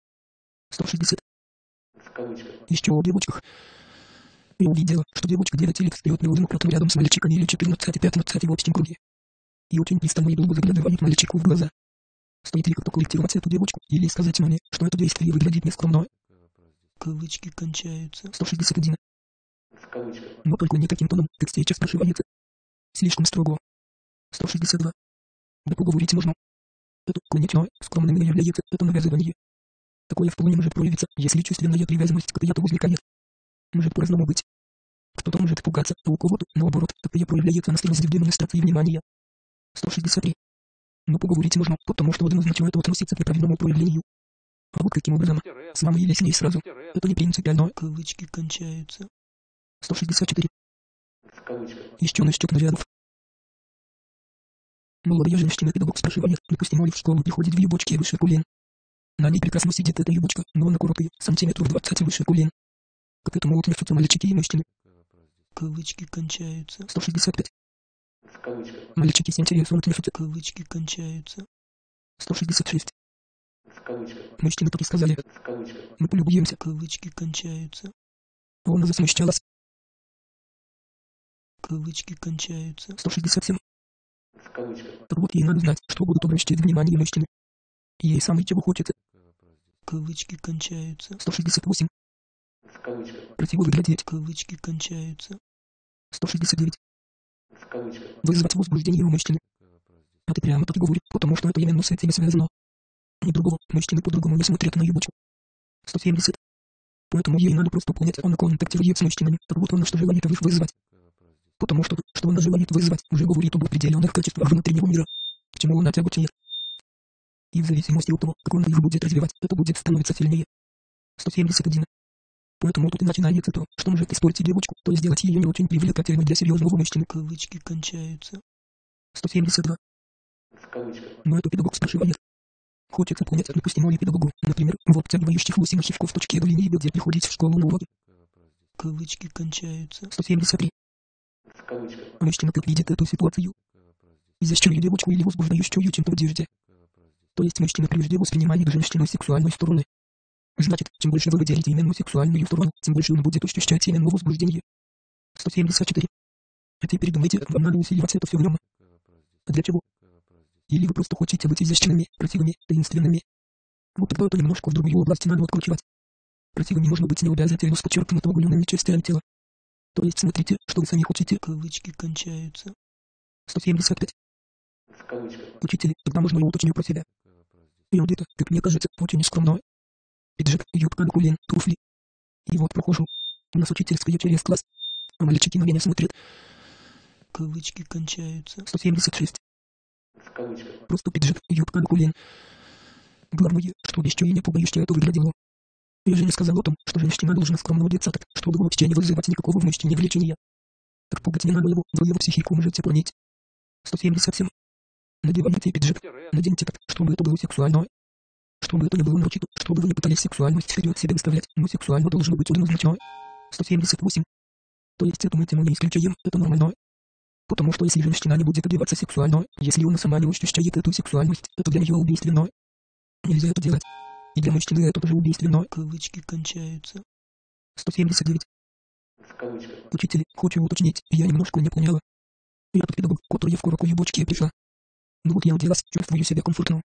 Speaker 1: 160.
Speaker 3: В кавычках.
Speaker 1: Еще о девочках. Я увидела, что девочка 9 лет встает неудемократно рядом с мальчиками или 14-15 в общем круге. И очень пристально и долго заглядывает мальчику в глаза. Стоит ли как-то корректировать эту девочку, или сказать маме, что это действие выглядит нескромно.
Speaker 3: Кавычки кончаются.
Speaker 1: 161.
Speaker 3: В кавычках.
Speaker 1: Но только не таким тоном, как сейчас спрашивается. Слишком строго. 162. Да поговорить можно. Это, конечно, скромным не является, это навязывание. Такое вполне может проявиться, если чувственная привязанность к прияту возникает. Может по-разному быть. Кто-то может пугаться, а у кого-то, наоборот, такое проявляется на стрессе в демонстрации внимания. 163. Но поговорить можно, потому что однозначно это относится к неправильному проявлению. А вот каким образом? С с ней сразу? Это не принципиально.
Speaker 3: Кавычки кончаются.
Speaker 1: 164.
Speaker 3: В кавычках.
Speaker 1: Еще насчет нарядов. Молодая женщина-педагог спрашивает, допустимо ли в школу приходит в юбочке выше колен. На ней прекрасно сидит эта юбочка, но она короткая, сантиметров 20 выше колен. Как к этому относятся мальчики и мужчины.
Speaker 3: Кавычки кончаются.
Speaker 1: 165.
Speaker 3: В кавычках.
Speaker 1: Мальчики с интересом относятся.
Speaker 3: Кавычки кончаются.
Speaker 1: 166.
Speaker 3: В кавычках.
Speaker 1: Мужчины так и сказали, мы полюбуемся.
Speaker 3: Кавычки кончаются.
Speaker 1: Она засмущалась.
Speaker 3: Кавычки кончаются.
Speaker 1: 167.
Speaker 3: В кавычках.
Speaker 1: Вот ей надо знать, что будут обращать внимание мужчины. Ей самой чего хочется.
Speaker 3: Кавычки кончаются.
Speaker 1: 168.
Speaker 3: В кавычках.
Speaker 1: Красиво выглядеть.
Speaker 3: Кавычки кончаются.
Speaker 1: 169.
Speaker 3: В кавычках.
Speaker 1: Вызвать возбуждение у мужчины. А ты прямо так и говори, потому что это именно с этим связано. Ни другого, мужчины по-другому не смотрят на юбочку. 170. Поэтому ей надо просто понять, она контактирует с мужчинами, как будто она что желает их вызвать. Потому что, что она желает вызвать, уже говорит об определенных качествах внутреннего мира, к чему она тяготеет. И в зависимости от того, как он их будет развивать, это будет становиться сильнее. 171. Поэтому тут и начинается то, что может испортить девочку, то есть сделать ее не очень привлекательной для серьезного мужчины.
Speaker 3: Кавычки кончаются.
Speaker 1: 172.
Speaker 3: В кавычках.
Speaker 1: Но это педагог спрашивает. Хочется понять, допустимо ли педагогу, например, в обтягивающих лосинах в точке до линии бедер приходить в школу на уроки.
Speaker 3: Кавычки кончаются.
Speaker 1: 173.
Speaker 3: В кавычках.
Speaker 1: Мужчина как видит эту ситуацию. Изящную девочку или возбуждающую чем-то в одежде. То есть мужчина прежде воспринимает женщину сексуальной стороны. Значит, чем больше вы выделите именно сексуальную сторону, тем больше он будет ощущать именно возбуждение. 174. А теперь думайте, вам надо усиливать это все в нем. А для чего? Или вы просто хотите быть изящными, красивыми, таинственными. Вот это немножко в другую область надо откручивать. Красивыми можно быть не обязательно с подчеркнуто оголенными частями тела. То есть смотрите, что вы сами хотите.
Speaker 3: Кавычки кончаются.
Speaker 1: 175.
Speaker 3: В кавычках.
Speaker 1: Учитель, тогда можно я уточню про себя. Я где-то, как мне кажется, очень скромно. Пиджак, юбка колен, туфли. И вот прохожу. У нас учительская через класс. А мальчики на меня смотрят.
Speaker 3: Кавычки кончаются.
Speaker 1: 176. Просто пиджак, юбка колен. Главное, что еще и не пугающе это выглядело. Я же не сказал о том, что женщина должна скромно одеться так, чтобы вообще не вызывать никакого в мужчине влечения. Так пугать не надо его, вы его психику можете планить. 177. Надевайте пиджак, наденьте так, чтобы это было сексуально. Чтобы это не было нарочито, чтобы вы не пытались сексуальность вперед себе выставлять, но сексуально должно быть однозначно. 178. То есть эту мы тему не исключаем, это нормально. Потому что если женщина не будет одеваться сексуально, если она сама не ощущает эту сексуальность, это для нее убийственно. Нельзя это делать. И для мужчины это тоже убийственно.
Speaker 3: Кавычки кончаются.
Speaker 1: 179.
Speaker 3: В кавычках.
Speaker 1: Учитель, хочу уточнить, я немножко не поняла. Я тут педагог, который в короткой юбочке пришла. Ну вот я оделась, чувствую себя комфортно.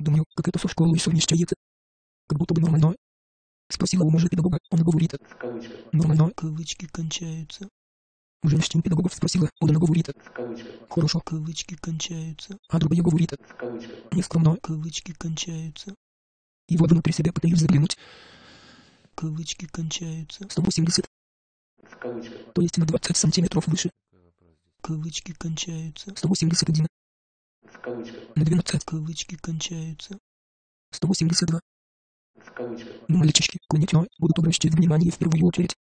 Speaker 1: Думаю, как это со школой совмещается. Как будто бы нормально. Спросила у мужа педагога, он говорит,
Speaker 3: В кавычках.
Speaker 1: нормально.
Speaker 3: Кавычки кончаются.
Speaker 1: У женщин педагогов спросила, он говорит,
Speaker 3: В кавычках.
Speaker 1: хорошо.
Speaker 3: Кавычки кончаются.
Speaker 1: А другая говорит,
Speaker 3: В кавычках.
Speaker 1: нескромно.
Speaker 3: Кавычки кончаются.
Speaker 1: И вот внутри себя пытаюсь заглянуть.
Speaker 3: Кавычки кончаются.
Speaker 1: 180,
Speaker 3: В кавычках.
Speaker 1: то есть на 20 сантиметров выше.
Speaker 3: Кавычки кончаются.
Speaker 1: 181,
Speaker 3: В кавычках.
Speaker 1: на 12,
Speaker 3: Кавычки кончаются.
Speaker 1: 182.
Speaker 3: В кавычках.
Speaker 1: Ну, мальчишки, конечно, будут обращать внимание в первую очередь.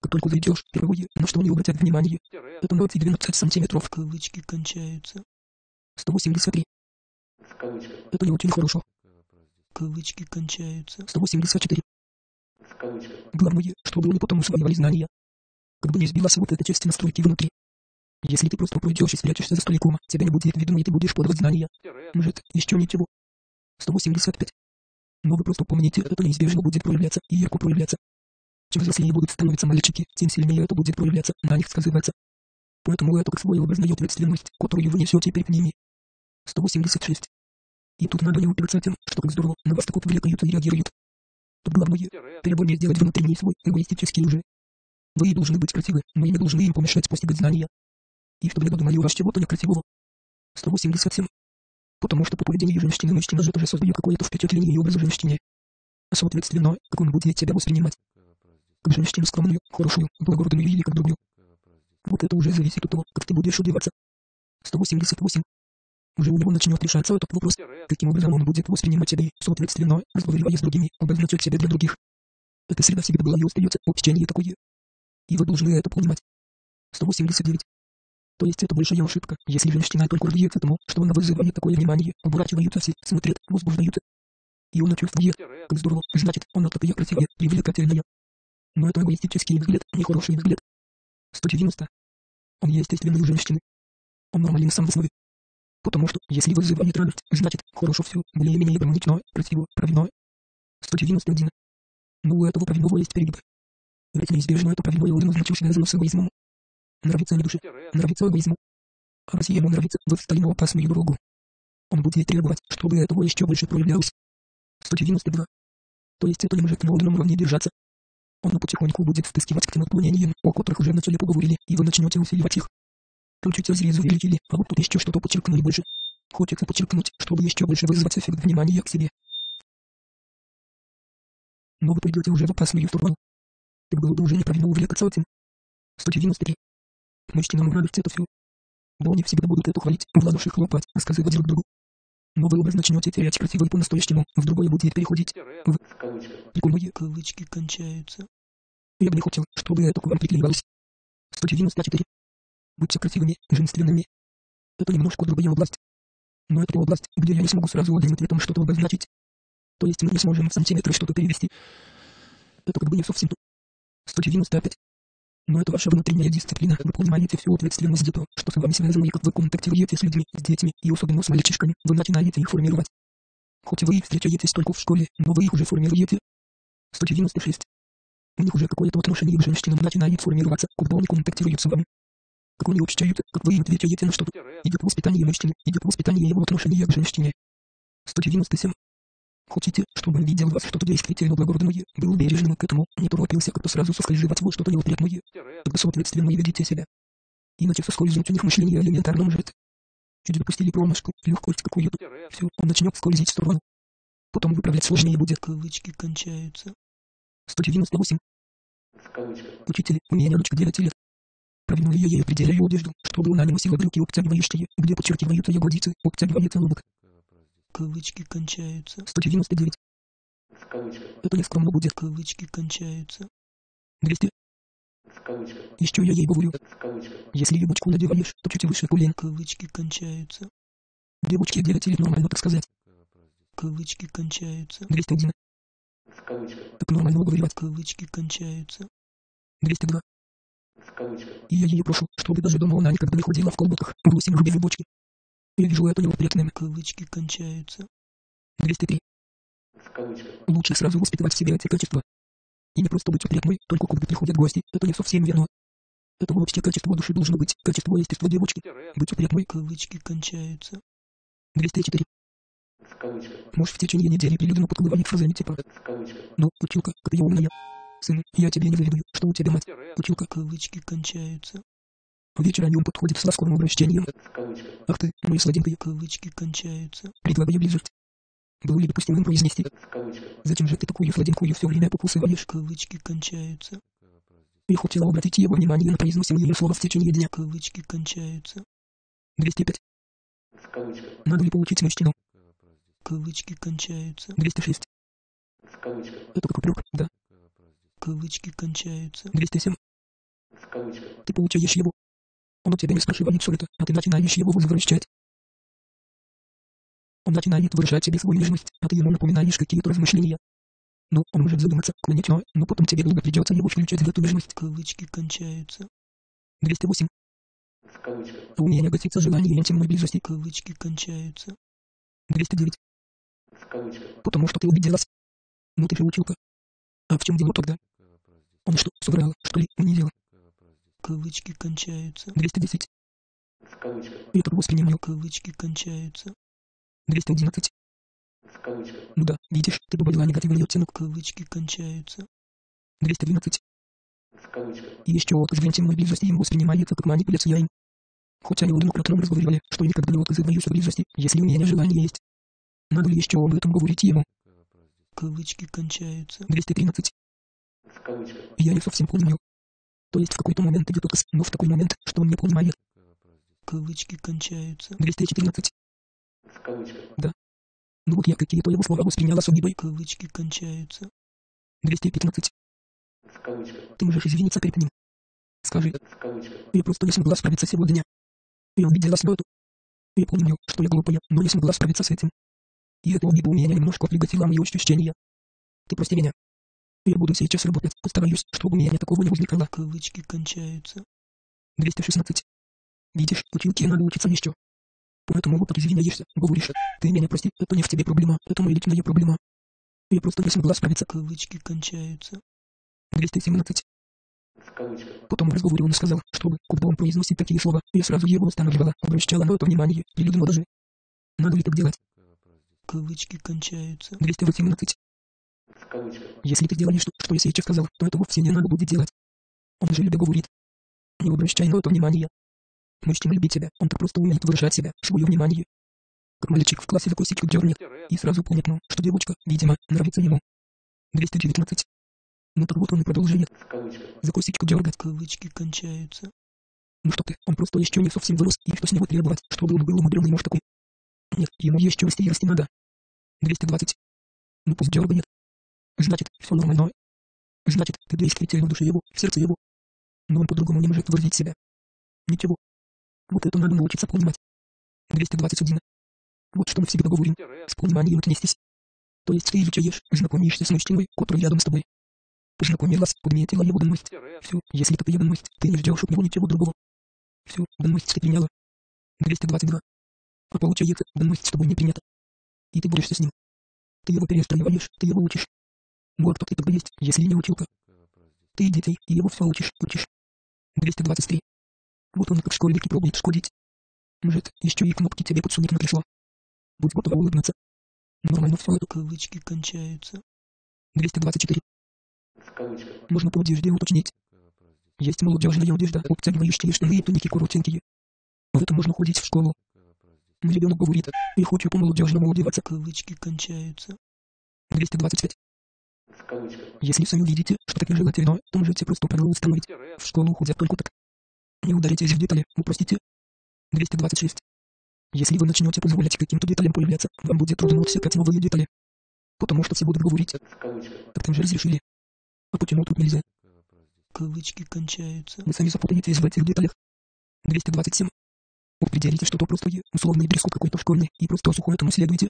Speaker 1: Как только зайдешь, первое, на что они обратят внимание, это ноги 12 сантиметров,
Speaker 3: Кавычки кончаются.
Speaker 1: 183.
Speaker 3: В кавычках.
Speaker 1: Это не очень хорошо.
Speaker 3: Кавычки кончаются.
Speaker 1: 184.
Speaker 3: В кавычках.
Speaker 1: Главное, чтобы они потом усваивали знания. Как бы не сбилась вот эта часть настройки внутри. Если ты просто пройдешь и спрячешься за столиком, тебя не будет видно и ты будешь подавать знания. Может, еще ничего. 185. Но вы просто помните, это неизбежно будет проявляться и ярко проявляться. Чем взрослее будут становиться мальчики, тем сильнее это будет проявляться, на них сказываться. Поэтому это как своеобразная ответственность, которую вы несете перед ними. 186. И тут надо не упираться тем, что как здорово, на вас так отвлекаются и реагируют. Тут главное, требование сделать внутренний свой эгоистический уже. Вы и должны быть красивы, и не должны им помешать постигать знания. И чтобы не подумали у вас чего-то некрасивого. 187. Потому что по поведению женщины мужчина же тоже создает какое-то впечатление и образ женщине. Соответственно, как он будет тебя воспринимать. Как женщину скромную, хорошую, благородную или как другую. Вот это уже зависит от того, как ты будешь одеваться. 188. Уже у него начнет решаться этот вопрос, каким образом он будет воспринимать себя и, соответственно, разговаривая с другими, обозначать себя для других. Эта среда всегда была и остается общение такое. И вы должны это понимать. 189. То есть это большая ошибка, если женщина только радуется тому, что она вызывает такое внимание, оборачиваются все, смотрят, возбуждаются. И она чувствует, как здорово, значит, она такая красивая, привлекательная. Но это эгоистический взгляд, нехороший взгляд. 190. Он естественный у женщины. Он нормален сам в основе. Потому что, если вызывает радость, значит, хорошо все, более-менее гармонично, красиво, правильно. 191. Но у этого правильного есть перегиб. Ведь неизбежно это правильное он означил связано с эгоизмом. Нравится не душе, нравится эгоизму. А раз ему нравится, вы встали на опасную дорогу. Он будет требовать, чтобы этого еще больше проявлялось. 192. То есть это не может на одном уровне держаться. Он потихоньку будет втискивать к тем отклонениям, о которых уже вначале поговорили, и вы начнете усиливать их. Чуть разрез увеличили, а вот тут еще что-то подчеркнули больше. Хочется подчеркнуть, чтобы еще больше вызвать эффект внимания к себе. Но вы придете уже в опасную сторону. Так было бы уже неправильно увлекаться этим. 193. Мужчинам нравится это все. Да они всегда будут это хвалить, в ладоши хлопать, рассказывать друг другу. Но вы образ начнете терять красивый по-настоящему, в другое будет переходить. В прикольное.
Speaker 3: Кавычки кончаются.
Speaker 1: Я бы не хотел, чтобы это к вам приклеивалось. 194. Будьте красивыми, женственными. Это немножко другая область. Но это область, где я не смогу сразу одним ответом что-то обозначить. То есть мы не сможем в сантиметры что-то перевести. Это как бы не совсем то. 195. Но это ваша внутренняя дисциплина. Вы понимаете всю ответственность за то, что с вами связано, и как вы контактируете с людьми, с детьми, и особенно с мальчишками, вы начинаете их формировать. Хоть вы и встречаетесь только в школе, но вы их уже формируете. 196. У них уже какое-то отношение к женщинам начинает формироваться, когда они контактируют с вами. Как они общаются, как вы им отвечаете на что-то. Идет воспитание мужчины, идет воспитание его отношения к женщине. 197. Хотите, чтобы видел вас что-то действительно благородное, был бережным к этому, не торопился как-то сразу соскальзывать во что-то неопрятное, тогда соответственно и ведите себя. Иначе соскользнуть у них мышление элементарно может. Чуть допустили промашку, легкость какую-то, все, он начнет скользить в сторону. Потом выправлять сложнее будет.
Speaker 3: Кавычки кончаются.
Speaker 1: 198.
Speaker 3: В кавычках.
Speaker 1: Учитель, у меня дочка 9 лет. Правильно я ей определяю одежду, чтобы она носила брюки обтягивающие, где подчеркиваются ягодицы, обтягивается лобок.
Speaker 3: Кавычки кончаются.
Speaker 1: 199.
Speaker 3: В кавычках.
Speaker 1: Это не скромно будет.
Speaker 3: Кавычки кончаются.
Speaker 1: 200.
Speaker 3: В кавычках.
Speaker 1: Еще я ей говорю,
Speaker 3: В кавычках.
Speaker 1: если юбочку надеваешь, то чуть выше колен.
Speaker 3: Кавычки кончаются.
Speaker 1: Девочке 9 лет нормально так сказать.
Speaker 3: Кавычки кончаются.
Speaker 1: 201.
Speaker 3: В кавычках.
Speaker 1: Так нормально уговаривать.
Speaker 3: Кавычки кончаются.
Speaker 1: 202.
Speaker 3: В кавычках.
Speaker 1: И я ее прошу, чтобы даже дома она никогда не ходила в колготках, в лосин без юбочки. Я вижу это неопрятным.
Speaker 3: Кавычки кончаются.
Speaker 1: 203.
Speaker 3: В кавычках.
Speaker 1: Лучше сразу воспитывать в себе эти качества. И не просто быть опрятной, только когда приходят гости. Это не совсем верно. Это вообще качество души должно быть, качество естества девочки. Быть опрятной.
Speaker 3: Кавычки кончаются.
Speaker 1: 204.
Speaker 3: В кавычках.
Speaker 1: Муж в течение недели прилюдно подкладывает фразами типа
Speaker 3: В кавычках.
Speaker 1: «Ну, училка, ты я умная». «Сын, я тебе не завидую, что у тебя мать». «Училка».
Speaker 3: Кавычки кончаются.
Speaker 1: Вечерами он подходит с ласковым обращением. «Ах ты, моя сладенькая».
Speaker 3: Кавычки кончаются.
Speaker 1: Предлагаю близость. Было ли допустимым произнести. «Зачем же ты такую сладенькую все время покусываешь?»
Speaker 3: Кавычки кончаются.
Speaker 1: Я хотела обратить его внимание на произносимые слова в течение дня.
Speaker 3: Кавычки кончаются.
Speaker 1: 205.
Speaker 3: В кавычках.
Speaker 1: Надо ли получить мужчину?
Speaker 3: Кавычки кончаются.
Speaker 1: 206.
Speaker 3: В кавычках.
Speaker 1: Это как упрек, да.
Speaker 3: Кавычки кончаются.
Speaker 1: 207.
Speaker 3: В кавычках.
Speaker 1: Ты получаешь его. Он у тебя не спрашивает все это, а ты начинаешь его возвращать. Он начинает выражать себе свою нежность, а ты ему напоминаешь какие-то размышления. Ну, он может задуматься, конечно, но потом тебе долго придется его включать в эту нежность.
Speaker 3: Кавычки кончаются.
Speaker 1: 208.
Speaker 3: В кавычках.
Speaker 1: А у меня гасится желание интимной близости.
Speaker 3: Кавычки кончаются.
Speaker 1: 209.
Speaker 3: В кавычках.
Speaker 1: Потому что ты обиделась. Ну ты же училка. А в чем дело тогда? Он что, соврал, что ли, унизил?
Speaker 3: Кавычки кончаются.
Speaker 1: 210.
Speaker 3: В кавычках.
Speaker 1: Я так воспринимал.
Speaker 3: Кавычки кончаются.
Speaker 1: 211.
Speaker 3: В кавычках.
Speaker 1: Ну да, видишь, ты добавила негативный оттенок.
Speaker 3: Кавычки кончаются.
Speaker 1: 212.
Speaker 3: В кавычках.
Speaker 1: И еще отказ в интимной близости им воспринимается как манипуляция им. Хотя мы неоднократно разговаривали, что никогда не отказываюсь от близости, если у меня желание есть. Надо ли еще об этом говорить ему?
Speaker 3: Кавычки кончаются.
Speaker 1: 213.
Speaker 3: В кавычках.
Speaker 1: Я не совсем понял. То есть в какой-то момент идет отказ, но в такой момент, что он не понимает.
Speaker 3: Кавычки кончаются.
Speaker 1: 214.
Speaker 3: В кавычках.
Speaker 1: Ну вот я какие-то его слова восприняла с.
Speaker 3: Кавычки кончаются.
Speaker 1: 215.
Speaker 3: В кавычках.
Speaker 1: Ты можешь извиниться перед ним. Скажи,
Speaker 3: В кавычках.
Speaker 1: я просто не смогла справиться сегодня. Я обиделась на эту. Я помню, что я глупая, но не смогла справиться с этим. И эта обида у меня немножко приготила мои ощущения. Ты прости меня. Я буду сейчас работать, постараюсь, чтобы у меня такого не возникало.
Speaker 3: Кавычки кончаются.
Speaker 1: 216. Видишь, училке надо учиться еще. Поэтому вот так извиняешься, говоришь, ты меня прости, это не в тебе проблема, это моя личная проблема. Я просто не смогла справиться.
Speaker 3: Кавычки кончаются.
Speaker 1: 217.
Speaker 3: В кавычках.
Speaker 1: Потом в разговоре он сказал, чтобы, когда он произносит такие слова, я сразу его останавливала, обращала на это внимание, и людям даже. Надо ли так делать?
Speaker 3: Кавычки кончаются.
Speaker 1: 218. Если ты делаешь то, что я сейчас сказал, то это вовсе не надо будет делать. Он же тебе говорит. Не обращай на это внимания. Мужчина любит тебя, он так просто умеет выражать себя, свое внимание. Как мальчик в классе за косичку дернет, и сразу понят, ну, что девочка, видимо, нравится ему. 219. Ну так вот он и продолжает, косичку дергать.
Speaker 3: Кавычки кончаются.
Speaker 1: Ну что ты, он просто еще не совсем вырос, и что с него требовать, чтобы он был умудренный муж такой. Нет, ему еще расти и расти надо. 220. Ну пусть дергает. Значит, все нормально. Значит, ты действительно в душе его, в сердце его. Но он по-другому не может выразить себя. Ничего. Вот это надо научиться понимать. 221. Вот что мы всегда говорим. С пониманием отнестись. То есть ты изучаешь, знакомишься с мужчиной, который рядом с тобой. Познакомилась, подметила его данность. Все, если это твоя данность, ты не ждешь от него ничего другого. Все, данность ты приняла. 222. А получается, данность с тобой не принята. И ты борешься с ним. Ты его перестраиваешь, ты его учишь. Вот кто ты тогда есть, если не училка. Ты и детей, и его все учишь, учишь. 223. Вот он как школьники пробует шкодить. Может, еще и кнопки тебе подсунет на кресло. Будь готова улыбнуться. Нормально все это.
Speaker 3: Кавычки кончаются.
Speaker 1: 224.
Speaker 3: В кавычках.
Speaker 1: Можно по одежде уточнить. Есть молодежная одежда, обтягивающие штаны и туники коротенькие. В этом можно ходить в школу. Мой ребенок говорит, я хочу по-молодежному одеваться.
Speaker 3: Кавычки кончаются.
Speaker 1: 225. Если сами видите, что так нежелательно, то можете просто правила установить. В школу ходят только так. Не ударитесь в детали, упростите. 226. Если вы начнете позволять каким-то деталям появляться, вам будет трудно отсекать новые детали. Потому что все будут говорить, так там же разрешили. А почему тут нельзя?
Speaker 3: Кавычки кончаются.
Speaker 1: Вы сами запутаетесь в этих деталях. 227. Определите что-то простое, условный дресс-код какой-то школьный, и просто сухо этому следуйте.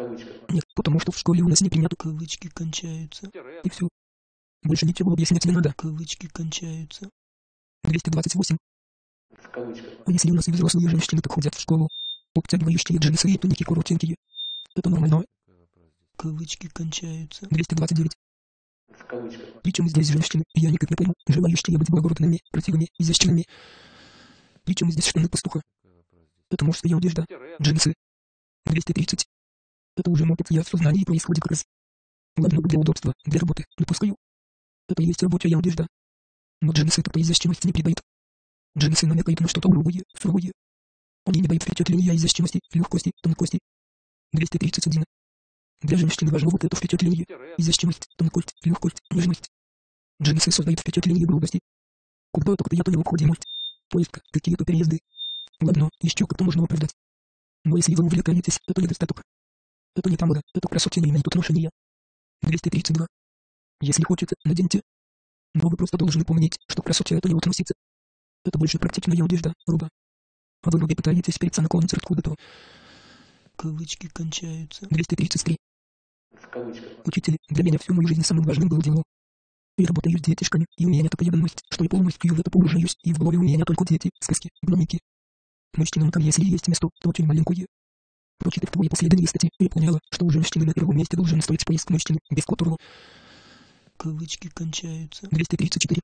Speaker 3: Кавычках.
Speaker 1: Нет, потому что в школе у нас не принято,
Speaker 3: Кавычки кончаются.
Speaker 1: и все. Больше ничего объяснять не надо.
Speaker 3: Кавычки кончаются.
Speaker 1: 228.
Speaker 3: В кавычках.
Speaker 1: А если у нас и взрослые женщины так ходят в школу? Обтягивающие джинсы и туники коротенькие. Это нормально.
Speaker 3: Кавычки кончаются.
Speaker 1: 229.
Speaker 3: В кавычках.
Speaker 1: Причем здесь женщины, я никак не пойму, желающие быть благородными, красивыми, изящными. Причем здесь штаны пастуха. Это мужская одежда. Джинсы. 230. Это уже мопец я в сознании происходит как раз. Ладно, для удобства, для работы, допускаю. Это и есть рабочая одежда. Но джинсы такой изящности не придают. Джинсы намекают на что-то грубое, суровое. Они не дают впечатления изящности, легкости, тонкости. 231. Для женщины важно вот это впечатление. Изящность, тонкость, легкость, нежность. Джинсы создают впечатление грубости. Куда только я-то необходимость. Поиск, какие-то переезды. Ладно, еще как-то можно оправдать. Но если вы увлекаетесь, это недостаток. Это не та мода, это к красоте не имеет отношения. 232. Если хочется, наденьте. Но вы просто должны помнить, что красоте это не относится. Это больше практичная одежда, руба. А вы вроде пытаетесь переться на концерт откуда-то.
Speaker 3: Кавычки кончаются.
Speaker 1: 233.
Speaker 3: В кавычках.
Speaker 1: Учитель, для меня всю мою жизнь самым важным было дело. Я работаю с детишками, и у меня такая данность, что я полностью в это погружаюсь, и в голове у меня только дети, сказки, гномики. Мужчинам там если есть место, то очень маленькое. Прочитав твои последние статьи, я поняла, что у женщины на первом месте должен стоять поиск мужчины, без которого
Speaker 3: Кавычки кончаются.
Speaker 1: 234.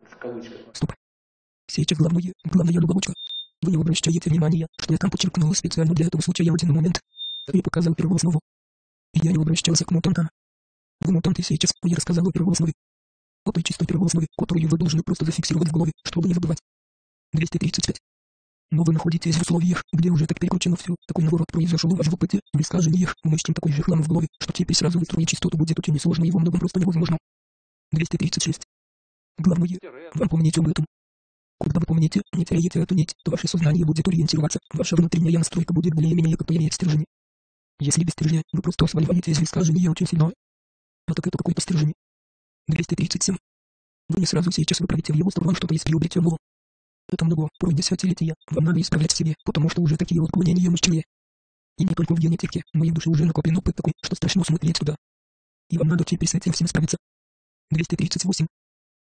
Speaker 3: В кавычках.
Speaker 1: Стоп. Сейчас главное, главная добавочка. Вы не обращаете внимания, что я там подчеркнул специально для этого случая один момент. Я показал первооснову. Я не обращался к мутантам. В мутанты сейчас я рассказал о первооснове. О той чистой первооснове, которую вы должны просто зафиксировать в голове, чтобы не забывать. 235. Но вы находитесь в условиях, где уже так переключено все, такой наворот произошел у вас в опыте, в искажениях, умещен такой же хлам в голове, что теперь сразу выстроить чистоту будет очень сложно и во многом просто невозможно. 236. Главное, вам помнить об этом. Когда вы помните, не теряете эту нить, то ваше сознание будет ориентироваться, ваша внутренняя настройка будет более-менее как имеет стержень. Если без стержня, вы просто сваливаетесь в искажение очень сильно. А так это какой-то стержень. 237. Вы не сразу сейчас выправите в его сторону что-то из приобретенного. Это много, порой десятилетия, вам надо исправлять себе, потому что уже такие отклонения мышечные. И не только в генетике, но и в душе уже накоплен опыт такой, что страшно смотреть туда. И вам надо теперь с этим всем справиться. 238.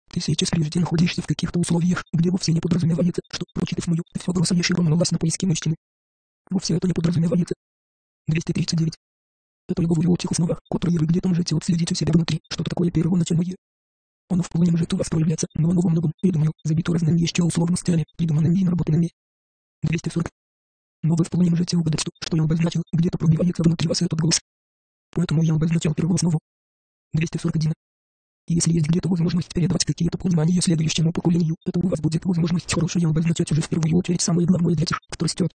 Speaker 1: Ты сейчас прежде находишься в каких-то условиях, где вовсе не подразумевается, что, прочитав мою, ты все бросаешь и рванулась на поиски мужчины. Вовсе это не подразумевается. 239. Это я говорю о тех основах, которые вы где-то можете отследить у себя внутри, что-то такое первоначальное. Оно вполне может у вас проявляться, но оно во многом, я думаю, забито разными еще условностями, придуманными и наработанными. 240. Но вы вполне можете угадать, что, что я обозначил, где-то пробивается внутри вас этот голос. Поэтому я обозначил первую основу. 241. И если есть где-то возможность передавать какие-то понимания следующему поколению, это у вас будет возможность хорошая обозначать уже в первую очередь самое главное для тех, кто растет.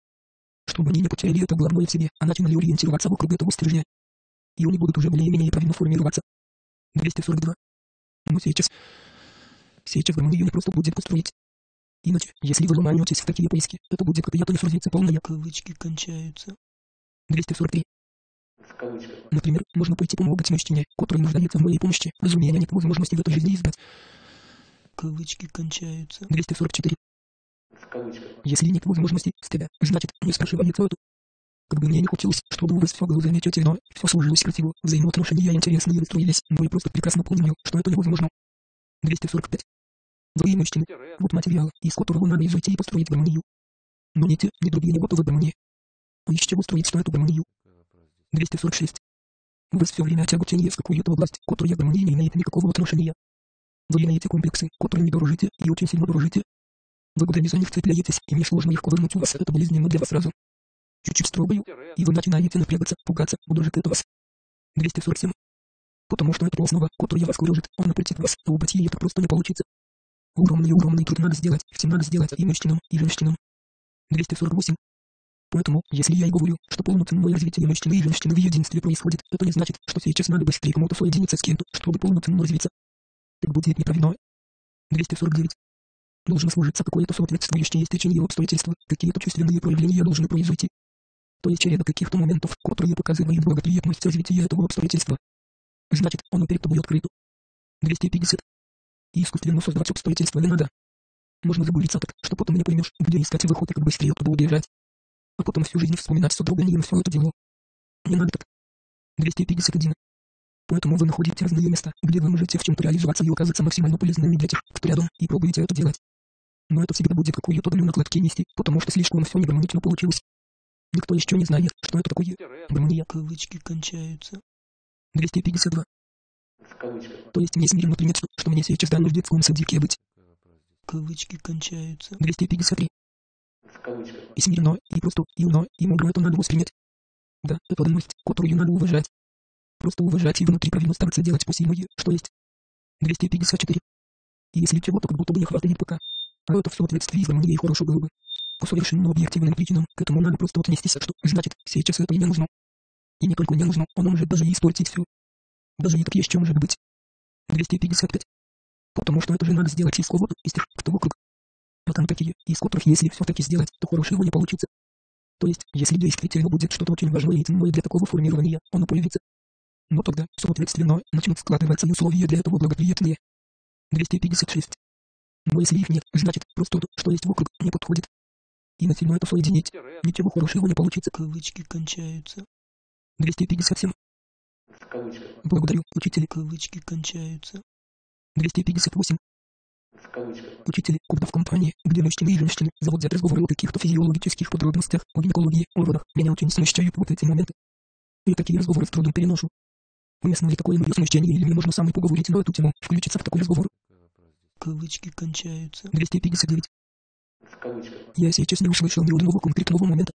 Speaker 1: Чтобы они не потеряли это главное в себе, а начинали ориентироваться вокруг этого стержня. И они будут уже более-менее правильно формироваться. 242. Но сейчас... Сейчас вам ее не просто будет построить. Иначе, если вы ломанетесь в такие поиски, это будет какая-то информация полная.
Speaker 3: Кавычки кончаются.
Speaker 1: 243.
Speaker 3: В кавычках.
Speaker 1: Например, можно пойти помогать мужчине, который нуждается в моей помощи, раз у меня нет возможности в этой жизни издать.
Speaker 3: Кавычки кончаются.
Speaker 1: 244.
Speaker 3: В кавычках.
Speaker 1: Если нет возможности стыда, значит, не спрашивается эту. Как бы мне не хотелось, чтобы у вас все было замечательно, все сложилось красиво, взаимоотношения интересные выстроились, но я просто прекрасно помню, что это невозможно. 245. Другие мужчины. Вот материал, из которого надо изойти и построить гармонию. Но ни те, ни другие не готовы гармонии. Из чего строить что эту гармонию? 246. У вас все время тяготение в какую-то область, которая гармонии не имеет никакого отношения. Вы имеете комплексы, которыми дорожите и очень сильно дорожите. Вы годами за них цепляетесь, и мне сложно легко вернуть у вас это болезненно для вас сразу. Чуть-чуть строгаю, и вы начинаете напрягаться, пугаться, будожит это вас. 247. Потому что это основа, которая вас корежит, он напрятит вас, а убить ей это просто не получится. Огромный-огромный труд надо сделать, всем надо сделать, и мужчинам, и женщинам. 248. Поэтому, если я и говорю, что полноценное развитие мужчины и женщины в единстве происходит, это не значит, что сейчас надо быстрее кому-то соединиться с кем-то, чтобы полноценно развиться. Так будет неправильно. 249. Должно сложиться какое-то соответствующее стечение обстоятельства, какие-то чувственные проявления должны произойти. То есть череда каких-то моментов, которые показывают благоприятность развития этого обстоятельства. Значит, оно перед тобой открыто. 250. И искусственно создавать обстоятельства не надо. Можно забылиться так, что потом не поймешь, где искать выход и как быстрее оттуда убежать. А потом всю жизнь вспоминать с удовольствием все это дело. Не надо так. 251. Поэтому вы находите разные места, где вы можете в чем-то реализоваться и оказаться максимально полезными для тех, кто рядом, и пробуете это делать. Но это всегда будет какую-то долю накладки нести, потому что слишком все негармонично получилось. Никто еще не знает, что это такое. Гармония.
Speaker 3: Кавычки кончаются.
Speaker 1: 252.
Speaker 3: В кавычках.
Speaker 1: То есть мне смиренно принять, что, что мне сейчас дано в детском садике быть.
Speaker 3: Кавычки кончаются.
Speaker 1: 253.
Speaker 3: В кавычках.
Speaker 1: И смиренно, и просто, и умно, и мудро это надо воспринять. Да, это данность, которую надо уважать. Просто уважать и внутри правильно стараться делать посильное, что есть. 254. И если чего-то как будто бы не хватает пока, а это в соответствии с гармонией хорошо было бы. По совершенно объективным причинам к этому надо просто отнестись, что значит, сейчас это и не нужно. И не только не нужно, оно может даже испортить все. Даже и так еще может быть. 255. Потому что это же надо сделать из кого-то, из тех, кто вокруг. А там такие, из которых если все-таки сделать, то хорошего не получится. То есть, если действительно будет что-то очень важное и ценное для такого формирования, оно появится. Но тогда, соответственно, начнут складываться условия для этого благоприятные. 256. Но если их нет, значит, просто то, что есть вокруг, не подходит. И на фильм это соединить. Ничего хорошего не получится.
Speaker 3: Кавычки кончаются.
Speaker 1: 257.
Speaker 3: В кавычках.
Speaker 1: Благодарю, учитель.
Speaker 3: Кавычки кончаются.
Speaker 1: 258.
Speaker 3: В кавычках.
Speaker 1: Учитель, когда в компании, где мужчины и женщины заводят разговоры о каких-то физиологических подробностях, о гинекологии, о родах, меня очень смущают вот эти моменты. Я такие разговоры с трудом переношу. Уместно ли такое мое смущение или мне можно самой поговорить на эту тему, включиться в такой разговор?
Speaker 3: Кавычки кончаются.
Speaker 1: 259.
Speaker 3: В кавычках.
Speaker 1: Я сейчас не услышал ни одного конкретного момента.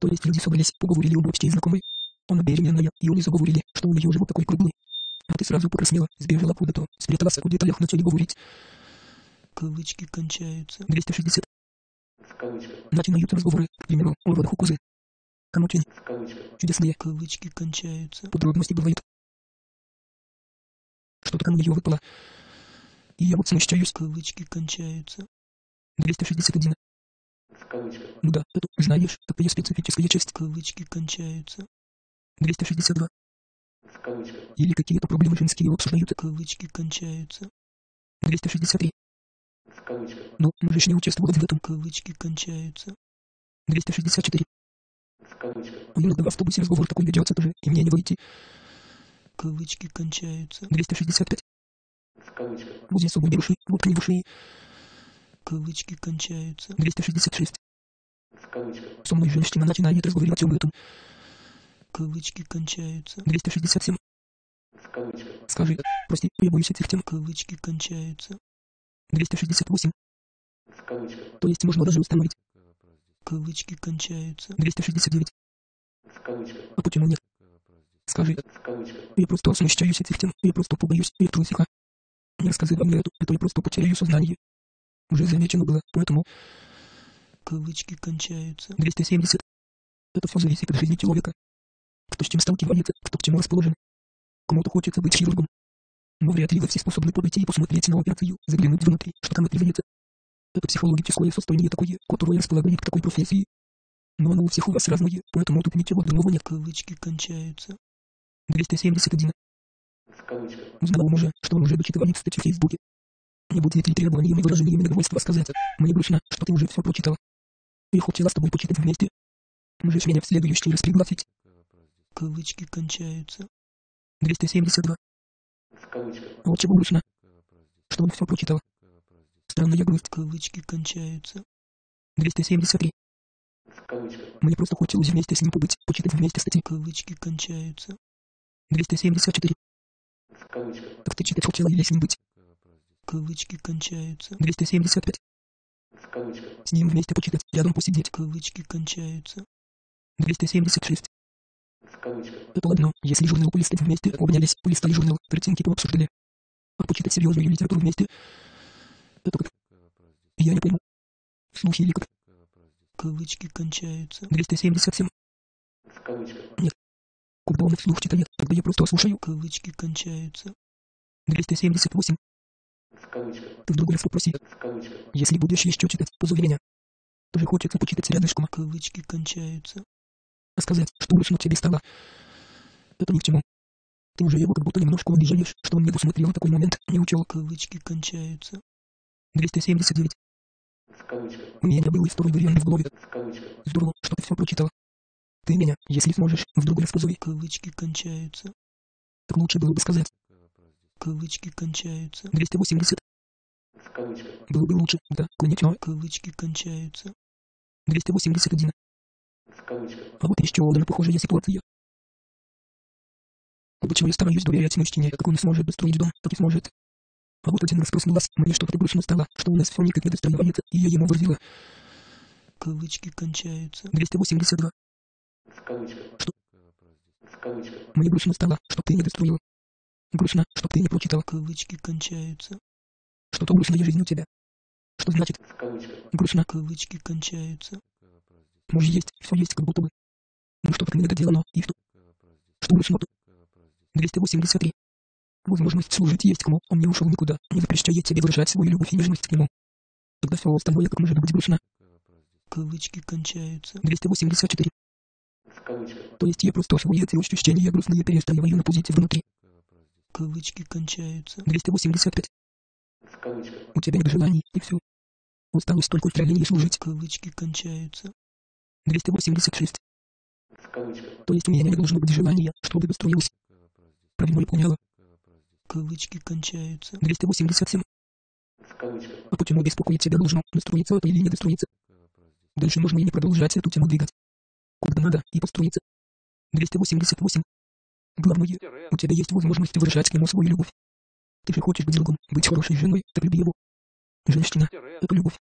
Speaker 1: То есть люди собрались, поговорили об общей знакомой. Она беременная, и они заговорили, что у нее живот такой круглый. А ты сразу покраснела, сбежала куда-то, спряталась, о деталях начали говорить.
Speaker 3: Кавычки кончаются.
Speaker 1: 260.
Speaker 3: В кавычках.
Speaker 1: Начинаются разговоры, к примеру, о родах у козы. Там очень
Speaker 3: В кавычках.
Speaker 1: чудесные
Speaker 3: Кавычки кончаются.
Speaker 1: подробности бывают. Что-то у нее выпало. И я вот смущаюсь.
Speaker 3: Кавычки кончаются.
Speaker 1: 261.
Speaker 3: В кавычках.
Speaker 1: Ну да, это, знаешь, такая специфическая часть.
Speaker 3: Кавычки кончаются.
Speaker 1: 262.
Speaker 3: В кавычках.
Speaker 1: Или какие-то проблемы женские обсуждают.
Speaker 3: Кавычки кончаются.
Speaker 1: 263.
Speaker 3: В кавычках.
Speaker 1: Но можешь не участвовать в этом.
Speaker 3: Кавычки кончаются.
Speaker 1: 264.
Speaker 3: В кавычках.
Speaker 1: Иногда в автобусе разговор такой ведется тоже, и мне не выйти.
Speaker 3: Кавычки кончаются.
Speaker 1: 265.
Speaker 3: В кавычках.
Speaker 1: Здесь особо души, вот не души.
Speaker 3: Кавычки кончаются.
Speaker 1: 266.
Speaker 3: В кавычках.
Speaker 1: Со мной женщина начинает разговаривать об этом.
Speaker 3: Кавычки кончаются.
Speaker 1: 267.
Speaker 3: В кавычках.
Speaker 1: Скажи, прости, я боюсь этих тем.
Speaker 3: Кавычки кончаются.
Speaker 1: 268.
Speaker 3: В кавычках.
Speaker 1: То есть можно даже установить.
Speaker 3: Кавычки кончаются.
Speaker 1: 269.
Speaker 3: В кавычках.
Speaker 1: А почему нет? Скажи,
Speaker 3: В кавычках.
Speaker 1: я просто смущаюсь этих тем, я просто побоюсь, я трусиха. Не рассказывай мне эту, это я просто потеряю сознание. Уже замечено было, поэтому
Speaker 3: Кавычки кончаются.
Speaker 1: 270. Это все зависит от жизни человека. Кто с чем сталкивается, кто к чему расположен. Кому-то хочется быть хирургом. Но вряд ли вы все способны подойти и посмотреть на операцию, заглянуть внутри, что там отвернется. Это психологическое состояние такое, которое располагает к такой профессии. Но оно у всех у вас разное, поэтому тут ничего другого нет.
Speaker 3: Кавычки кончаются.
Speaker 1: 271.
Speaker 3: В кавычках.
Speaker 1: Узнал у мужа, что он уже дочитывает статью в Фейсбуке. Не будет ли требованием и выражением недовольства сказать, мне грустно, что ты уже все прочитал. Я хотела с тобой почитать вместе. Можешь меня в следующий раз пригласить.
Speaker 3: Кавычки кончаются.
Speaker 1: 272.
Speaker 3: В кавычках.
Speaker 1: А вот чего грустно? Что он все прочитал. Странная грусть.
Speaker 3: Кавычки кончаются.
Speaker 1: 273.
Speaker 3: В кавычках.
Speaker 1: Мне просто хотелось вместе с ним побыть, почитать вместе статьи.
Speaker 3: Кавычки кончаются.
Speaker 1: 274.
Speaker 3: В кавычках.
Speaker 1: Так ты читать хотела или с ним быть.
Speaker 3: Кавычки кончаются.
Speaker 1: 275.
Speaker 3: В кавычках.
Speaker 1: С ним вместе почитать, рядом посидеть.
Speaker 3: Кавычки кончаются.
Speaker 1: 276.
Speaker 3: В кавычках.
Speaker 1: Это ладно, если журнал полистать вместе, обнялись, полистали журнал, картинки пообсуждали. А почитать серьезную литературу вместе. Это как? Я не пойму. Слухи или как?
Speaker 3: Кавычки кончаются.
Speaker 1: 277.
Speaker 3: В кавычках.
Speaker 1: Когда он вслух читает, тогда я просто слушаю.
Speaker 3: Кавычки кончаются.
Speaker 1: 278.
Speaker 3: В кавычках.
Speaker 1: Ты в другой раз попроси.
Speaker 3: В кавычках.
Speaker 1: Если будешь еще читать, позови меня. Тоже хочется почитать рядышком,
Speaker 3: Кавычки кончаются.
Speaker 1: а сказать, что грустно тебе стало. Это ни к чему. Ты уже его как будто немножко обижаешь, что он не досмотрел такой момент, не учел.
Speaker 3: Кавычки кончаются.
Speaker 1: 279.
Speaker 3: В кавычках.
Speaker 1: У меня был и второй вариант в голове.
Speaker 3: В кавычках.
Speaker 1: Здорово, что ты все прочитал. Ты меня, если сможешь, в другой раз позови.
Speaker 3: Кавычки кончаются.
Speaker 1: Так лучше было бы сказать.
Speaker 3: Кавычки кончаются.
Speaker 1: 280.
Speaker 3: В кавычках.
Speaker 1: Было бы лучше, да, конечно.
Speaker 3: Кавычки кончаются.
Speaker 1: 281.
Speaker 3: В кавычках.
Speaker 1: А вот еще одна похожая ситуация. Обычно я стараюсь доверять мужчине, как он сможет достроить дом, так и сможет. А вот один раз проснулась, мне что-то грустно стало, что у нас все никак не достраивается, и я ему возила.
Speaker 3: Кавычки кончаются.
Speaker 1: 282.
Speaker 3: В кавычках.
Speaker 1: Что?
Speaker 3: В кавычках.
Speaker 1: Мне грустно стало, что ты не достроил. Грустно, что ты не прочитал.
Speaker 3: Кавычки кончаются.
Speaker 1: Что-то грустная жизнь у тебя. Что значит
Speaker 3: В кавычках.
Speaker 1: грустно?
Speaker 3: Кавычки кончаются.
Speaker 1: Может есть, все есть как будто бы. Ну что-то не доделано, и что? Что грустно-то? 283. Возможность служить есть кому, он не ушел никуда, не запрещает тебе выражать свою любовь и нежность к нему. Тогда все остальное как может быть грустно.
Speaker 3: Кавычки кончаются.
Speaker 1: 284.
Speaker 3: В кавычках.
Speaker 1: То есть я просто свои эти ощущения грустные перестраиваю на позиции внутри.
Speaker 3: Кавычки кончаются.
Speaker 1: 285.
Speaker 3: кавычках,
Speaker 1: У тебя нет желаний, и все. Усталость только в стремлении служить.
Speaker 3: кавычки кончаются,
Speaker 1: 286.
Speaker 3: в кавычках,
Speaker 1: То есть у меня не должно быть желания, чтобы достроилось. Правильно я поняла.
Speaker 3: кавычки кончаются,
Speaker 1: 287.
Speaker 3: в кавычках,
Speaker 1: А почему беспокоить тебя должно, достроиться это или не достроиться? Дальше можно и не продолжать эту тему двигать. Когда надо, и построиться. 288. Главное, у тебя есть возможность выражать к нему свою любовь. Ты же хочешь быть другом, быть хорошей женой, так люби его. Женщина — это любовь.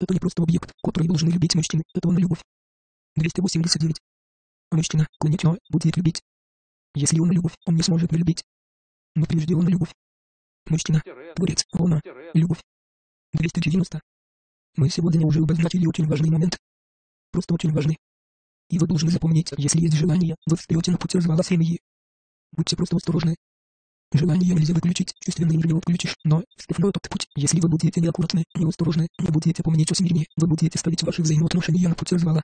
Speaker 1: Это не просто объект, который должны любить мужчины, это он любовь. 289. А мужчина, конечно, будет любить. Если он любовь, он не сможет не любить. Но прежде он любовь. Мужчина, творец, а она, любовь. 290. Мы сегодня уже обозначили очень важный момент. Просто очень важный. И вы должны запомнить, если есть желание, вы встаете на путь развала семьи. Будьте просто осторожны. Желание нельзя выключить, чувственное не отключишь, но, на этот путь, если вы будете неаккуратны, неосторожны, не будете помнить о смирении, вы будете ставить ваши взаимоотношения на путь развала.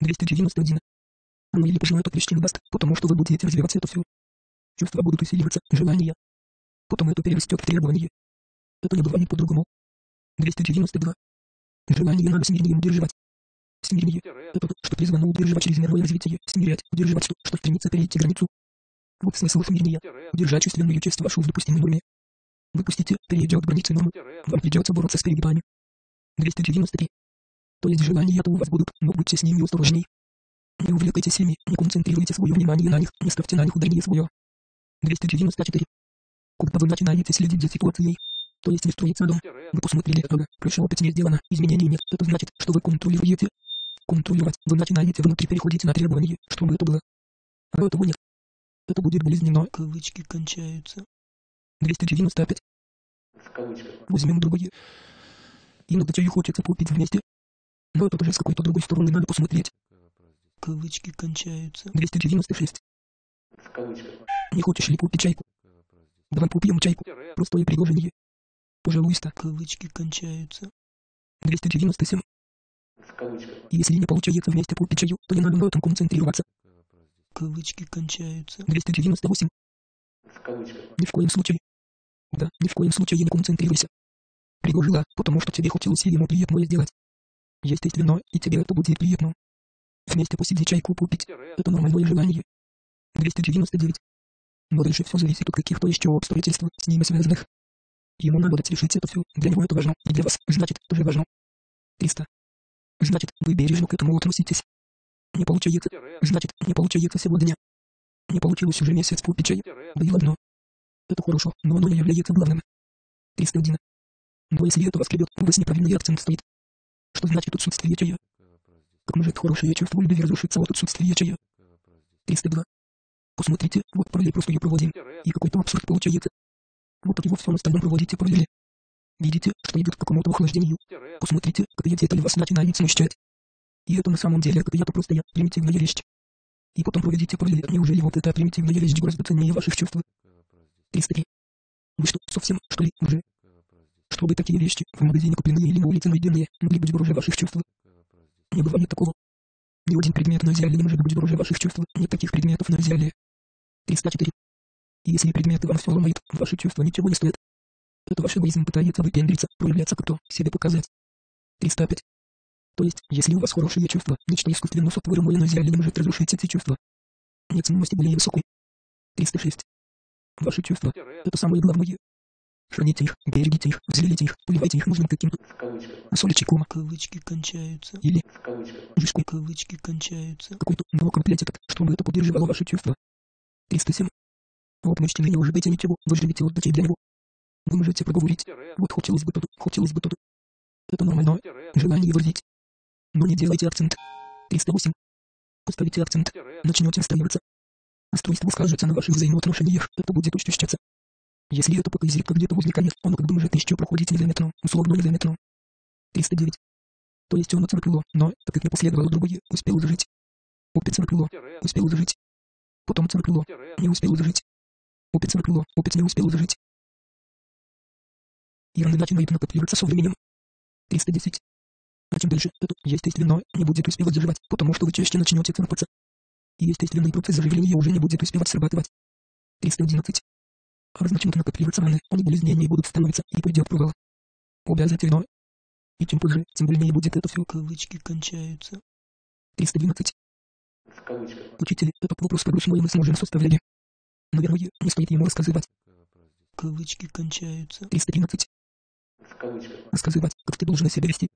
Speaker 1: 291. Ну или пожелает причины даст, потому что вы будете развивать это все. Чувства будут усиливаться, желания. Потом это перерастет в требование. Это не бывает по-другому. 292. Желание надо смирением удерживать. Смирение — это то, что призвано удерживать чрезмерное развитие, смирять, удерживать то, что стремится перейти границу. Вот смысл смирения. Удержать чувственную часть вашу в допустимой норме. Выпустите, перейдет границы нормы. Вам придется бороться с перегибами. 293. То есть желания-то у вас будут, но будьте с ними осторожней. Не увлекайтесь ими, не концентрируйте свое внимание на них, не ставьте на них ударение свое. 294. Когда вы начинаете следить за ситуацией, то есть не строится дом, вы посмотрели, ага, пришел опять не сделано, изменений нет, это значит, что вы контролируете. Контролировать, вы начинаете внутри переходить на требования, чтобы это было. А этого нет. Это будет болезненно.
Speaker 3: кавычки кончаются,
Speaker 1: 295.
Speaker 3: в кавычках,
Speaker 1: Возьмем другое. Иногда чаю хочется попить вместе. Но это уже с какой-то другой стороны надо посмотреть.
Speaker 3: кавычки кончаются,
Speaker 1: 296.
Speaker 3: в кавычках,
Speaker 1: Не хочешь ли попить чайку? Давай попьем чайку. Простое предложение. Пожалуйста.
Speaker 3: кавычки кончаются,
Speaker 1: 297.
Speaker 3: в кавычках,
Speaker 1: Если не получается вместе попить чаю, то не надо на этом концентрироваться.
Speaker 3: Кавычки кончаются,
Speaker 1: 298.
Speaker 3: в кавычках,
Speaker 1: Ни в коем случае. Да, ни в коем случае не концентрируйся. Предложила, потому что тебе хотелось ему приятное сделать. Естественно, и тебе это будет приятно. Вместе посидеть чайку попить. Это нормальное желание. 299. Но дальше все зависит от каких-то еще обстоятельств, с ними связанных. Ему надо дать решить это все. Для него это важно, и для вас, значит, тоже важно. 300. Значит, вы бережно к этому относитесь. Не получается. Значит, не получается сегодня. Не получилось уже месяц попить чай. Да и ладно. Это хорошо, но оно не является главным. 301. Но если это вас гребет, у вас неправильный акцент стоит. Что значит отсутствие чая? Как может хорошее чувство любви разрушиться от отсутствия чая? 302. Посмотрите, вот параллель просто ее проводим. И какой-то абсурд получается. Вот так его все остальном проводите параллели. Видите, что идет к какому-то охлаждению. Посмотрите, какая деталь вас начинает смущать. И это на самом деле какая-то простая, примитивная вещь. И потом проведите параллель. Неужели вот эта примитивная вещь гораздо ценнее ваших чувств? 303. Вы что, совсем, что ли, уже? Чтобы такие вещи, в магазине купленные или на улице найденные, могли быть дороже ваших чувств? Не бывает такого. Ни один предмет на изъяле не может быть дороже ваших чувств, нет таких предметов на изъяле. 304. И если предметы вам все ломают, ваши чувства ничего не стоят. Это ваш эгоизм пытается выпендриться, проявляться как-то, себе показать. 305. То есть, если у вас хорошие чувства, нечто искусственно сотворенное на изъяле не может разрушить эти чувства. Нет ценности более высокой. 306. Ваши чувства — это самое главное. Храните их, берегите их, взлелите их, поливайте их нужным каким-то
Speaker 3: кавычках,
Speaker 1: соличком
Speaker 3: кавычки кончаются,
Speaker 1: или
Speaker 3: в кавычках,
Speaker 1: жижкой
Speaker 3: кавычки кончаются,
Speaker 1: какой-то новокомплектик, чтобы это поддерживало ваши чувства. 307. Вот мужчине не уже дайте ничего, вы живете отдачей для него. Вы можете проговорить, вот хотелось бы то хотелось бы то Это нормально, желание выразить. Но не делайте акцент. 308. Поставите акцент, начнете настраиваться. Устройство скажется на ваших взаимоотношениях, это будет учащаться. Если это пока изредка где-то возникает, оно как бы может еще проходить незаметно, условно незаметно. 309. То есть он оцарапило, но, так как не последовало другое, успел зажить. Опять царапило, успел зажить. Потом царапило, не успел зажить. Опять царапило, опять не успел зажить. И раны начинают накапливаться со временем. 310. А чем дальше, это, естественно, не будет успевать заживать, потому что вы чаще начнете царапаться. И естественный процесс заживления уже не будет успевать срабатывать. 311. А значит накапливаться раны, они болезненнее будут становиться, и пойдет провал. Обязательно. И чем позже, тем больнее будет это все.
Speaker 3: Кавычки кончаются.
Speaker 1: 312.
Speaker 3: В кавычках.
Speaker 1: Учитель, этот вопрос по-прочему мы сможем составлять. Наверное, не стоит ему рассказывать.
Speaker 3: Кавычки кончаются.
Speaker 1: 313.
Speaker 3: В кавычках.
Speaker 1: Рассказывать, как ты должен себя вести.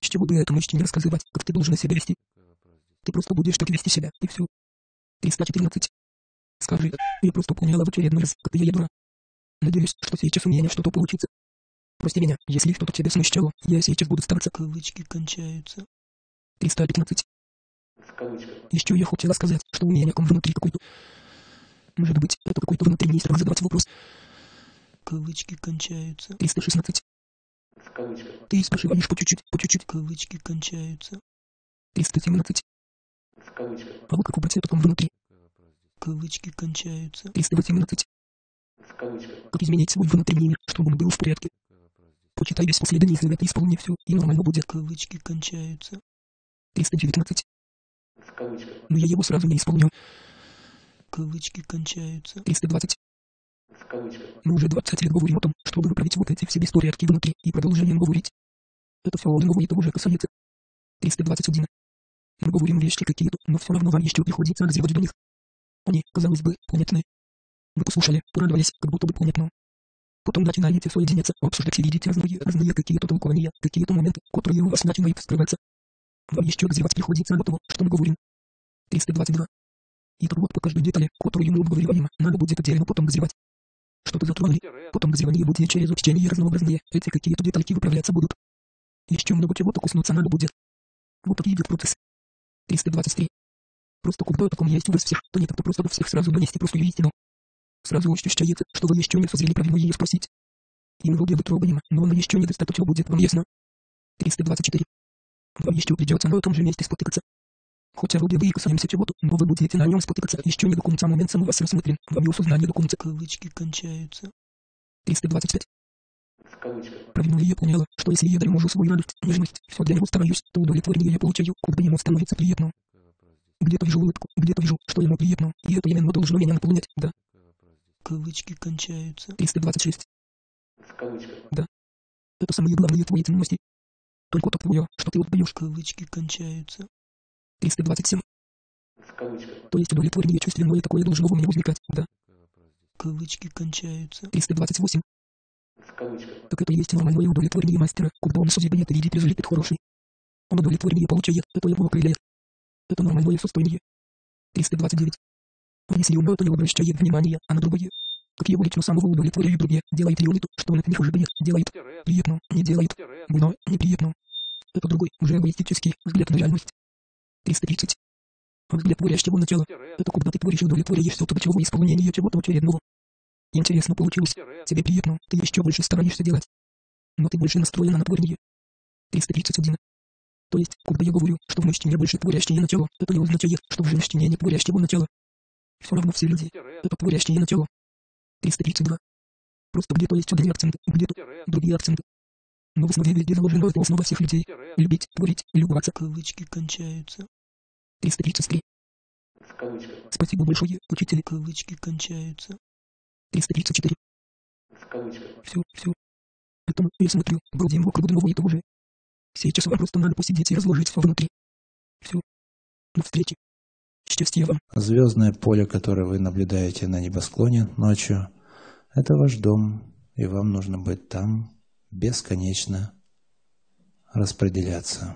Speaker 1: С чего бы это мужчине рассказывать, как ты должен себя вести? Ты просто будешь так вести себя, и все. 314. Скажи, я просто поняла в очередной раз, какая я дура. Надеюсь, что сейчас у меня что-то получится. Прости меня, если что-то тебя смущало, я сейчас буду стараться.
Speaker 3: Кавычки кончаются.
Speaker 1: 315.
Speaker 3: В кавычках.
Speaker 1: Еще я хотела сказать, что у меня неком внутри какой-то... Может быть, это какой-то внутренний страх задавать вопрос.
Speaker 3: Кавычки кончаются.
Speaker 1: 316.
Speaker 3: В кавычках.
Speaker 1: Ты спрашиваешь по чуть-чуть, по чуть-чуть.
Speaker 3: Кавычки кончаются.
Speaker 1: 317.
Speaker 3: В кавычках.
Speaker 1: А вот как убрать это там внутри.
Speaker 3: Кавычки кончаются.
Speaker 1: 318.
Speaker 3: В кавычках.
Speaker 1: Как изменить свой внутренний мир, чтобы он был в порядке. Почитай весь последний совет и исполни все, и нормально будет.
Speaker 3: Кавычки кончаются.
Speaker 1: 319.
Speaker 3: В кавычках.
Speaker 1: Но я его сразу не исполню.
Speaker 3: Кавычки кончаются.
Speaker 1: 320.
Speaker 3: В кавычках.
Speaker 1: Мы уже 20 лет говорим о том, чтобы выправить вот эти все беспорядки внутри, и продолжаем говорить. Это все одного и того же касается. 321. Мы говорим вещи какие-то, но все равно вам еще приходится развивать до них. Они, казалось бы, понятны. Вы послушали, порадовались, как будто бы понятно. Потом начинаете соединяться, обсуждать и видеть разные, разные какие-то толкования, какие-то моменты, которые у вас начинают вскрываться. Вам еще развивать приходится до того, что мы говорим. 322. И вот по каждой детали, которую мы обговариваем, надо будет отдельно потом развивать. Чтобы затронули, потом развивание будет через чтение разнообразные, эти какие-то детальки выправляться будут. Еще много чего-то коснуться надо будет. Вот такие идет процесс. 323. Просто когда таком есть у вас всех, то не так-то просто до всех сразу донести простую истину. Сразу ощущается, что вы еще не созрели правильно ее спросить. И вроде бы трогаем, но она еще недостаточно будет вам ясно. 324. Вам еще придется на том же месте спотыкаться. Хотя вроде бы и касаемся чего-то, но вы будете на нем спотыкаться. Еще не до конца момента мы вас рассмотрим. Вам его сознание до конца.
Speaker 3: Кавычки кончаются.
Speaker 1: 325.
Speaker 3: В кавычках.
Speaker 1: Правильно ли я поняла, что если я дарю мужу свою радость, нежность, все для него стараюсь, то удовлетворение я получаю, когда ему становится приятно. Где-то вижу улыбку, где-то вижу, что ему приятно, и это именно должно меня наполнять, да.
Speaker 3: Кавычки кончаются.
Speaker 1: 326.
Speaker 3: В кавычках.
Speaker 1: Это самые главные твои ценности. Только то твое, что ты отдаешь.
Speaker 3: Кавычки кончаются.
Speaker 1: 327.
Speaker 3: В кавычках.
Speaker 1: То есть удовлетворение чувственное такое должно у меня возникать, да.
Speaker 3: Кавычки кончаются.
Speaker 1: 328.
Speaker 3: В кавычках.
Speaker 1: Так это и есть нормальное удовлетворение мастера, когда он созидает и видит результат хороший. Он удовлетворение получает, это его окрыляет. Это нормальное состояние. 329. А если он на это не обращает внимания, а на другое? Как его лично самого удовлетворяют другие, делает ли он это, что он от них ожидает, делает. Приятно, не делает. Больно, неприятно. Это другой, уже эгоистический взгляд на реальность. 330. А взгляд творящего начала. Это когда ты творишь и удовлетворяешь все то чего исполнение чего-то очередного. Интересно получилось. Тебе приятно, ты еще больше стараешься делать. Но ты больше настроена на творение. 331. То есть, когда я говорю, что в мужчине больше творящее начало, это не означает, что в женщине нет творящего начала. Все равно все люди — это творящее начало. 332. Просто где-то есть один акцент, где-то другие акценты. Но в основе везде заложена эта основа всех людей. Любить, творить, любоваться.
Speaker 3: Кавычки кончаются.
Speaker 1: 333.
Speaker 3: В кавычках.
Speaker 1: Спасибо большое, учитель.
Speaker 3: Кавычки кончаются.
Speaker 1: 334.
Speaker 3: В кавычках.
Speaker 1: Все, все. Это мы, я смотрю, бродим вокруг одного и того же. Сейчас вам просто надо посидеть и разложить все внутри. Все. До встречи. Счастья вам.
Speaker 4: Звездное поле, которое вы наблюдаете на небосклоне ночью, это ваш дом, и вам нужно быть там бесконечно распределяться.